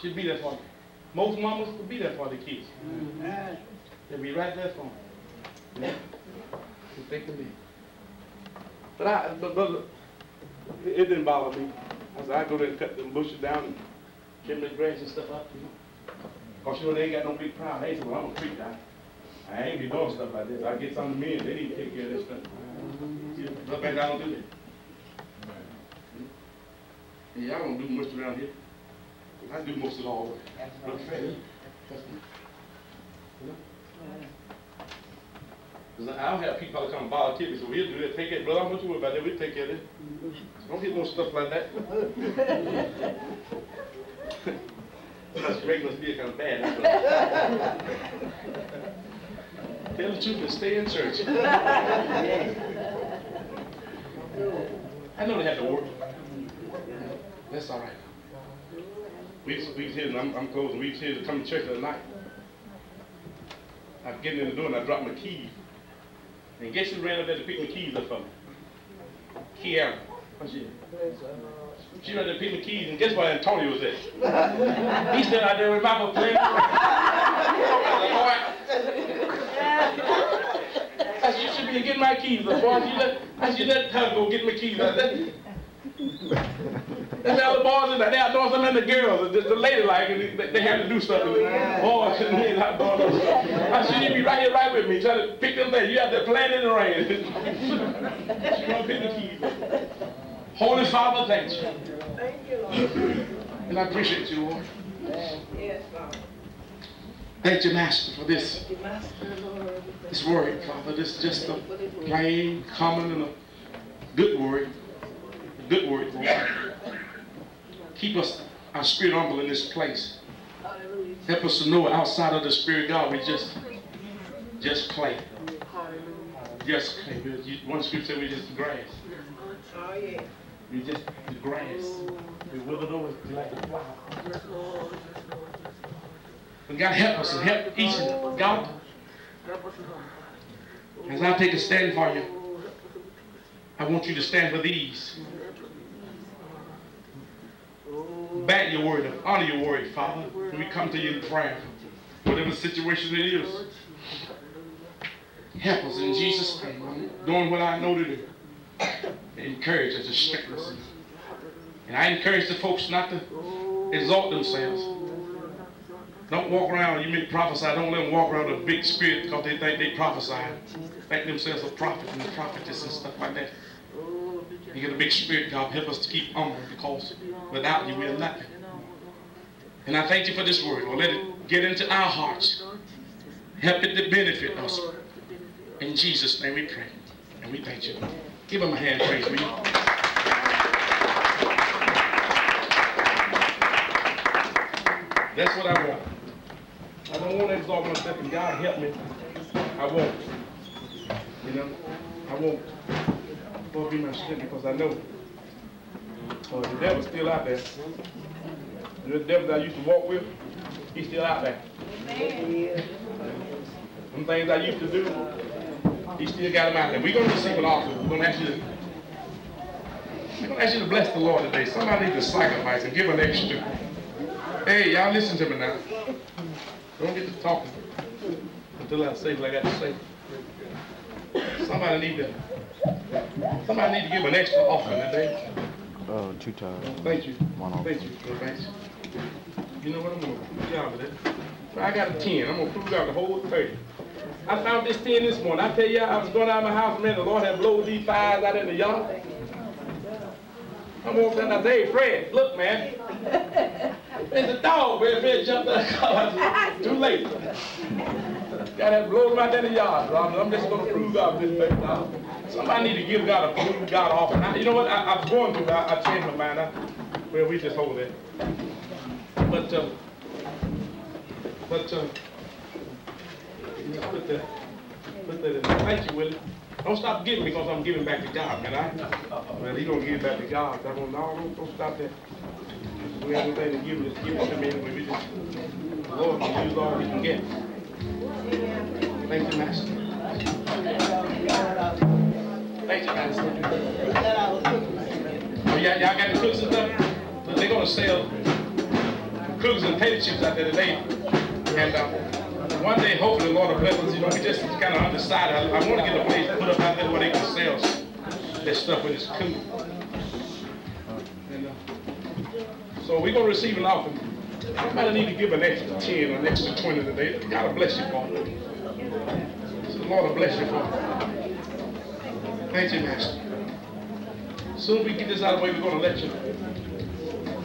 S13: She'll be there for you. Most mamas will be there for the kids. They'll be right there for them. If they can be. But I, but, but it, didn't bother me. I said, I go there and cut them bushes down and trim the grass and stuff up, you know. Cause you know, they ain't got no big crowd. They say, well, I'm a freak guy. I ain't be doing stuff like this. I get some men, they need to take care of this stuff. Yeah, But back, I don't do that. Yeah, y'all don't do much around here. I do most of all. Look fair. That's me. You know? Cause I don't have people that come volunteer me, so we'll do that, take it, brother, I'm not worried about that, we'll take care of it. Don't get no stuff like that. [laughs] That's making us feel kind of bad. Tell the truth and stay in church. [laughs] I know they had to work. That's all right. We was, we was here, and I'm, I'm closing, we was here to come to church other night. I was getting in the door and I dropped my keys. And guess who ran up there to pick my keys up for me? Kiara. What's she? She ran there to pick my keys, and guess where Antonio was at? [laughs] he stood out there with my playing. [laughs] I said, you should be getting my keys, the boy. You let, I said, you let her go get my keys. I said, and the other boys there, they are doing something in the girls, the, the lady like, and they, they had to do something. Boys and men not doing no stuff. I said, you be right here, right with me, trying to pick them things. You have to plan in the rain. [laughs] she gonna pick the keys. Holy Father, thank you.
S4: Thank you, Lord.
S13: And I appreciate you, Lord.
S4: Yes, Lord.
S13: Thank you, Master, for this,
S4: Thank you, Master, Lord.
S13: this word, Father. This just a plain, common, and a good word. A good word, Lord. Keep us, our spirit humble in this place. Help us to know outside of the Spirit God, we just, just.
S4: Hallelujah.
S13: Just you- One scripture said we just grass.
S4: Oh.
S13: We just the grass. Oh. We withered over like the flower. But God help us and help each and God, As I take a stand for you, I want you to stand for these. Back your word, up. honor your word, Father. When we come to you in prayer, whatever situation it is, help us in Jesus' name. Doing what I know to do. Encourage us to strengthen us. And I encourage the folks not to exalt themselves. Don't walk around, you may prophesy, don't let them walk around with a big spirit because they think they prophesy. Think themselves a prophet and a prophetess and stuff like that. You get a big spirit, God, help us to keep humble because without you we are nothing. And I thank you for this word. Lord, let it get into our hearts. Help it to benefit us. In Jesus' name we pray. And we thank you. Give him a hand, praise me. That's what I want. I don't want to exalt myself and God help me. I won't. You know, I won't. Lord be my strength because I know uh, the devil's still out there. The devil that I used to walk with, he's still out there. Some things I used to do, he still got them out there. We're going to receive an offering. We're going to ask you to, we're going to ask you to bless the Lord today. Somebody needs to sacrifice and give an extra. Hey, y'all listen to me now. Don't get to talking until I say what I got to say. Somebody need to, somebody need to give an extra offering today.
S12: Uh, two times.
S13: Thank you.
S12: One off.
S13: Thank you. Well, thanks. You know what? I'm gonna prove y'all with it. I got a 10. I'm gonna prove y'all the whole 30. I found this 10 this morning. I tell you, I was going out of my house, man, the Lord had blown these fires out in the yard. I'm walking down, say, hey, Fred, look, man. There's a dog, man. Fred jumped out of the car. Too late. Got that blow there in the yard, Robert. I'm just gonna prove God this thing now. Somebody need to give God a prove God offering. I, you know what? I, I'm going to. I, I changed my mind. I, well, we just hold it. But, uh, but, uh, put that, put that in. Thank you, Willie. Don't stop giving because I'm giving back to God, man. I, well, he gonna give back to God. I don't, no, don't, don't stop that. We have anything to give, just give it to me. and We just, Lord can use all we can get. Thank you, Master. Thank you, Master. Oh, y'all, y'all got the cooks and stuff? They're gonna sell cookies and potato chips out there today. And uh, one day, hopefully, the Lord will bless us. You know, we just kind of undecided. I, I want to get a place put up out there where they can sell that stuff when it's cool. And, uh, so we're gonna receive an offering. Somebody need to give an extra 10 or an extra 20 today. God bless you Father. So the Lord will bless you Father. Thank you, Master. Soon as we get this out of the way, we're going to let you.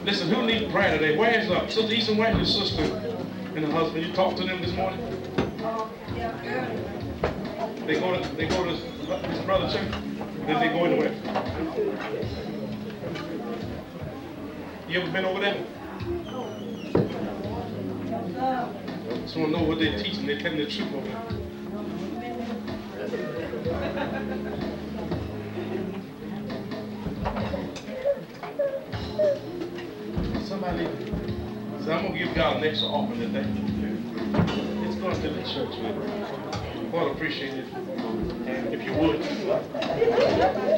S13: Listen, who needs prayer today? Where's up? Sister Easton, where's your sister and the husband? You talked to them this morning? They go to they go to this brother church? Then they go anywhere? You ever been over there? Just want to know what they're teaching. They're telling the truth over there. Somebody, so I'm gonna give God an extra offering today. It's going to the church, man. Lord, appreciate it. And if you would.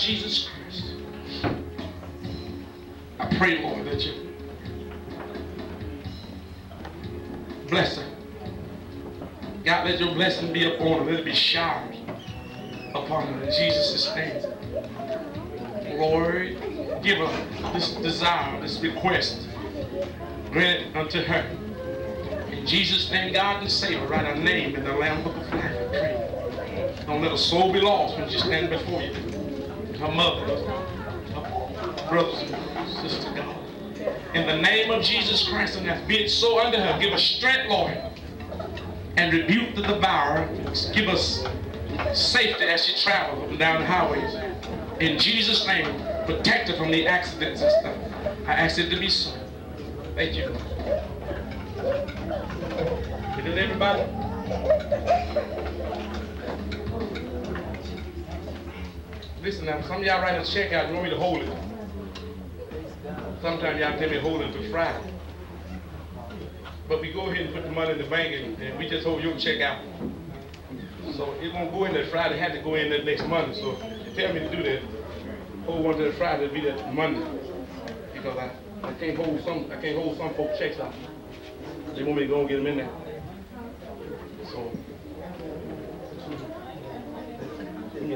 S13: Jesus Christ, I pray, Lord, that you bless her. God, let your blessing be upon her. Let it be showered upon her in Jesus' name. Lord, give her this desire, this request. Grant it unto her. In Jesus' name, God and Savior, write her name in the Lamb Book of Life. Don't let a soul be lost when she stands before you. Her mother, her brothers, sister, God. In the name of Jesus Christ, and that be it so unto her. Give her strength, Lord, and rebuke the devourer. Give us safety as she travels up and down the highways. In Jesus' name, protect her from the accidents and stuff. I ask it to be so. Thank you. Is it everybody? Listen now, some of y'all write a check out, you want me to hold it. Sometimes y'all tell me to hold it until Friday. But we go ahead and put the money in the bank and, and we just hold your check out. So it won't go in that Friday, it had to go in that next Monday. So you tell me to do that, hold one to the Friday, it'll be that Monday. Because I, I can't hold some, I can't hold some folks' checks out. They want me to go and get them in there. So.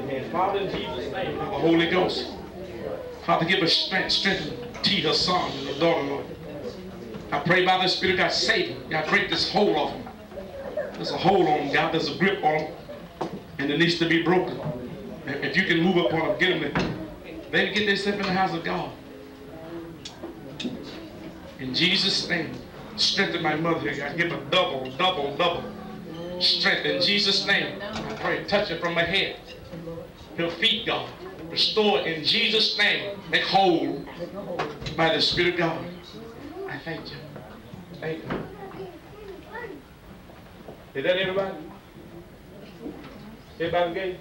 S13: Hand. Father, in Jesus' name, the Holy Ghost. Father, give us strength, strengthen T, her son, and her daughter, Lord. I pray by the Spirit, God, save them. God, break this hold off them. There's a hold on them, God. There's a grip on them. And it needs to be broken. If you can move upon them, get them there. They can get themselves in the house of God. In Jesus' name, strengthen my mother here, God. Give her double, double, double strength. In Jesus' name, I pray, touch her from her head, her feet, God. Restore in Jesus' name. Make whole by the Spirit of God. I thank you. Thank you. Is that everybody? Everybody gave?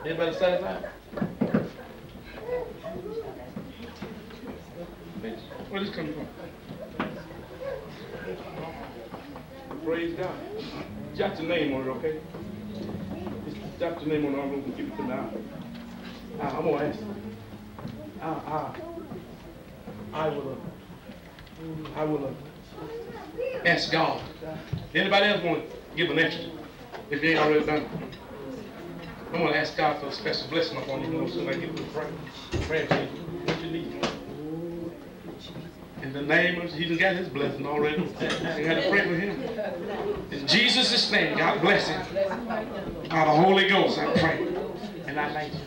S13: Everybody satisfied? Where this coming from? Praise God. Jot your name on it, okay? Jot your name on. I'm going to give it to now. I, ah, I'm going to ask. I, I, I will, I will uh, ask God. Anybody else want to give an extra? If they ain't already done. I'm going to ask God for a special blessing upon you. You soon I get to pray. Pray to you. What you need. In the name of Jesus, got his blessing already. I got to pray for him. In Jesus' name, God bless him. By the Holy Ghost, I pray. And I thank you.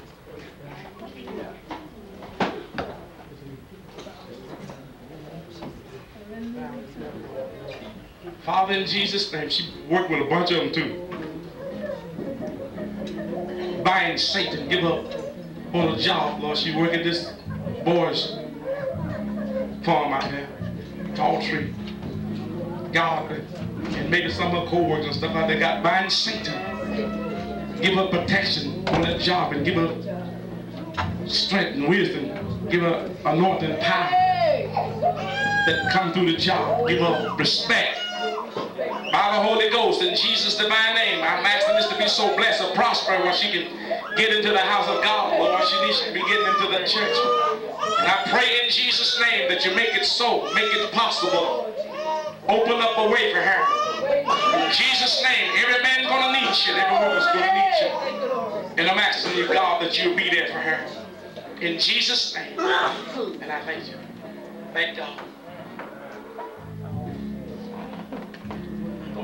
S13: Father, in Jesus' name, she worked with a bunch of them too. Bind Satan, give up on a job, Lord. She work at this boy's farm out there, tall tree. God, and maybe some of her co-workers and stuff like that, got bind Satan. Give her protection on that job and give her strength and wisdom. Give her anointing power that come through the job. Give her respect. By the Holy Ghost, in Jesus' divine name, I'm asking this to be so blessed and prosper where she can get into the house of God, Lord. She needs to be getting into the church. And I pray in Jesus' name that you make it so, make it possible. Open up a way for her. In Jesus' name, every man's to need you, and every woman's to need you. And I'm asking you, God, that you'll be there for her. In Jesus' name. And I thank you. Thank God.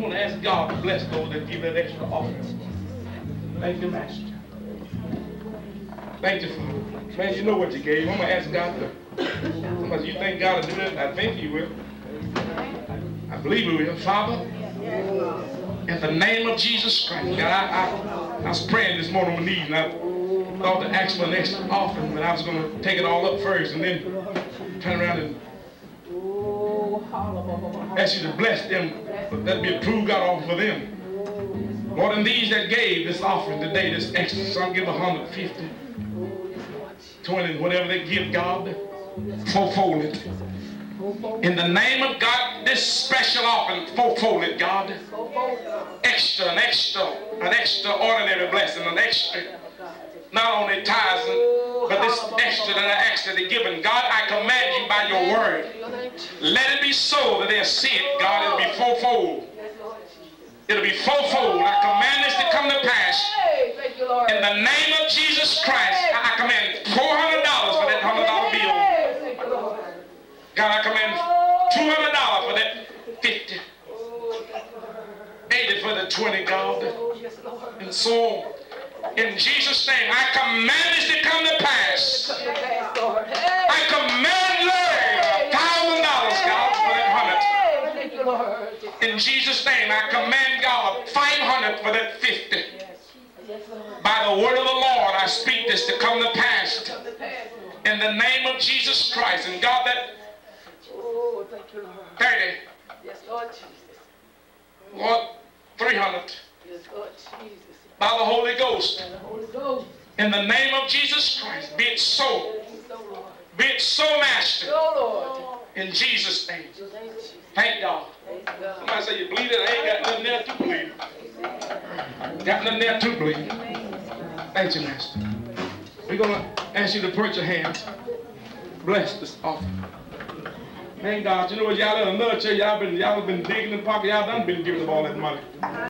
S13: Want to ask God to bless those that give that extra offering. Thank you, Master. Thank you, Father. Man, you know what you gave. I'm going to ask God to. Because you think God will do it, I think He will. I believe He will. Father, in the name of Jesus Christ, God, I, I, I was praying this morning on my knees, and I thought to ask for an extra offering, but I was going to take it all up first and then turn around and ask you to bless them. That'd be a true God offer for them. More than these that gave this offering today, this extra. Some give 150, 20, whatever they give God, fourfold it. In the name of God, this special offering, fourfold it, God. Extra, an extra, an extraordinary blessing, an extra. Not only tithes, but this extra that I they given. God, I command you by your word. Let it be so that they'll see it, God. It'll be fourfold. It'll be fourfold. I command this to come to pass. In the name of Jesus Christ, I command $400 for that $100 bill. God, I command $200 for that 50 80 for the 20, God. And so on. In Jesus' name, I command this to come to pass. I command Lord, thousand dollars, God, for that hundred. In Jesus' name, I command God 500 for that 50. By the word of the Lord, I speak this to come to pass. In the name of Jesus Christ. And God, that 30.
S8: Yes, Lord Jesus.
S13: Lord, 300.
S8: Yes, Lord Jesus.
S13: By the Holy Ghost.
S8: And the Holy Ghost.
S13: In the name of Jesus Christ, be it so. Be it so, Master. In Jesus' name.
S8: Thank.
S13: Thank God.
S8: Thank.
S13: Somebody say you believe it. I ain't got nothing there to believe. Got nothing there to believe. Thank you, Master. We're going to ask you to put your hands. Bless this offering. Man, God, you know what? Y'all in another church, y'all been, y'all been digging in the pocket. Y'all done been giving up all that money.